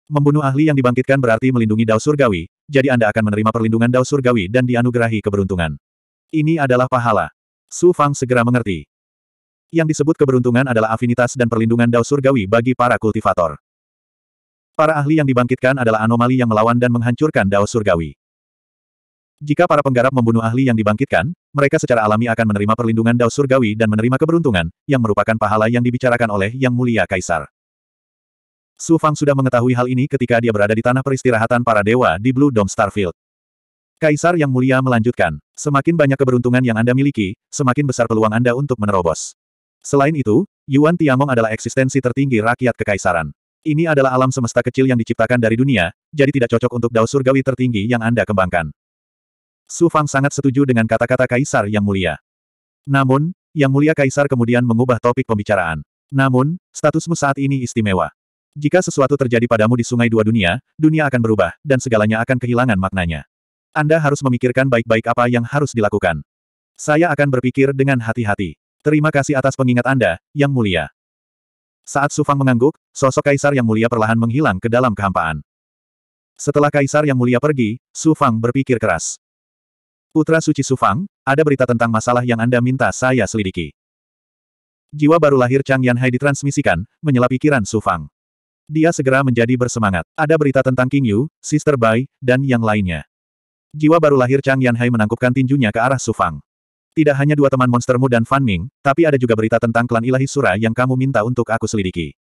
Membunuh ahli yang dibangkitkan berarti melindungi Dao Surgawi, jadi Anda akan menerima perlindungan Dao Surgawi dan dianugerahi keberuntungan. Ini adalah pahala. Su Fang segera mengerti. Yang disebut keberuntungan adalah afinitas dan perlindungan Dao Surgawi bagi para kultivator. Para ahli yang dibangkitkan adalah anomali yang melawan dan menghancurkan Dao Surgawi. Jika para penggarap membunuh ahli yang dibangkitkan, mereka secara alami akan menerima perlindungan Dao Surgawi dan menerima keberuntungan, yang merupakan pahala yang dibicarakan oleh Yang Mulia Kaisar. Su Fang sudah mengetahui hal ini ketika dia berada di tanah peristirahatan para dewa di Blue Dome Starfield. Kaisar Yang Mulia melanjutkan, semakin banyak keberuntungan yang Anda miliki, semakin besar peluang Anda untuk menerobos. Selain itu, Yuan Tiangong adalah eksistensi tertinggi rakyat kekaisaran. Ini adalah alam semesta kecil yang diciptakan dari dunia, jadi tidak cocok untuk dao surgawi tertinggi yang Anda kembangkan. Su Fang sangat setuju dengan kata-kata Kaisar Yang Mulia. Namun, Yang Mulia Kaisar kemudian mengubah topik pembicaraan. Namun, statusmu saat ini istimewa. Jika sesuatu terjadi padamu di Sungai Dua Dunia, dunia akan berubah, dan segalanya akan kehilangan maknanya. Anda harus memikirkan baik-baik apa yang harus dilakukan. Saya akan berpikir dengan hati-hati. Terima kasih atas pengingat Anda, Yang Mulia. Saat Su Fang mengangguk, sosok Kaisar Yang Mulia perlahan menghilang ke dalam kehampaan. Setelah Kaisar Yang Mulia pergi, Su Fang berpikir keras. Putra Suci Su Fang, ada berita tentang masalah yang Anda minta saya selidiki. Jiwa baru lahir Chang Yanhai ditransmisikan, menyela pikiran Su Fang. Dia segera menjadi bersemangat. Ada berita tentang King Yu, Sister Bai, dan yang lainnya. Jiwa baru lahir Chang Yanhai menangkupkan tinjunya ke arah Su Fang. Tidak hanya dua teman monstermu dan Fan Ming, tapi ada juga berita tentang klan ilahi Sura yang kamu minta untuk aku selidiki.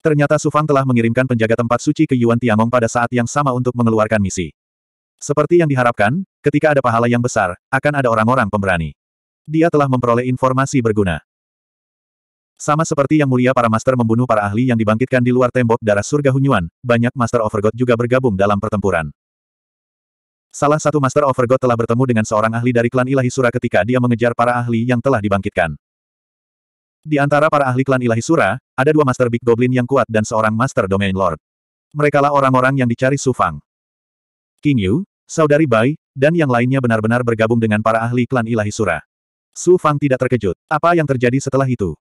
Ternyata Su Fang telah mengirimkan penjaga tempat suci ke Yuan Tiangong pada saat yang sama untuk mengeluarkan misi. Seperti yang diharapkan, ketika ada pahala yang besar, akan ada orang-orang pemberani. Dia telah memperoleh informasi berguna. Sama seperti yang mulia para master membunuh para ahli yang dibangkitkan di luar tembok darah surga Hunyuan, banyak Master Overgod juga bergabung dalam pertempuran. Salah satu Master Overgod telah bertemu dengan seorang ahli dari klan ilahi Sura ketika dia mengejar para ahli yang telah dibangkitkan. Di antara para ahli klan ilahi Sura, ada dua Master Big Goblin yang kuat dan seorang Master Domain Lord. Merekalah orang-orang yang dicari Su Fang. King Yu, Saudari Bai, dan yang lainnya benar-benar bergabung dengan para ahli klan ilahi Sura. Su Fang tidak terkejut. Apa yang terjadi setelah itu?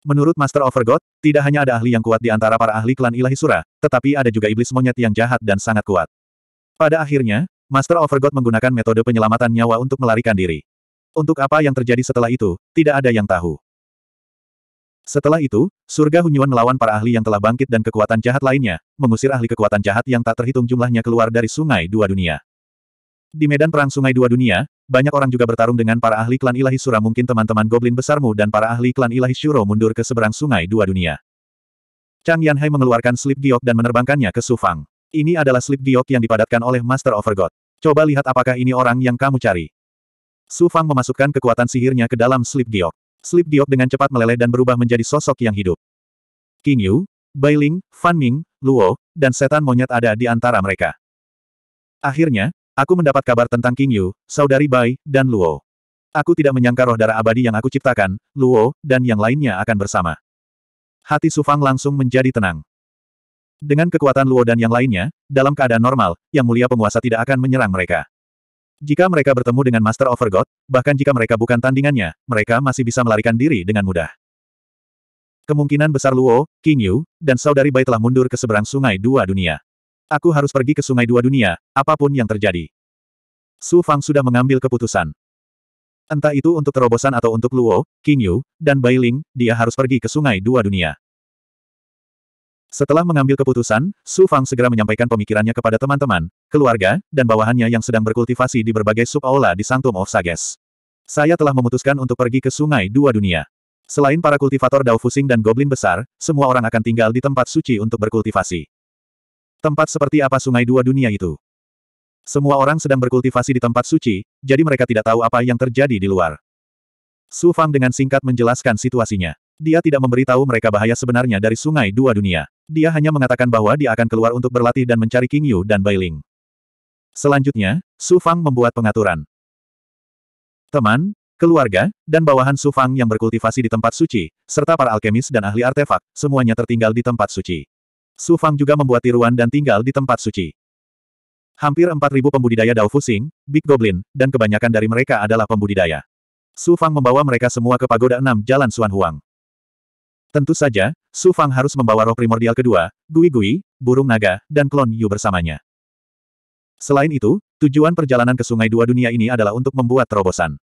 Menurut Master Overgod, tidak hanya ada ahli yang kuat di antara para ahli klan ilahi Sura, tetapi ada juga iblis monyet yang jahat dan sangat kuat. Pada akhirnya, Master Overgod menggunakan metode penyelamatan nyawa untuk melarikan diri. Untuk apa yang terjadi setelah itu, tidak ada yang tahu. Setelah itu, surga Hunyuan melawan para ahli yang telah bangkit dan kekuatan jahat lainnya, mengusir ahli kekuatan jahat yang tak terhitung jumlahnya keluar dari sungai dua dunia. Di medan perang sungai dua dunia, banyak orang juga bertarung dengan para ahli klan ilahi Sura mungkin teman-teman goblin besarmu dan para ahli klan ilahi Shuro mundur ke seberang sungai dua dunia. Chang Yanhai mengeluarkan slip giok dan menerbangkannya ke Sufang. Ini adalah slip giok yang dipadatkan oleh Master Overgod. Coba lihat apakah ini orang yang kamu cari. Su Fang memasukkan kekuatan sihirnya ke dalam slip giok. Slip giok dengan cepat meleleh dan berubah menjadi sosok yang hidup. King Yu, Bai Ling, Fan Ming, Luo, dan setan monyet ada di antara mereka. Akhirnya, aku mendapat kabar tentang King Yu, saudari Bai, dan Luo. Aku tidak menyangka roh darah abadi yang aku ciptakan, Luo, dan yang lainnya akan bersama. Hati Su Fang langsung menjadi tenang. Dengan kekuatan Luo dan yang lainnya, dalam keadaan normal, Yang Mulia Penguasa tidak akan menyerang mereka. Jika mereka bertemu dengan Master Overgod, bahkan jika mereka bukan tandingannya, mereka masih bisa melarikan diri dengan mudah. Kemungkinan besar Luo, King Yu, dan Saudari Bai telah mundur ke seberang sungai dua dunia. Aku harus pergi ke sungai dua dunia, apa pun yang terjadi. Su Fang sudah mengambil keputusan. Entah itu untuk terobosan atau untuk Luo, King Yu, dan Bai Ling, dia harus pergi ke sungai dua dunia. Setelah mengambil keputusan, Su Fang segera menyampaikan pemikirannya kepada teman-teman, keluarga, dan bawahannya yang sedang berkultivasi di berbagai sub-aula di Sanctum of Sages. Saya telah memutuskan untuk pergi ke Sungai Dua Dunia. Selain para kultivator Dao Fusing dan Goblin besar, semua orang akan tinggal di tempat suci untuk berkultivasi. Tempat seperti apa Sungai Dua Dunia itu? Semua orang sedang berkultivasi di tempat suci, jadi mereka tidak tahu apa yang terjadi di luar. Su Fang dengan singkat menjelaskan situasinya. Dia tidak memberitahu mereka bahaya sebenarnya dari Sungai Dua Dunia. Dia hanya mengatakan bahwa dia akan keluar untuk berlatih dan mencari King Yu dan Bai Ling. Selanjutnya, Su Fang membuat pengaturan. Teman, keluarga, dan bawahan Su Fang yang berkultivasi di tempat suci, serta para alkemis dan ahli artefak, semuanya tertinggal di tempat suci. Su Fang juga membuat tiruan dan tinggal di tempat suci. Hampir 4.000 pembudidaya Dao Fusing, Big Goblin, dan kebanyakan dari mereka adalah pembudidaya. Su Fang membawa mereka semua ke Pagoda 6 Jalan Suan Huang. Tentu saja, Su Fang harus membawa roh primordial kedua, Gui Gui, burung naga, dan klon Yu bersamanya. Selain itu, tujuan perjalanan ke Sungai Dua Dunia ini adalah untuk membuat terobosan.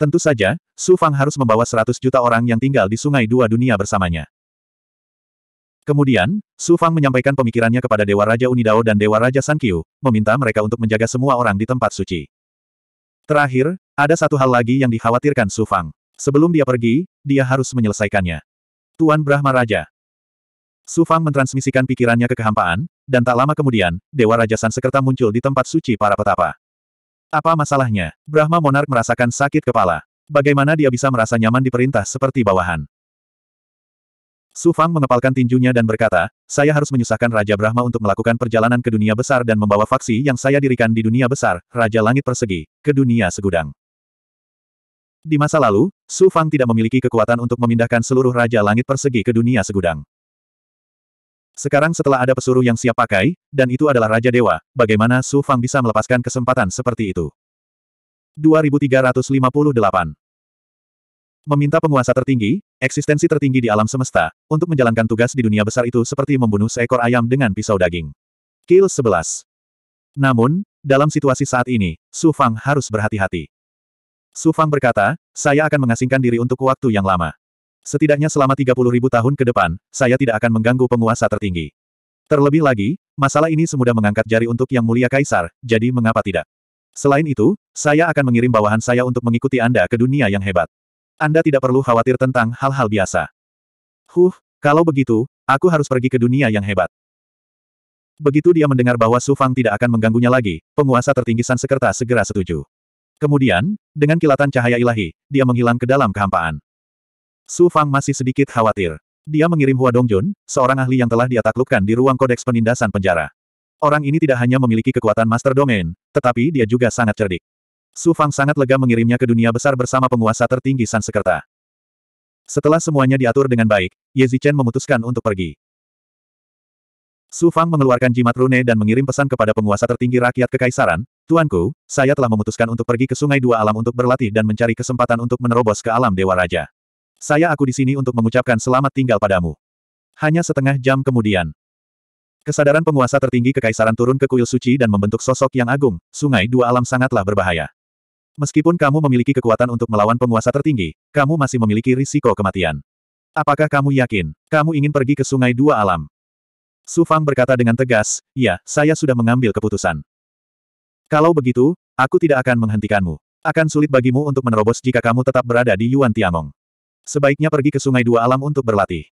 Tentu saja, Su Fang harus membawa 100 juta orang yang tinggal di Sungai Dua Dunia bersamanya. Kemudian, Su Fang menyampaikan pemikirannya kepada Dewa Raja Unidao dan Dewa Raja Sankyu, meminta mereka untuk menjaga semua orang di tempat suci. Terakhir, ada satu hal lagi yang dikhawatirkan Su Fang. Sebelum dia pergi, dia harus menyelesaikannya. Tuan Brahma Raja. Su Fang mentransmisikan pikirannya ke kehampaan, dan tak lama kemudian, Dewa Raja Sansekerta muncul di tempat suci para petapa. Apa masalahnya? Brahma Monark merasakan sakit kepala. Bagaimana dia bisa merasa nyaman diperintah seperti bawahan? Su Fang mengepalkan tinjunya dan berkata, saya harus menyusahkan Raja Brahma untuk melakukan perjalanan ke dunia besar dan membawa faksi yang saya dirikan di dunia besar, Raja Langit Persegi, ke dunia segudang. Di masa lalu, Su Fang tidak memiliki kekuatan untuk memindahkan seluruh Raja Langit Persegi ke dunia segudang. Sekarang setelah ada pesuruh yang siap pakai, dan itu adalah Raja Dewa, bagaimana Su Fang bisa melepaskan kesempatan seperti itu? 2358 Meminta penguasa tertinggi, eksistensi tertinggi di alam semesta, untuk menjalankan tugas di dunia besar itu seperti membunuh seekor ayam dengan pisau daging. Kill 11 Namun, dalam situasi saat ini, Su Fang harus berhati-hati. Su Fang berkata, saya akan mengasingkan diri untuk waktu yang lama. Setidaknya selama 30 ribu tahun ke depan, saya tidak akan mengganggu penguasa tertinggi. Terlebih lagi, masalah ini semudah mengangkat jari untuk Yang Mulia Kaisar, jadi mengapa tidak? Selain itu, saya akan mengirim bawahan saya untuk mengikuti Anda ke dunia yang hebat. Anda tidak perlu khawatir tentang hal-hal biasa. Huh, kalau begitu, aku harus pergi ke dunia yang hebat. Begitu dia mendengar bahwa Su Fang tidak akan mengganggunya lagi, penguasa tertinggi San Sekerta segera setuju. Kemudian, dengan kilatan cahaya ilahi, dia menghilang ke dalam kehampaan. Su Fang masih sedikit khawatir. Dia mengirim Hua Dongjun, seorang ahli yang telah dia taklukkan di ruang kodeks penindasan penjara. Orang ini tidak hanya memiliki kekuatan Master Domain, tetapi dia juga sangat cerdik. Su Fang sangat lega mengirimnya ke dunia besar bersama penguasa tertinggi San Sekerta. Setelah semuanya diatur dengan baik, Ye Zichen memutuskan untuk pergi. Su Fang mengeluarkan jimat rune dan mengirim pesan kepada penguasa tertinggi rakyat kekaisaran, Tuanku, saya telah memutuskan untuk pergi ke Sungai Dua Alam untuk berlatih dan mencari kesempatan untuk menerobos ke alam Dewa Raja. Saya aku di sini untuk mengucapkan selamat tinggal padamu. Hanya setengah jam kemudian. Kesadaran penguasa tertinggi kekaisaran turun ke kuil suci dan membentuk sosok yang agung, sungai dua alam sangatlah berbahaya. Meskipun kamu memiliki kekuatan untuk melawan penguasa tertinggi, kamu masih memiliki risiko kematian. Apakah kamu yakin, kamu ingin pergi ke sungai dua alam? Su Fang berkata dengan tegas, ya, saya sudah mengambil keputusan. Kalau begitu, aku tidak akan menghentikanmu. Akan sulit bagimu untuk menerobos jika kamu tetap berada di Yuan Tiangong. Sebaiknya pergi ke Sungai Dua Alam untuk berlatih.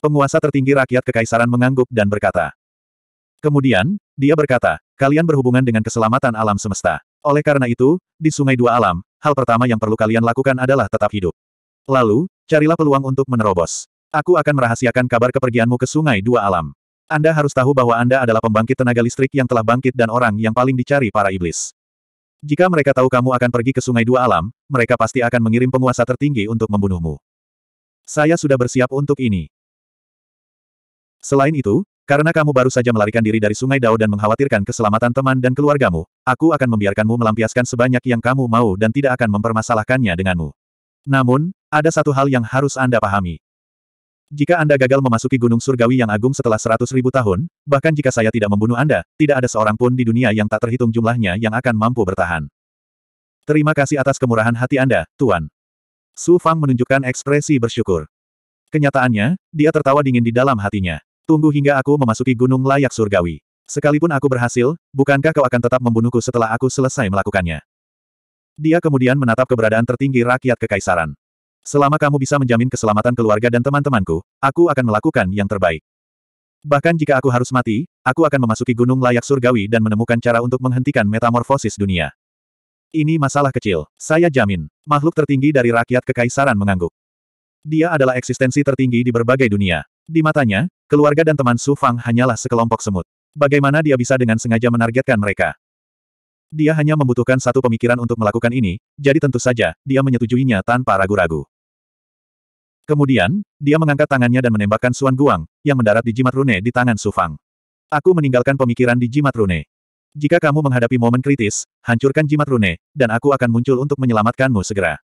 Penguasa tertinggi rakyat kekaisaran mengangguk dan berkata. Kemudian, dia berkata, kalian berhubungan dengan keselamatan alam semesta. Oleh karena itu, di Sungai Dua Alam, hal pertama yang perlu kalian lakukan adalah tetap hidup. Lalu, carilah peluang untuk menerobos. Aku akan merahasiakan kabar kepergianmu ke Sungai Dua Alam. Anda harus tahu bahwa Anda adalah pembangkit tenaga listrik yang telah bangkit dan orang yang paling dicari para iblis. Jika mereka tahu kamu akan pergi ke Sungai Dua Alam, mereka pasti akan mengirim penguasa tertinggi untuk membunuhmu. Saya sudah bersiap untuk ini. Selain itu, karena kamu baru saja melarikan diri dari Sungai Dao dan mengkhawatirkan keselamatan teman dan keluargamu, aku akan membiarkanmu melampiaskan sebanyak yang kamu mau dan tidak akan mempermasalahkannya denganmu. Namun, ada satu hal yang harus Anda pahami. Jika Anda gagal memasuki Gunung Surgawi yang agung setelah seratus ribu tahun, bahkan jika saya tidak membunuh Anda, tidak ada seorang pun di dunia yang tak terhitung jumlahnya yang akan mampu bertahan. Terima kasih atas kemurahan hati Anda, Tuan. Su Fang menunjukkan ekspresi bersyukur. Kenyataannya, dia tertawa dingin di dalam hatinya. Tunggu hingga aku memasuki gunung layak surgawi. Sekalipun aku berhasil, bukankah kau akan tetap membunuhku setelah aku selesai melakukannya? Dia kemudian menatap keberadaan tertinggi rakyat kekaisaran. Selama kamu bisa menjamin keselamatan keluarga dan teman-temanku, aku akan melakukan yang terbaik. Bahkan jika aku harus mati, aku akan memasuki gunung layak surgawi dan menemukan cara untuk menghentikan metamorfosis dunia. Ini masalah kecil, saya jamin. Makhluk tertinggi dari rakyat kekaisaran mengangguk. Dia adalah eksistensi tertinggi di berbagai dunia. Di matanya, keluarga dan teman Su Fang hanyalah sekelompok semut. Bagaimana dia bisa dengan sengaja menargetkan mereka? Dia hanya membutuhkan satu pemikiran untuk melakukan ini, jadi tentu saja, dia menyetujuinya tanpa ragu-ragu. Kemudian, dia mengangkat tangannya dan menembakkan Suan Guang, yang mendarat di jimat rune di tangan Su Fang. Aku meninggalkan pemikiran di jimat rune. Jika kamu menghadapi momen kritis, hancurkan jimat rune, dan aku akan muncul untuk menyelamatkanmu segera.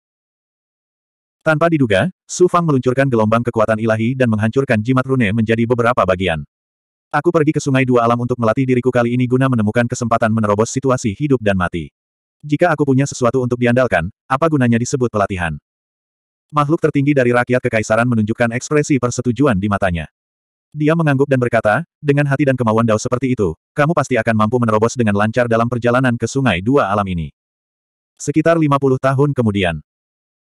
Tanpa diduga, Su Fang meluncurkan gelombang kekuatan ilahi dan menghancurkan jimat rune menjadi beberapa bagian. Aku pergi ke Sungai Dua Alam untuk melatih diriku kali ini guna menemukan kesempatan menerobos situasi hidup dan mati. Jika aku punya sesuatu untuk diandalkan, apa gunanya disebut pelatihan? Makhluk tertinggi dari rakyat kekaisaran menunjukkan ekspresi persetujuan di matanya. Dia mengangguk dan berkata, dengan hati dan kemauan Dao seperti itu, kamu pasti akan mampu menerobos dengan lancar dalam perjalanan ke Sungai Dua Alam ini. Sekitar 50 tahun kemudian.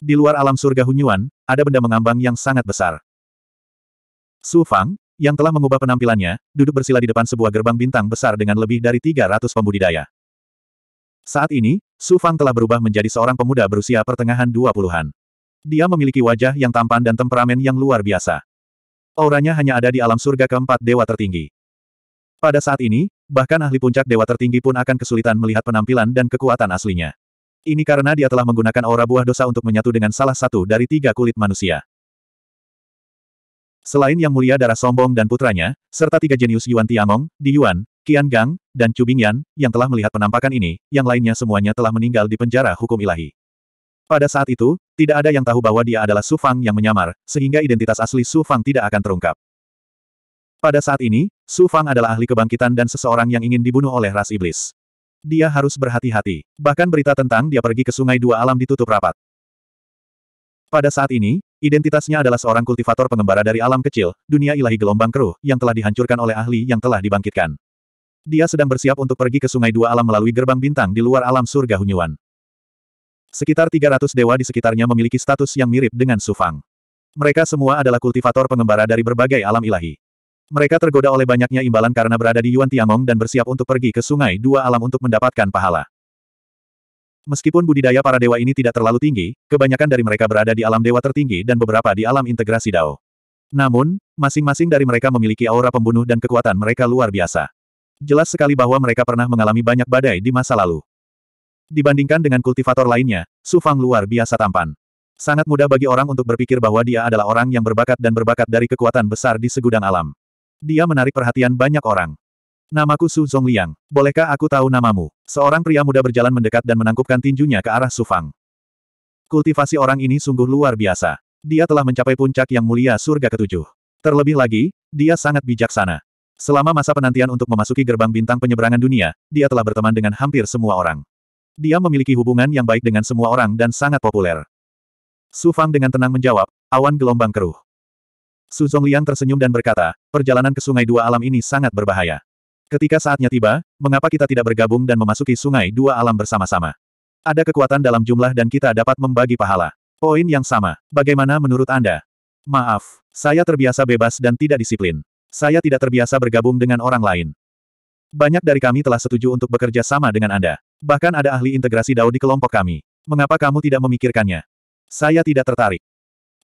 Di luar alam surga Hunyuan, ada benda mengambang yang sangat besar. Su Fang, yang telah mengubah penampilannya, duduk bersila di depan sebuah gerbang bintang besar dengan lebih dari 300 pembudidaya. Saat ini, Su Fang telah berubah menjadi seorang pemuda berusia pertengahan 20-an. Dia memiliki wajah yang tampan dan temperamen yang luar biasa. Auranya hanya ada di alam surga keempat dewa tertinggi. Pada saat ini, bahkan ahli puncak dewa tertinggi pun akan kesulitan melihat penampilan dan kekuatan aslinya. Ini karena dia telah menggunakan aura buah dosa untuk menyatu dengan salah satu dari tiga kulit manusia. Selain Yang Mulia Darah Sombong dan putranya, serta tiga jenius Yuan Tiangong, Di Yuan, Qian Gang, dan Chu Bingyan, yang telah melihat penampakan ini, yang lainnya semuanya telah meninggal di penjara hukum ilahi. Pada saat itu, tidak ada yang tahu bahwa dia adalah Su Fang yang menyamar, sehingga identitas asli Su Fang tidak akan terungkap. Pada saat ini, Su Fang adalah ahli kebangkitan dan seseorang yang ingin dibunuh oleh ras iblis. Dia harus berhati-hati. Bahkan berita tentang dia pergi ke sungai dua alam ditutup rapat. Pada saat ini, Identitasnya adalah seorang kultivator pengembara dari alam kecil, dunia ilahi gelombang keruh, yang telah dihancurkan oleh ahli yang telah dibangkitkan. Dia sedang bersiap untuk pergi ke Sungai Dua Alam melalui gerbang bintang di luar alam surga Hunyuan. Sekitar 300 dewa di sekitarnya memiliki status yang mirip dengan Sufang. Mereka semua adalah kultivator pengembara dari berbagai alam ilahi. Mereka tergoda oleh banyaknya imbalan karena berada di Yuan Tiangong dan bersiap untuk pergi ke Sungai Dua Alam untuk mendapatkan pahala. Meskipun budidaya para dewa ini tidak terlalu tinggi, kebanyakan dari mereka berada di alam dewa tertinggi dan beberapa di alam integrasi Dao. Namun, masing-masing dari mereka memiliki aura pembunuh dan kekuatan mereka luar biasa. Jelas sekali bahwa mereka pernah mengalami banyak badai di masa lalu. Dibandingkan dengan kultivator lainnya, Su Fang luar biasa tampan. Sangat mudah bagi orang untuk berpikir bahwa dia adalah orang yang berbakat dan berbakat dari kekuatan besar di segudang alam. Dia menarik perhatian banyak orang. Namaku Su Zongliang. Bolehkah aku tahu namamu? Seorang pria muda berjalan mendekat dan menangkupkan tinjunya ke arah Su Fang. Kultivasi orang ini sungguh luar biasa. Dia telah mencapai puncak yang mulia surga ketujuh. Terlebih lagi, dia sangat bijaksana. Selama masa penantian untuk memasuki gerbang bintang penyeberangan dunia, dia telah berteman dengan hampir semua orang. Dia memiliki hubungan yang baik dengan semua orang dan sangat populer. Su Fang dengan tenang menjawab, awan gelombang keruh. Su Zongliang tersenyum dan berkata, perjalanan ke sungai dua alam ini sangat berbahaya. Ketika saatnya tiba, mengapa kita tidak bergabung dan memasuki sungai dua alam bersama-sama? Ada kekuatan dalam jumlah dan kita dapat membagi pahala. Poin yang sama. Bagaimana menurut Anda? Maaf, saya terbiasa bebas dan tidak disiplin. Saya tidak terbiasa bergabung dengan orang lain. Banyak dari kami telah setuju untuk bekerja sama dengan Anda. Bahkan ada ahli integrasi DAO di kelompok kami. Mengapa kamu tidak memikirkannya? Saya tidak tertarik.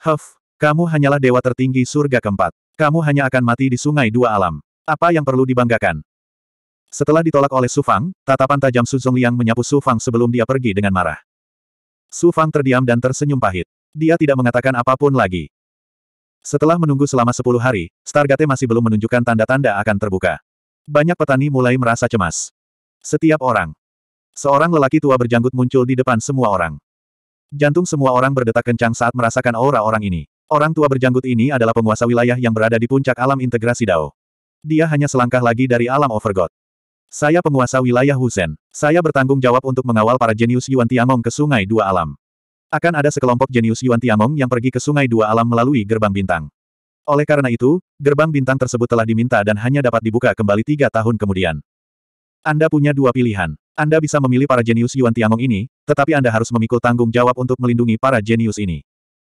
Huff, kamu hanyalah dewa tertinggi surga keempat. Kamu hanya akan mati di sungai dua alam. Apa yang perlu dibanggakan? Setelah ditolak oleh Su Fang, tatapan tajam Su Zongliang menyapu Su Fang sebelum dia pergi dengan marah. Su Fang terdiam dan tersenyum pahit. Dia tidak mengatakan apa pun lagi. Setelah menunggu selama sepuluh hari, Stargate masih belum menunjukkan tanda-tanda akan terbuka. Banyak petani mulai merasa cemas. Setiap orang. Seorang lelaki tua berjanggut muncul di depan semua orang. Jantung semua orang berdetak kencang saat merasakan aura orang ini. Orang tua berjanggut ini adalah penguasa wilayah yang berada di puncak alam integrasi Dao. Dia hanya selangkah lagi dari alam Overgod. Saya penguasa wilayah Husen. Saya bertanggung jawab untuk mengawal para jenius Yuan Tiangong ke Sungai Dua Alam. Akan ada sekelompok jenius Yuan Tiangong yang pergi ke Sungai Dua Alam melalui gerbang bintang. Oleh karena itu, gerbang bintang tersebut telah diminta dan hanya dapat dibuka kembali tiga tahun kemudian. Anda punya dua pilihan. Anda bisa memilih para jenius Yuan Tiangong ini, tetapi Anda harus memikul tanggung jawab untuk melindungi para jenius ini.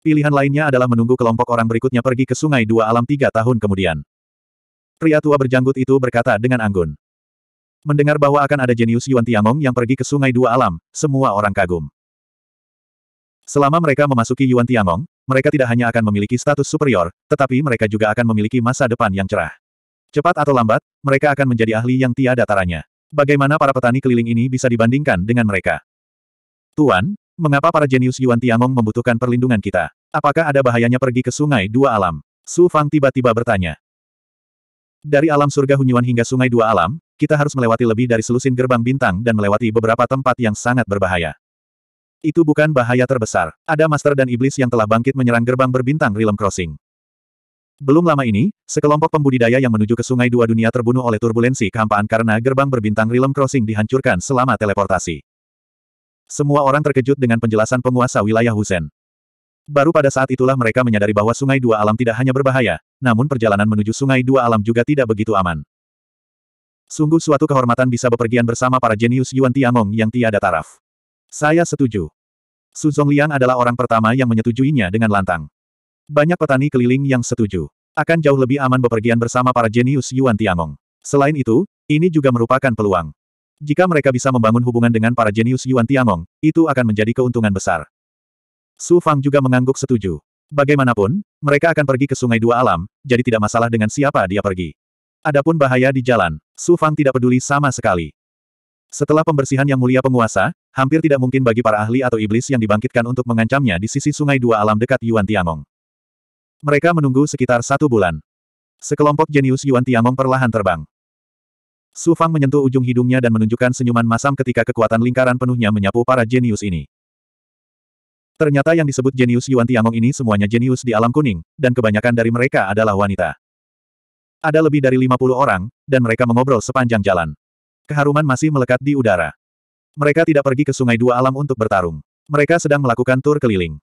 Pilihan lainnya adalah menunggu kelompok orang berikutnya pergi ke Sungai Dua Alam tiga tahun kemudian. Pria tua berjanggut itu berkata dengan anggun. Mendengar bahwa akan ada jenius Yuan Tiangong yang pergi ke Sungai Dua Alam, semua orang kagum. Selama mereka memasuki Yuan Tiangong, mereka tidak hanya akan memiliki status superior, tetapi mereka juga akan memiliki masa depan yang cerah. Cepat atau lambat, mereka akan menjadi ahli yang tiada taranya. Bagaimana para petani keliling ini bisa dibandingkan dengan mereka? Tuan, mengapa para jenius Yuan Tiangong membutuhkan perlindungan kita? Apakah ada bahayanya pergi ke Sungai Dua Alam? Su Fang tiba-tiba bertanya. Dari alam surga Hunyuan hingga Sungai Dua Alam, kita harus melewati lebih dari selusin gerbang bintang dan melewati beberapa tempat yang sangat berbahaya. Itu bukan bahaya terbesar. Ada Master dan Iblis yang telah bangkit menyerang gerbang berbintang Realm Crossing. Belum lama ini, sekelompok pembudidaya yang menuju ke Sungai Dua Dunia terbunuh oleh turbulensi kehampaan karena gerbang berbintang Realm Crossing dihancurkan selama teleportasi. Semua orang terkejut dengan penjelasan penguasa wilayah Husen. Baru pada saat itulah mereka menyadari bahwa Sungai Dua Alam tidak hanya berbahaya, namun perjalanan menuju Sungai Dua Alam juga tidak begitu aman. Sungguh suatu kehormatan bisa bepergian bersama para jenius Yuan Tiangong yang tiada taraf. Saya setuju. Su Zongliang adalah orang pertama yang menyetujuinya dengan lantang. Banyak petani keliling yang setuju. Akan jauh lebih aman bepergian bersama para jenius Yuan Tiangong. Selain itu, ini juga merupakan peluang. Jika mereka bisa membangun hubungan dengan para jenius Yuan Tiangong, itu akan menjadi keuntungan besar. Su Fang juga mengangguk setuju. Bagaimanapun, mereka akan pergi ke Sungai Dua Alam, jadi tidak masalah dengan siapa dia pergi. Adapun bahaya di jalan, Su Fang tidak peduli sama sekali. Setelah pembersihan yang mulia penguasa, hampir tidak mungkin bagi para ahli atau iblis yang dibangkitkan untuk mengancamnya di sisi sungai dua alam dekat Yuan Tiangong. Mereka menunggu sekitar satu bulan. Sekelompok jenius Yuan Tiangong perlahan terbang. Su Fang menyentuh ujung hidungnya dan menunjukkan senyuman masam ketika kekuatan lingkaran penuhnya menyapu para jenius ini. Ternyata yang disebut jenius Yuan Tiangong ini semuanya jenius di alam kuning, dan kebanyakan dari mereka adalah wanita. Ada lebih dari 50 orang, dan mereka mengobrol sepanjang jalan. Keharuman masih melekat di udara. Mereka tidak pergi ke Sungai Dua Alam untuk bertarung. Mereka sedang melakukan tur keliling.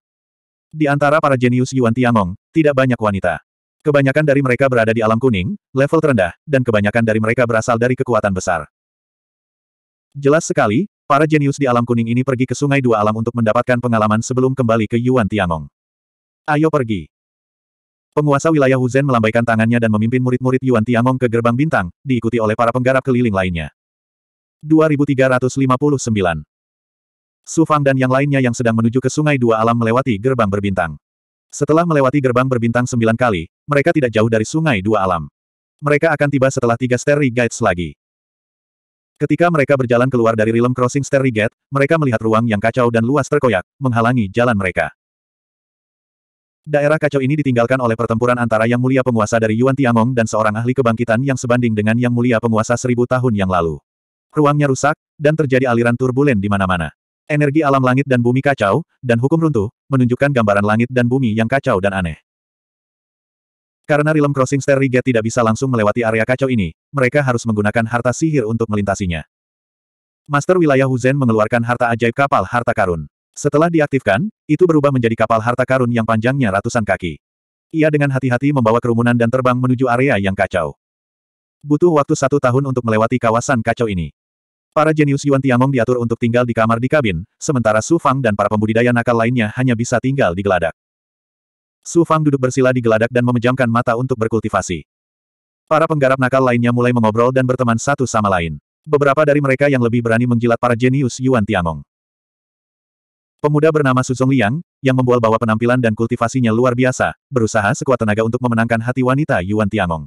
Di antara para jenius Yuan Tiangong, tidak banyak wanita. Kebanyakan dari mereka berada di alam kuning, level terendah, dan kebanyakan dari mereka berasal dari kekuatan besar. Jelas sekali, para jenius di alam kuning ini pergi ke Sungai Dua Alam untuk mendapatkan pengalaman sebelum kembali ke Yuan Tiangong. Ayo pergi. Penguasa wilayah Huzen melambaikan tangannya dan memimpin murid-murid Yuan Tiangong ke gerbang bintang, diikuti oleh para penggarap keliling lainnya. 2359. Su Fang dan yang lainnya yang sedang menuju ke Sungai Dua Alam melewati gerbang berbintang. Setelah melewati gerbang berbintang sembilan kali, mereka tidak jauh dari Sungai Dua Alam. Mereka akan tiba setelah tiga Starry Gates lagi. Ketika mereka berjalan keluar dari Realm Crossing Starry Gate, mereka melihat ruang yang kacau dan luas terkoyak, menghalangi jalan mereka. Daerah kacau ini ditinggalkan oleh pertempuran antara Yang Mulia Penguasa dari Yuan Tiangong dan seorang ahli kebangkitan yang sebanding dengan Yang Mulia Penguasa seribu tahun yang lalu. Ruangnya rusak, dan terjadi aliran turbulen di mana-mana. Energi alam langit dan bumi kacau, dan hukum runtuh, menunjukkan gambaran langit dan bumi yang kacau dan aneh. Karena Realm Crossing Starry Gate tidak bisa langsung melewati area kacau ini, mereka harus menggunakan harta sihir untuk melintasinya. Master wilayah Huzen mengeluarkan harta ajaib kapal harta karun. Setelah diaktifkan, itu berubah menjadi kapal harta karun yang panjangnya ratusan kaki. Ia dengan hati-hati membawa kerumunan dan terbang menuju area yang kacau. Butuh waktu satu tahun untuk melewati kawasan kacau ini. Para jenius Yuan Tiangong diatur untuk tinggal di kamar di kabin, sementara Su Fang dan para pembudidaya nakal lainnya hanya bisa tinggal di geladak. Su Fang duduk bersila di geladak dan memejamkan mata untuk berkultivasi. Para penggarap nakal lainnya mulai mengobrol dan berteman satu sama lain. Beberapa dari mereka yang lebih berani menjilat para jenius Yuan Tiangong. Pemuda bernama Su Song Liang, yang membual bahwa penampilan dan kultivasinya luar biasa, berusaha sekuat tenaga untuk memenangkan hati wanita Yuan Tiangong.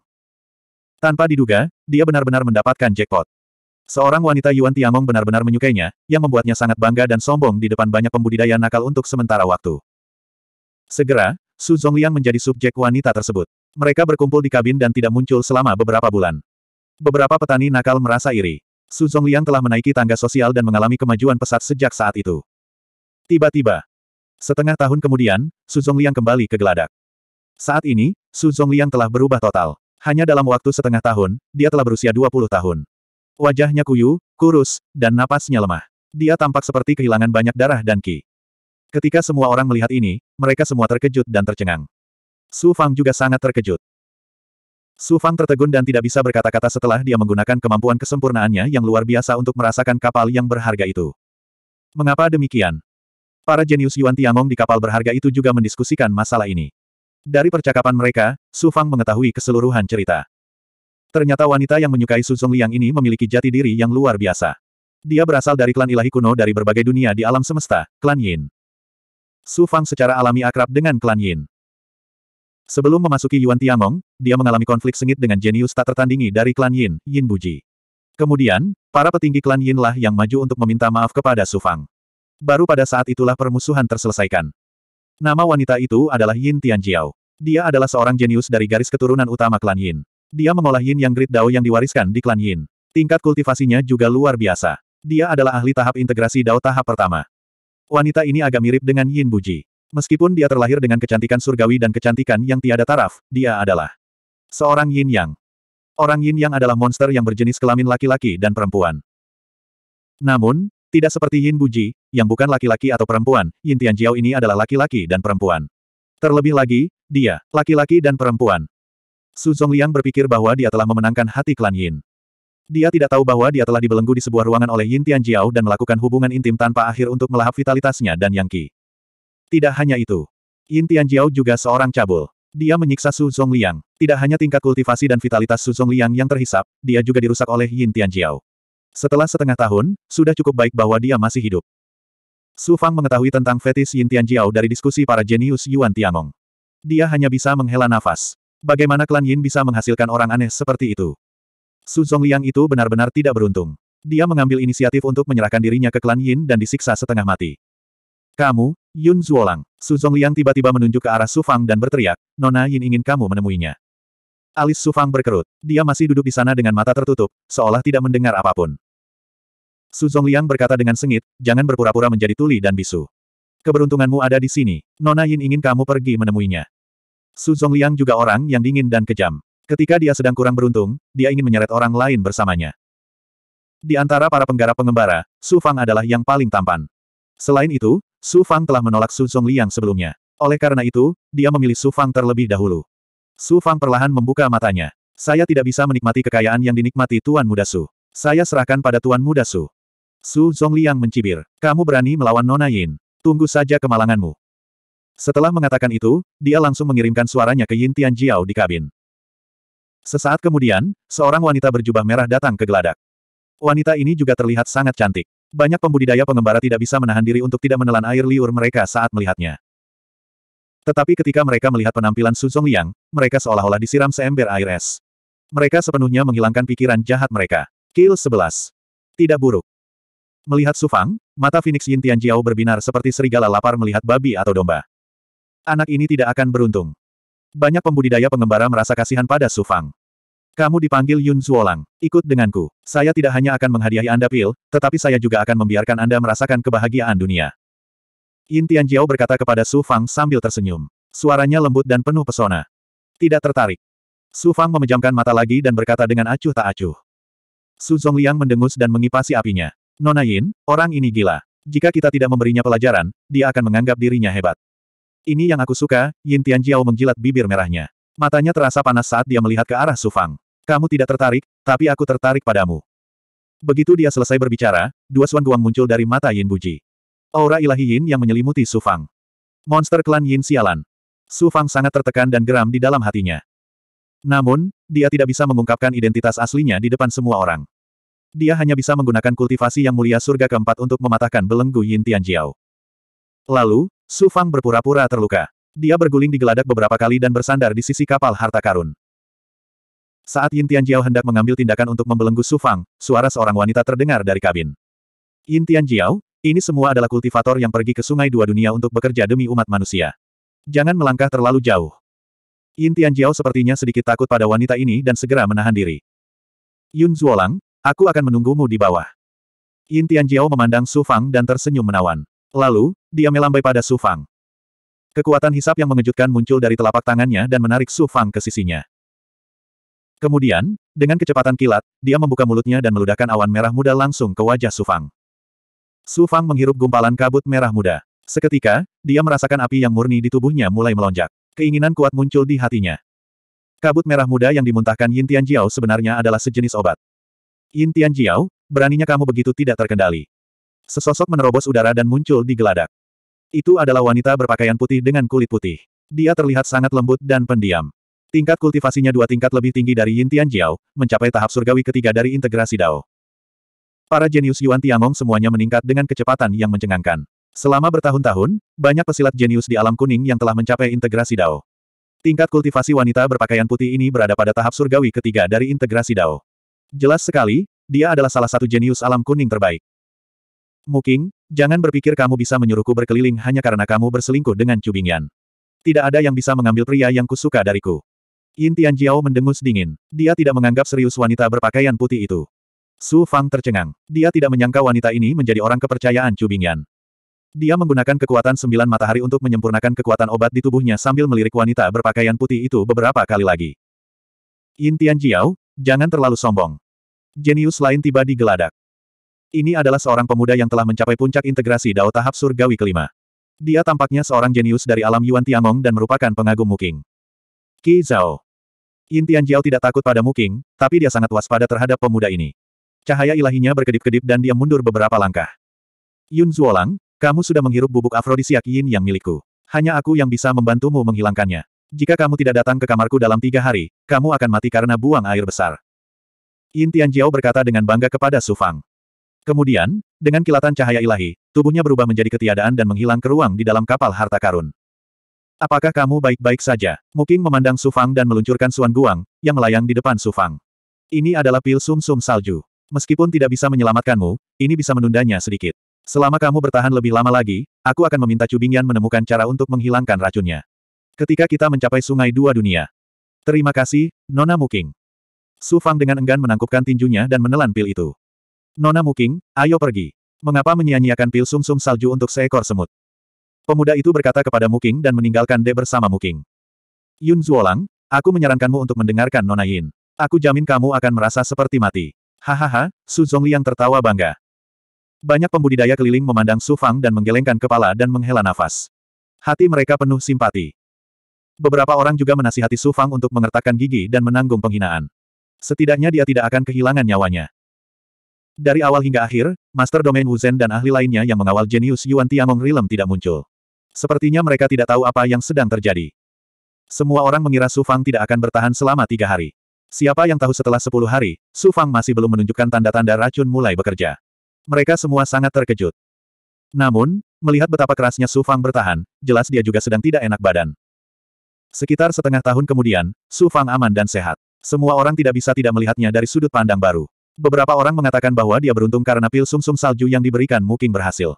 Tanpa diduga, dia benar-benar mendapatkan jackpot. Seorang wanita Yuan Tiangong benar-benar menyukainya, yang membuatnya sangat bangga dan sombong di depan banyak pembudidaya nakal untuk sementara waktu. Segera, Su Zongliang menjadi subjek wanita tersebut. Mereka berkumpul di kabin dan tidak muncul selama beberapa bulan. Beberapa petani nakal merasa iri. Su Zongliang telah menaiki tangga sosial dan mengalami kemajuan pesat sejak saat itu. Tiba-tiba, setengah tahun kemudian, Su Zongliang kembali ke geladak. Saat ini, Su Zongliang telah berubah total. Hanya dalam waktu setengah tahun, dia telah berusia 20 tahun. Wajahnya kuyu, kurus, dan napasnya lemah. Dia tampak seperti kehilangan banyak darah dan ki. Ketika semua orang melihat ini, mereka semua terkejut dan tercengang. Su Fang juga sangat terkejut. Su Fang tertegun dan tidak bisa berkata-kata setelah dia menggunakan kemampuan kesempurnaannya yang luar biasa untuk merasakan kapal yang berharga itu. Mengapa demikian? Para jenius Yuan Tiangong di kapal berharga itu juga mendiskusikan masalah ini. Dari percakapan mereka, Su Fang mengetahui keseluruhan cerita. Ternyata wanita yang menyukai Su Liang ini memiliki jati diri yang luar biasa. Dia berasal dari klan ilahi kuno dari berbagai dunia di alam semesta, klan Yin. Su Fang secara alami akrab dengan klan Yin. Sebelum memasuki Yuan Tiangong, dia mengalami konflik sengit dengan jenius tak tertandingi dari klan Yin, Yin Buji. Kemudian, para petinggi klan Yin lah yang maju untuk meminta maaf kepada Su Fang. Baru pada saat itulah permusuhan terselesaikan. Nama wanita itu adalah Yin Tianjiao. Dia adalah seorang jenius dari garis keturunan utama klan Yin. Dia mengolah yin yang grid Dao yang diwariskan di klan Yin. Tingkat kultivasinya juga luar biasa. Dia adalah ahli tahap integrasi Dao tahap pertama. Wanita ini agak mirip dengan Yin Buji. Meskipun dia terlahir dengan kecantikan surgawi dan kecantikan yang tiada taraf, dia adalah seorang Yin Yang. Orang Yin Yang adalah monster yang berjenis kelamin laki-laki dan perempuan. Namun, tidak seperti Yin Buji, yang bukan laki-laki atau perempuan, Yin Tianjiao ini adalah laki-laki dan perempuan. Terlebih lagi, dia, laki-laki dan perempuan. Su Zongliang berpikir bahwa dia telah memenangkan hati klan Yin. Dia tidak tahu bahwa dia telah dibelenggu di sebuah ruangan oleh Yin Tianjiao dan melakukan hubungan intim tanpa akhir untuk melahap vitalitasnya dan Yang Qi. Tidak hanya itu. Yin Tianjiao juga seorang cabul. Dia menyiksa Su Zongliang. Tidak hanya tingkat kultivasi dan vitalitas Su Zongliang yang terhisap, dia juga dirusak oleh Yin Tianjiao. Setelah setengah tahun, sudah cukup baik bahwa dia masih hidup. Su Fang mengetahui tentang fetis Yin Tianjiao dari diskusi para jenius Yuan Tiangong. Dia hanya bisa menghela nafas. Bagaimana klan Yin bisa menghasilkan orang aneh seperti itu? Su Zongliang itu benar-benar tidak beruntung. Dia mengambil inisiatif untuk menyerahkan dirinya ke klan Yin dan disiksa setengah mati. Kamu, Yun Zuolang. Su Zongliang tiba-tiba menunjuk ke arah Su Fang dan berteriak, Nona Yin ingin kamu menemuinya. Alis Su Fang berkerut. Dia masih duduk di sana dengan mata tertutup, seolah tidak mendengar apa pun. Su Zongliang berkata dengan sengit, jangan berpura-pura menjadi tuli dan bisu. Keberuntunganmu ada di sini. Nona Yin ingin kamu pergi menemuinya. Su Zongliang juga orang yang dingin dan kejam. Ketika dia sedang kurang beruntung, dia ingin menyeret orang lain bersamanya. Di antara para penggarap pengembara, Su Fang adalah yang paling tampan. Selain itu, Su Fang telah menolak Su Zongliang sebelumnya. Oleh karena itu, dia memilih Su Fang terlebih dahulu. Su Fang perlahan membuka matanya. Saya tidak bisa menikmati kekayaan yang dinikmati Tuan Muda Su. Saya serahkan pada Tuan Muda Su. Su Zongliang mencibir. Kamu berani melawan Nona Yin. Tunggu saja kemalanganmu. Setelah mengatakan itu, dia langsung mengirimkan suaranya ke Yin Tianjiao di kabin. Sesaat kemudian, seorang wanita berjubah merah datang ke geladak. Wanita ini juga terlihat sangat cantik. Banyak pembudidaya pengembara tidak bisa menahan diri untuk tidak menelan air liur mereka saat melihatnya. Tetapi ketika mereka melihat penampilan Su Zongliang, mereka seolah-olah disiram seember air es. Mereka sepenuhnya menghilangkan pikiran jahat mereka. Kill 11. Tidak buruk. Melihat Su Fang, mata Phoenix Yin Tianjiao berbinar seperti serigala lapar melihat babi atau domba. Anak ini tidak akan beruntung. Banyak pembudidaya pengembara merasa kasihan pada Su Fang. Kamu dipanggil Yun Zuolang. Ikut denganku. Saya tidak hanya akan menghadiahi Anda pil, tetapi saya juga akan membiarkan Anda merasakan kebahagiaan dunia. Yin Tianjiao berkata kepada Su Fang sambil tersenyum. Suaranya lembut dan penuh pesona. Tidak tertarik. Su Fang memejamkan mata lagi dan berkata dengan acuh tak acuh. Su Zongliang mendengus dan mengipasi apinya. Nona Yin, orang ini gila. Jika kita tidak memberinya pelajaran, dia akan menganggap dirinya hebat. Ini yang aku suka, Yin Tianjiao menjilat bibir merahnya. Matanya terasa panas saat dia melihat ke arah Su Fang. Kamu tidak tertarik, tapi aku tertarik padamu. Begitu dia selesai berbicara, dua suan guang muncul dari mata Yin Buji. Aura ilahi Yin yang menyelimuti Su Fang. Monster klan Yin sialan. Su Fang sangat tertekan dan geram di dalam hatinya. Namun, dia tidak bisa mengungkapkan identitas aslinya di depan semua orang. Dia hanya bisa menggunakan kultivasi yang mulia surga keempat untuk mematahkan belenggu Yin Tianjiao. Lalu, Su Fang berpura-pura terluka. Dia berguling di geladak beberapa kali dan bersandar di sisi kapal harta karun. Saat Yin Tianjiao hendak mengambil tindakan untuk membelenggu Su Fang, suara seorang wanita terdengar dari kabin. Yin Tianjiao, ini semua adalah kultivator yang pergi ke sungai dua dunia untuk bekerja demi umat manusia. Jangan melangkah terlalu jauh. Yin Tianjiao sepertinya sedikit takut pada wanita ini dan segera menahan diri. Yun Zuolang, aku akan menunggumu di bawah. Yin Tianjiao memandang Su Fang dan tersenyum menawan. Lalu, dia melambai pada Su Fang. Kekuatan hisap yang mengejutkan muncul dari telapak tangannya dan menarik Su Fang ke sisinya. Kemudian, dengan kecepatan kilat, dia membuka mulutnya dan meludahkan awan merah muda langsung ke wajah Su Fang. Su Fang menghirup gumpalan kabut merah muda. Seketika, dia merasakan api yang murni di tubuhnya mulai melonjak. Keinginan kuat muncul di hatinya. Kabut merah muda yang dimuntahkan Yin Tianjiao sebenarnya adalah sejenis obat. Yin Tianjiao, beraninya kamu begitu tidak terkendali. Sesosok menerobos udara dan muncul di geladak. Itu adalah wanita berpakaian putih dengan kulit putih. Dia terlihat sangat lembut dan pendiam. Tingkat kultivasinya dua tingkat lebih tinggi dari Yin Tianjiao, mencapai tahap surgawi ketiga dari integrasi Dao. Para jenius Yuan Tiangong semuanya meningkat dengan kecepatan yang mencengangkan. Selama bertahun-tahun, banyak pesilat jenius di alam kuning yang telah mencapai integrasi Dao. Tingkat kultivasi wanita berpakaian putih ini berada pada tahap surgawi ketiga dari integrasi Dao. Jelas sekali, dia adalah salah satu jenius alam kuning terbaik. Muking, jangan berpikir kamu bisa menyuruhku berkeliling hanya karena kamu berselingkuh dengan Cubingyan. Tidak ada yang bisa mengambil pria yang kusuka dariku. Yin Tianjiao mendengus dingin. Dia tidak menganggap serius wanita berpakaian putih itu. Su Fang tercengang. Dia tidak menyangka wanita ini menjadi orang kepercayaan Chu Bingyan. Dia menggunakan kekuatan sembilan matahari untuk menyempurnakan kekuatan obat di tubuhnya sambil melirik wanita berpakaian putih itu beberapa kali lagi. Yin Tianjiao, jangan terlalu sombong. Jenius lain tiba di geladak. Ini adalah seorang pemuda yang telah mencapai puncak integrasi Dao tahap surgawi kelima. Dia tampaknya seorang jenius dari alam Yuan Tiangong dan merupakan pengagum Muking. Qi Zhao. Yin Tianjiao tidak takut pada Muking, tapi dia sangat waspada terhadap pemuda ini. Cahaya ilahinya berkedip-kedip dan dia mundur beberapa langkah. Yun Zuolang, kamu sudah menghirup bubuk afrodisiak Yin yang milikku. Hanya aku yang bisa membantumu menghilangkannya. Jika kamu tidak datang ke kamarku dalam tiga hari, kamu akan mati karena buang air besar. Yin Tianjiao berkata dengan bangga kepada Su Fang. Kemudian, dengan kilatan cahaya ilahi, tubuhnya berubah menjadi ketiadaan dan menghilang ke ruang di dalam kapal harta karun. Apakah kamu baik-baik saja? Muking memandang Su Fang dan meluncurkan Suan Guang, yang melayang di depan Su Fang. Ini adalah pil sum-sum salju. Meskipun tidak bisa menyelamatkanmu, ini bisa menundanya sedikit. Selama kamu bertahan lebih lama lagi, aku akan meminta Cubingyan menemukan cara untuk menghilangkan racunnya. Ketika kita mencapai sungai dua dunia. Terima kasih, Nona Muking. Su Fang dengan enggan menangkupkan tinjunya dan menelan pil itu. Nona Muking, ayo pergi. Mengapa menyia-nyiakan pil sum-sum salju untuk seekor semut? Pemuda itu berkata kepada Muking dan meninggalkan De bersama Muking. Yun Zuolang, aku menyarankanmu untuk mendengarkan Nona Yin. Aku jamin kamu akan merasa seperti mati. Hahaha, Su Zhongli yang tertawa bangga. Banyak pembudidaya keliling memandang Su Fang dan menggelengkan kepala dan menghela nafas. Hati mereka penuh simpati. Beberapa orang juga menasihati Su Fang untuk mengertakkan gigi dan menanggung penghinaan. Setidaknya dia tidak akan kehilangan nyawanya. Dari awal hingga akhir, Master Domain Zhen dan ahli lainnya yang mengawal jenius Yuan Tiangong Rilem tidak muncul. Sepertinya mereka tidak tahu apa yang sedang terjadi. Semua orang mengira Su Fang tidak akan bertahan selama tiga hari. Siapa yang tahu setelah sepuluh hari, Su Fang masih belum menunjukkan tanda-tanda racun mulai bekerja. Mereka semua sangat terkejut. Namun, melihat betapa kerasnya Su Fang bertahan, jelas dia juga sedang tidak enak badan. Sekitar setengah tahun kemudian, Su Fang aman dan sehat. Semua orang tidak bisa tidak melihatnya dari sudut pandang baru. Beberapa orang mengatakan bahwa dia beruntung karena pil sumsum -sum salju yang diberikan Muking berhasil.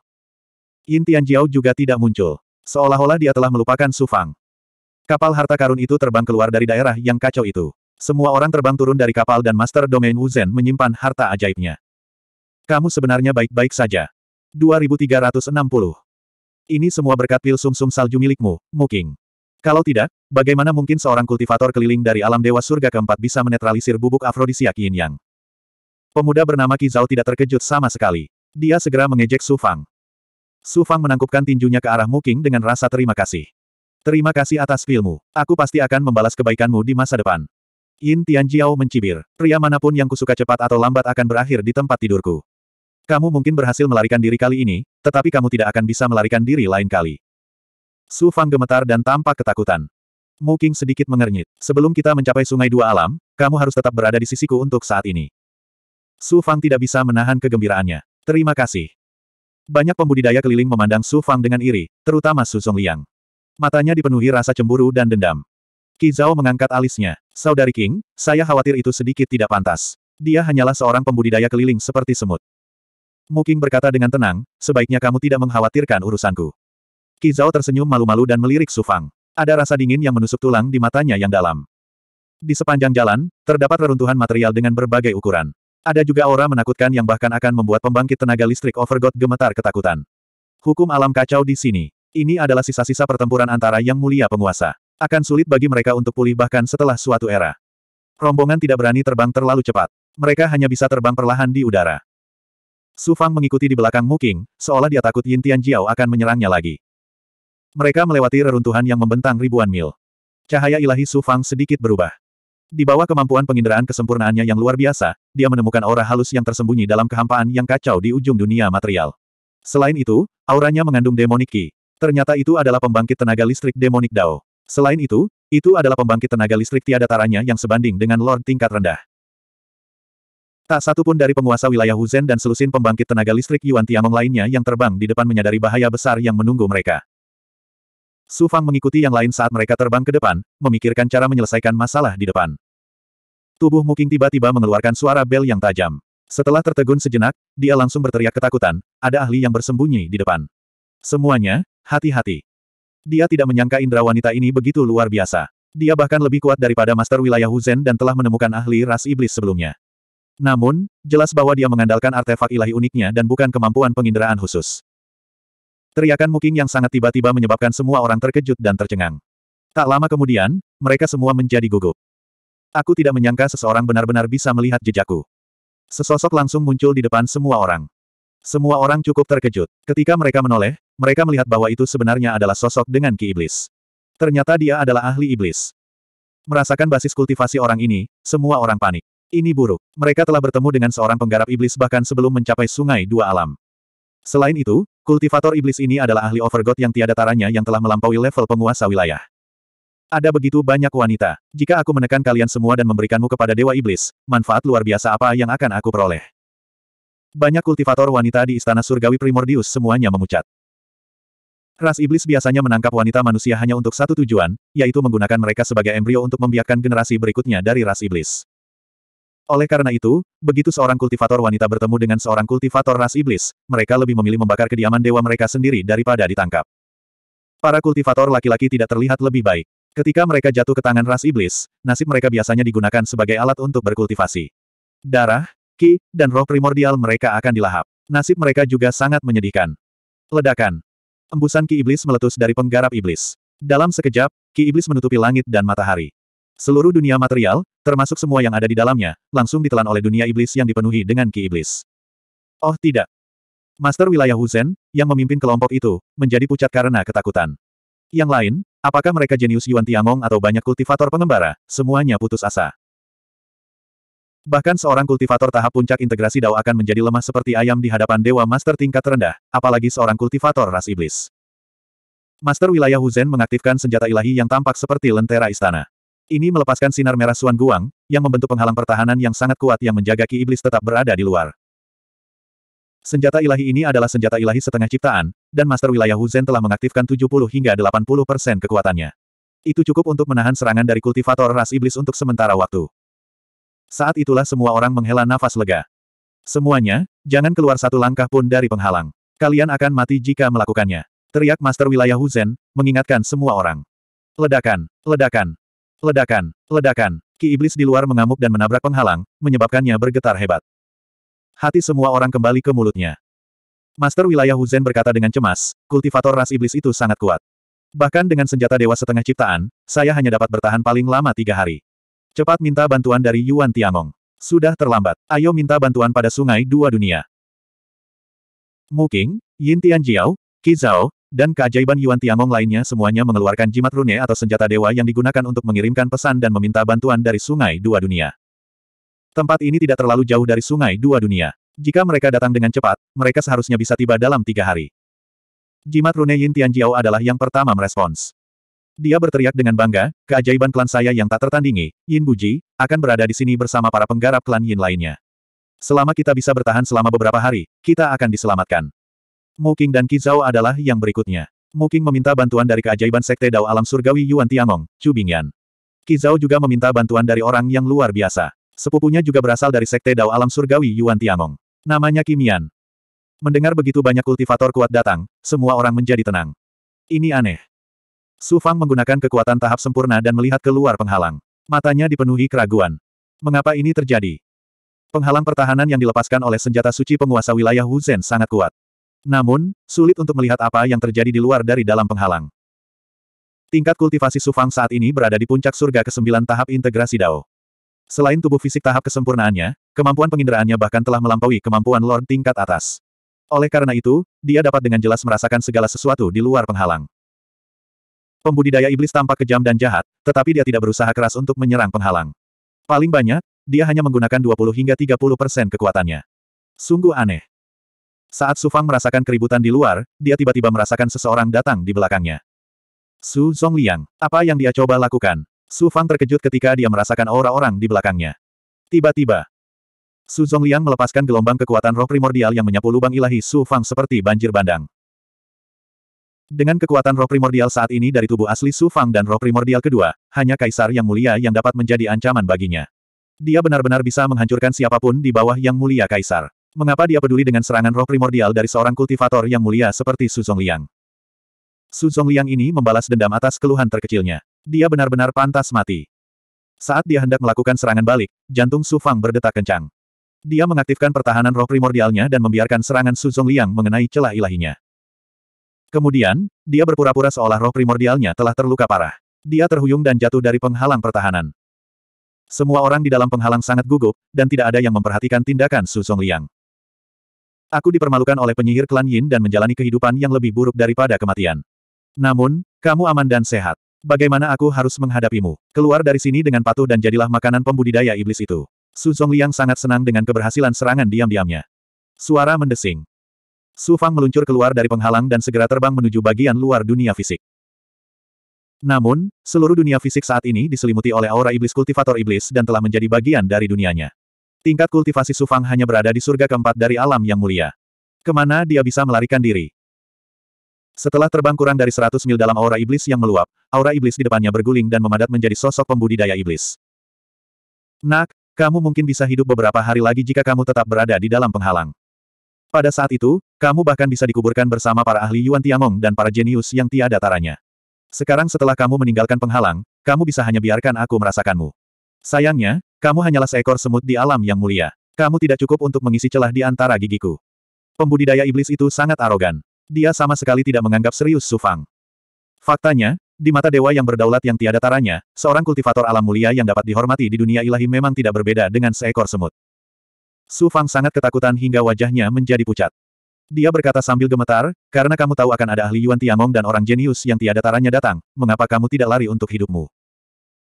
Yin Tianjiao juga tidak muncul. Seolah-olah dia telah melupakan Su Fang. Kapal harta karun itu terbang keluar dari daerah yang kacau itu. Semua orang terbang turun dari kapal dan Master Domain Zhen menyimpan harta ajaibnya. Kamu sebenarnya baik-baik saja. 2360. Ini semua berkat pil sumsum -sum salju milikmu, Muking. Kalau tidak, bagaimana mungkin seorang kultivator keliling dari alam dewa surga keempat bisa menetralisir bubuk afrodisiak yin yang? Pemuda bernama Qi Zhao tidak terkejut sama sekali. Dia segera mengejek Su Fang. Su Fang menangkupkan tinjunya ke arah Muking dengan rasa terima kasih. Terima kasih atas filmu. Aku pasti akan membalas kebaikanmu di masa depan. Yin Tianjiao mencibir. Pria mana pun yang kusuka cepat atau lambat akan berakhir di tempat tidurku. Kamu mungkin berhasil melarikan diri kali ini, tetapi kamu tidak akan bisa melarikan diri lain kali. Su Fang gemetar dan tampak ketakutan. Muking sedikit mengernyit. Sebelum kita mencapai sungai dua alam, kamu harus tetap berada di sisiku untuk saat ini. Su Fang tidak bisa menahan kegembiraannya. Terima kasih. Banyak pembudidaya keliling memandang Su Fang dengan iri, terutama Su Liang. Matanya dipenuhi rasa cemburu dan dendam. Qi Zhao mengangkat alisnya. Saudari King, saya khawatir itu sedikit tidak pantas. Dia hanyalah seorang pembudidaya keliling seperti semut. Mu King berkata dengan tenang, sebaiknya kamu tidak mengkhawatirkan urusanku. Qi Zhao tersenyum malu-malu dan melirik Su Fang. Ada rasa dingin yang menusuk tulang di matanya yang dalam. Di sepanjang jalan, terdapat reruntuhan material dengan berbagai ukuran. Ada juga aura menakutkan yang bahkan akan membuat pembangkit tenaga listrik Overgod gemetar ketakutan. Hukum alam kacau di sini. Ini adalah sisa-sisa pertempuran antara yang mulia penguasa. Akan sulit bagi mereka untuk pulih bahkan setelah suatu era. Rombongan tidak berani terbang terlalu cepat. Mereka hanya bisa terbang perlahan di udara. Su Fang mengikuti di belakang Muking, seolah dia takut Yin Tianjiao akan menyerangnya lagi. Mereka melewati reruntuhan yang membentang ribuan mil. Cahaya ilahi Su Fang sedikit berubah. Di bawah kemampuan penginderaan kesempurnaannya yang luar biasa, dia menemukan aura halus yang tersembunyi dalam kehampaan yang kacau di ujung dunia material. Selain itu, auranya mengandung demonic ki. Ternyata itu adalah pembangkit tenaga listrik demonic Dao. Selain itu, itu adalah pembangkit tenaga listrik tiada taranya yang sebanding dengan Lord tingkat rendah. Tak satu pun dari penguasa wilayah Huzen dan selusin pembangkit tenaga listrik Yuan Tiangong lainnya yang terbang di depan menyadari bahaya besar yang menunggu mereka. Su Fang mengikuti yang lain saat mereka terbang ke depan, memikirkan cara menyelesaikan masalah di depan. Tubuh Muking tiba-tiba mengeluarkan suara bel yang tajam. Setelah tertegun sejenak, dia langsung berteriak ketakutan, ada ahli yang bersembunyi di depan. Semuanya, hati-hati. Dia tidak menyangka indera wanita ini begitu luar biasa. Dia bahkan lebih kuat daripada Master Wilayah Huzen dan telah menemukan ahli ras iblis sebelumnya. Namun, jelas bahwa dia mengandalkan artefak ilahi uniknya dan bukan kemampuan penginderaan khusus. Teriakan Muking yang sangat tiba-tiba menyebabkan semua orang terkejut dan tercengang. Tak lama kemudian, mereka semua menjadi gugup. Aku tidak menyangka seseorang benar-benar bisa melihat jejakku. Sesosok langsung muncul di depan semua orang. Semua orang cukup terkejut. Ketika mereka menoleh, mereka melihat bahwa itu sebenarnya adalah sosok dengan ki iblis. Ternyata dia adalah ahli iblis. Merasakan basis kultivasi orang ini, semua orang panik. Ini buruk. Mereka telah bertemu dengan seorang penggarap iblis bahkan sebelum mencapai sungai dua alam. Selain itu, kultivator iblis ini adalah ahli overgod yang tiada taranya yang telah melampaui level penguasa wilayah. Ada begitu banyak wanita. Jika aku menekan kalian semua dan memberikanmu kepada Dewa Iblis, manfaat luar biasa apa yang akan aku peroleh? Banyak kultivator wanita di Istana Surgawi Primordius semuanya memucat. Ras iblis biasanya menangkap wanita manusia hanya untuk satu tujuan, yaitu menggunakan mereka sebagai embrio untuk membiakkan generasi berikutnya dari ras iblis. Oleh karena itu, begitu seorang kultivator wanita bertemu dengan seorang kultivator ras iblis, mereka lebih memilih membakar kediaman dewa mereka sendiri daripada ditangkap. Para kultivator laki-laki tidak terlihat lebih baik. Ketika mereka jatuh ke tangan ras iblis, nasib mereka biasanya digunakan sebagai alat untuk berkultivasi. Darah, ki, dan roh primordial mereka akan dilahap. Nasib mereka juga sangat menyedihkan. Ledakan. Embusan ki iblis meletus dari penggarap iblis. Dalam sekejap, ki iblis menutupi langit dan matahari. Seluruh dunia material, termasuk semua yang ada di dalamnya, langsung ditelan oleh dunia iblis yang dipenuhi dengan ki iblis. Oh tidak. Master wilayah Huzen, yang memimpin kelompok itu, menjadi pucat karena ketakutan. Yang lain, apakah mereka jenius Yuan Tiangong atau banyak kultivator pengembara, semuanya putus asa. Bahkan seorang kultivator tahap puncak integrasi Dao akan menjadi lemah seperti ayam di hadapan Dewa Master tingkat rendah, apalagi seorang kultivator ras iblis. Master wilayah Huzen mengaktifkan senjata ilahi yang tampak seperti lentera istana. Ini melepaskan sinar merah Suan Guang, yang membentuk penghalang pertahanan yang sangat kuat yang menjaga Ki Iblis tetap berada di luar. Senjata ilahi ini adalah senjata ilahi setengah ciptaan, dan Master wilayah Huzen telah mengaktifkan 70 hingga 80% kekuatannya. Itu cukup untuk menahan serangan dari kultivator ras iblis untuk sementara waktu. Saat itulah semua orang menghela nafas lega. Semuanya, jangan keluar satu langkah pun dari penghalang. Kalian akan mati jika melakukannya. Teriak Master Wilayah Huzen, mengingatkan semua orang. Ledakan, ledakan, ledakan, ledakan. Ki iblis di luar mengamuk dan menabrak penghalang, menyebabkannya bergetar hebat. Hati semua orang kembali ke mulutnya. Master Wilayah Huzen berkata dengan cemas, kultivator ras iblis itu sangat kuat. Bahkan dengan senjata dewa setengah ciptaan, saya hanya dapat bertahan paling lama tiga hari. Cepat minta bantuan dari Yuan Tiangong. Sudah terlambat. Ayo minta bantuan pada sungai dua dunia. Muking, Yin Tianjiao, Zhao, dan keajaiban Yuan Tiangong lainnya semuanya mengeluarkan jimat rune atau senjata dewa yang digunakan untuk mengirimkan pesan dan meminta bantuan dari sungai dua dunia. Tempat ini tidak terlalu jauh dari sungai dua dunia. Jika mereka datang dengan cepat, mereka seharusnya bisa tiba dalam tiga hari. Jimat rune Yin Tianjiao adalah yang pertama merespons. Dia berteriak dengan bangga, keajaiban klan saya yang tak tertandingi, Yin Buji, akan berada di sini bersama para penggarap klan Yin lainnya. Selama kita bisa bertahan selama beberapa hari, kita akan diselamatkan. Mu Qing dan Kizao adalah yang berikutnya. Mu Qing meminta bantuan dari keajaiban Sekte Dao Alam Surgawi Yuan Tiangong, Chu Bingyan. Kizao juga meminta bantuan dari orang yang luar biasa. Sepupunya juga berasal dari Sekte Dao Alam Surgawi Yuan Tiangong. Namanya Kimian. Mendengar begitu banyak kultivator kuat datang, semua orang menjadi tenang. Ini aneh. Su Fang menggunakan kekuatan tahap sempurna dan melihat keluar penghalang. Matanya dipenuhi keraguan. Mengapa ini terjadi? Penghalang pertahanan yang dilepaskan oleh senjata suci penguasa wilayah Wuzhen sangat kuat. Namun, sulit untuk melihat apa yang terjadi di luar dari dalam penghalang. Tingkat kultivasi Su Fang saat ini berada di puncak surga ke-9 tahap integrasi Dao. Selain tubuh fisik tahap kesempurnaannya, kemampuan penginderaannya bahkan telah melampaui kemampuan Lord tingkat atas. Oleh karena itu, dia dapat dengan jelas merasakan segala sesuatu di luar penghalang. Pembudidaya iblis tampak kejam dan jahat, tetapi dia tidak berusaha keras untuk menyerang penghalang. Paling banyak, dia hanya menggunakan 20 hingga 30 persen kekuatannya. Sungguh aneh. Saat Su Fang merasakan keributan di luar, dia tiba-tiba merasakan seseorang datang di belakangnya. Su Zongliang, apa yang dia coba lakukan? Su Fang terkejut ketika dia merasakan aura orang di belakangnya. Tiba-tiba, Su Zongliang melepaskan gelombang kekuatan roh primordial yang menyapu lubang ilahi Su Fang seperti banjir bandang. Dengan kekuatan roh primordial saat ini dari tubuh asli Su Fang dan roh primordial kedua, hanya Kaisar yang mulia yang dapat menjadi ancaman baginya. Dia benar-benar bisa menghancurkan siapa pun di bawah yang mulia Kaisar. Mengapa dia peduli dengan serangan roh primordial dari seorang kultivator yang mulia seperti Su Zongliang? Su Zongliang ini membalas dendam atas keluhan terkecilnya. Dia benar-benar pantas mati. Saat dia hendak melakukan serangan balik, jantung Su Fang berdetak kencang. Dia mengaktifkan pertahanan roh primordialnya dan membiarkan serangan Su Zongliang mengenai celah ilahinya. Kemudian, dia berpura-pura seolah roh primordialnya telah terluka parah. Dia terhuyung dan jatuh dari penghalang pertahanan. Semua orang di dalam penghalang sangat gugup, dan tidak ada yang memperhatikan tindakan Su Liang. Aku dipermalukan oleh penyihir klan Yin dan menjalani kehidupan yang lebih buruk daripada kematian. Namun, kamu aman dan sehat. Bagaimana aku harus menghadapimu? Keluar dari sini dengan patuh dan jadilah makanan pembudidaya iblis itu. Su Liang sangat senang dengan keberhasilan serangan diam-diamnya. Suara mendesing. Su Fang meluncur keluar dari penghalang dan segera terbang menuju bagian luar dunia fisik. Namun, seluruh dunia fisik saat ini diselimuti oleh aura iblis kultivator iblis dan telah menjadi bagian dari dunianya. Tingkat kultivasi Sufang hanya berada di surga keempat dari alam yang mulia. Ke mana dia bisa melarikan diri? Setelah terbang kurang dari 100 mil dalam aura iblis yang meluap, aura iblis di depannya berguling dan memadat menjadi sosok pembudidaya iblis. Nak, kamu mungkin bisa hidup beberapa hari lagi jika kamu tetap berada di dalam penghalang. Pada saat itu, kamu bahkan bisa dikuburkan bersama para ahli Yuan Tiangong dan para jenius yang tiada taranya. Sekarang setelah kamu meninggalkan penghalang, kamu bisa hanya biarkan aku merasakanmu. Sayangnya, kamu hanyalah seekor semut di alam yang mulia. Kamu tidak cukup untuk mengisi celah di antara gigiku. Pembudidaya iblis itu sangat arogan. Dia sama sekali tidak menganggap serius Su Fang. Faktanya, di mata dewa yang berdaulat yang tiada taranya, seorang kultivator alam mulia yang dapat dihormati di dunia ilahi memang tidak berbeda dengan seekor semut. Su Fang sangat ketakutan hingga wajahnya menjadi pucat. Dia berkata sambil gemetar, karena kamu tahu akan ada ahli Yuan Tiangong dan orang jenius yang tiada taranya datang, mengapa kamu tidak lari untuk hidupmu?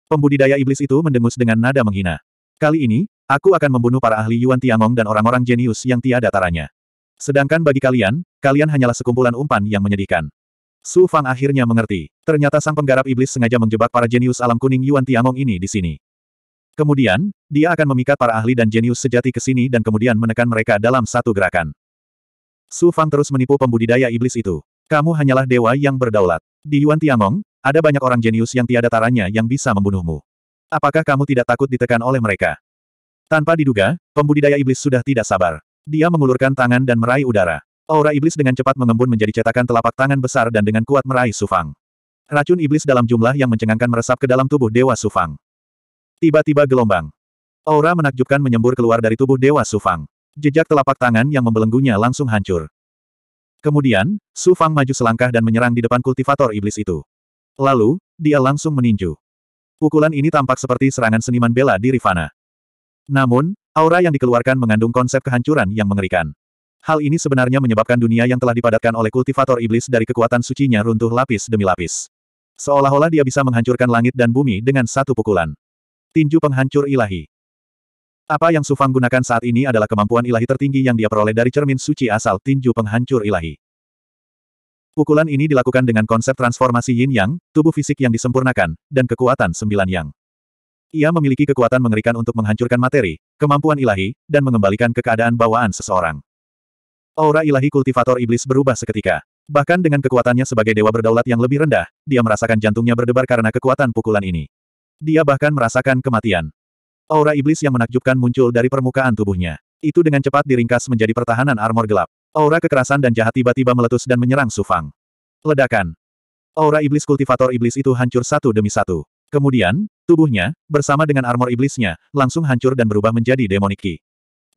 Pembudidaya iblis itu mendengus dengan nada menghina. Kali ini, aku akan membunuh para ahli Yuan Tiangong dan orang-orang jenius yang tiada taranya. Sedangkan bagi kalian, kalian hanyalah sekumpulan umpan yang menyedihkan. Su Fang akhirnya mengerti. Ternyata sang penggarap iblis sengaja menjebak para jenius alam kuning Yuan Tiangong ini di sini. Kemudian, dia akan memikat para ahli dan jenius sejati ke sini dan kemudian menekan mereka dalam satu gerakan. Su Fang terus menipu pembudidaya iblis itu. Kamu hanyalah dewa yang berdaulat. Di Yuan Tiangong, ada banyak orang jenius yang tiada taranya yang bisa membunuhmu. Apakah kamu tidak takut ditekan oleh mereka? Tanpa diduga, pembudidaya iblis sudah tidak sabar. Dia mengulurkan tangan dan meraih udara. Aura iblis dengan cepat mengembun menjadi cetakan telapak tangan besar dan dengan kuat meraih Sufang. Racun iblis dalam jumlah yang mencengangkan meresap ke dalam tubuh Dewa Sufang. Tiba-tiba gelombang. Aura menakjubkan menyembur keluar dari tubuh Dewa Sufang. Jejak telapak tangan yang membelenggunya langsung hancur. Kemudian, Su Fang maju selangkah dan menyerang di depan kultivator iblis itu. Lalu, dia langsung meninju. Pukulan ini tampak seperti serangan seniman bela di Rivana. Namun, aura yang dikeluarkan mengandung konsep kehancuran yang mengerikan. Hal ini sebenarnya menyebabkan dunia yang telah dipadatkan oleh kultivator iblis dari kekuatan sucinya runtuh lapis demi lapis. Seolah-olah dia bisa menghancurkan langit dan bumi dengan satu pukulan. Tinju penghancur ilahi. Apa yang Sufang gunakan saat ini adalah kemampuan ilahi tertinggi yang dia peroleh dari cermin suci asal tinju penghancur ilahi. Pukulan ini dilakukan dengan konsep transformasi yin yang, tubuh fisik yang disempurnakan, dan kekuatan sembilan yang. Ia memiliki kekuatan mengerikan untuk menghancurkan materi, kemampuan ilahi, dan mengembalikan ke keadaan bawaan seseorang. Aura ilahi kultivator iblis berubah seketika. Bahkan dengan kekuatannya sebagai dewa berdaulat yang lebih rendah, dia merasakan jantungnya berdebar karena kekuatan pukulan ini. Dia bahkan merasakan kematian. Aura iblis yang menakjubkan muncul dari permukaan tubuhnya. Itu dengan cepat diringkas menjadi pertahanan armor gelap. Aura kekerasan dan jahat tiba-tiba meletus dan menyerang Su Fang. Ledakan. Aura iblis kultivator iblis itu hancur satu demi satu. Kemudian, tubuhnya, bersama dengan armor iblisnya, langsung hancur dan berubah menjadi demonic ki.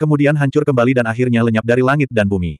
Kemudian hancur kembali dan akhirnya lenyap dari langit dan bumi.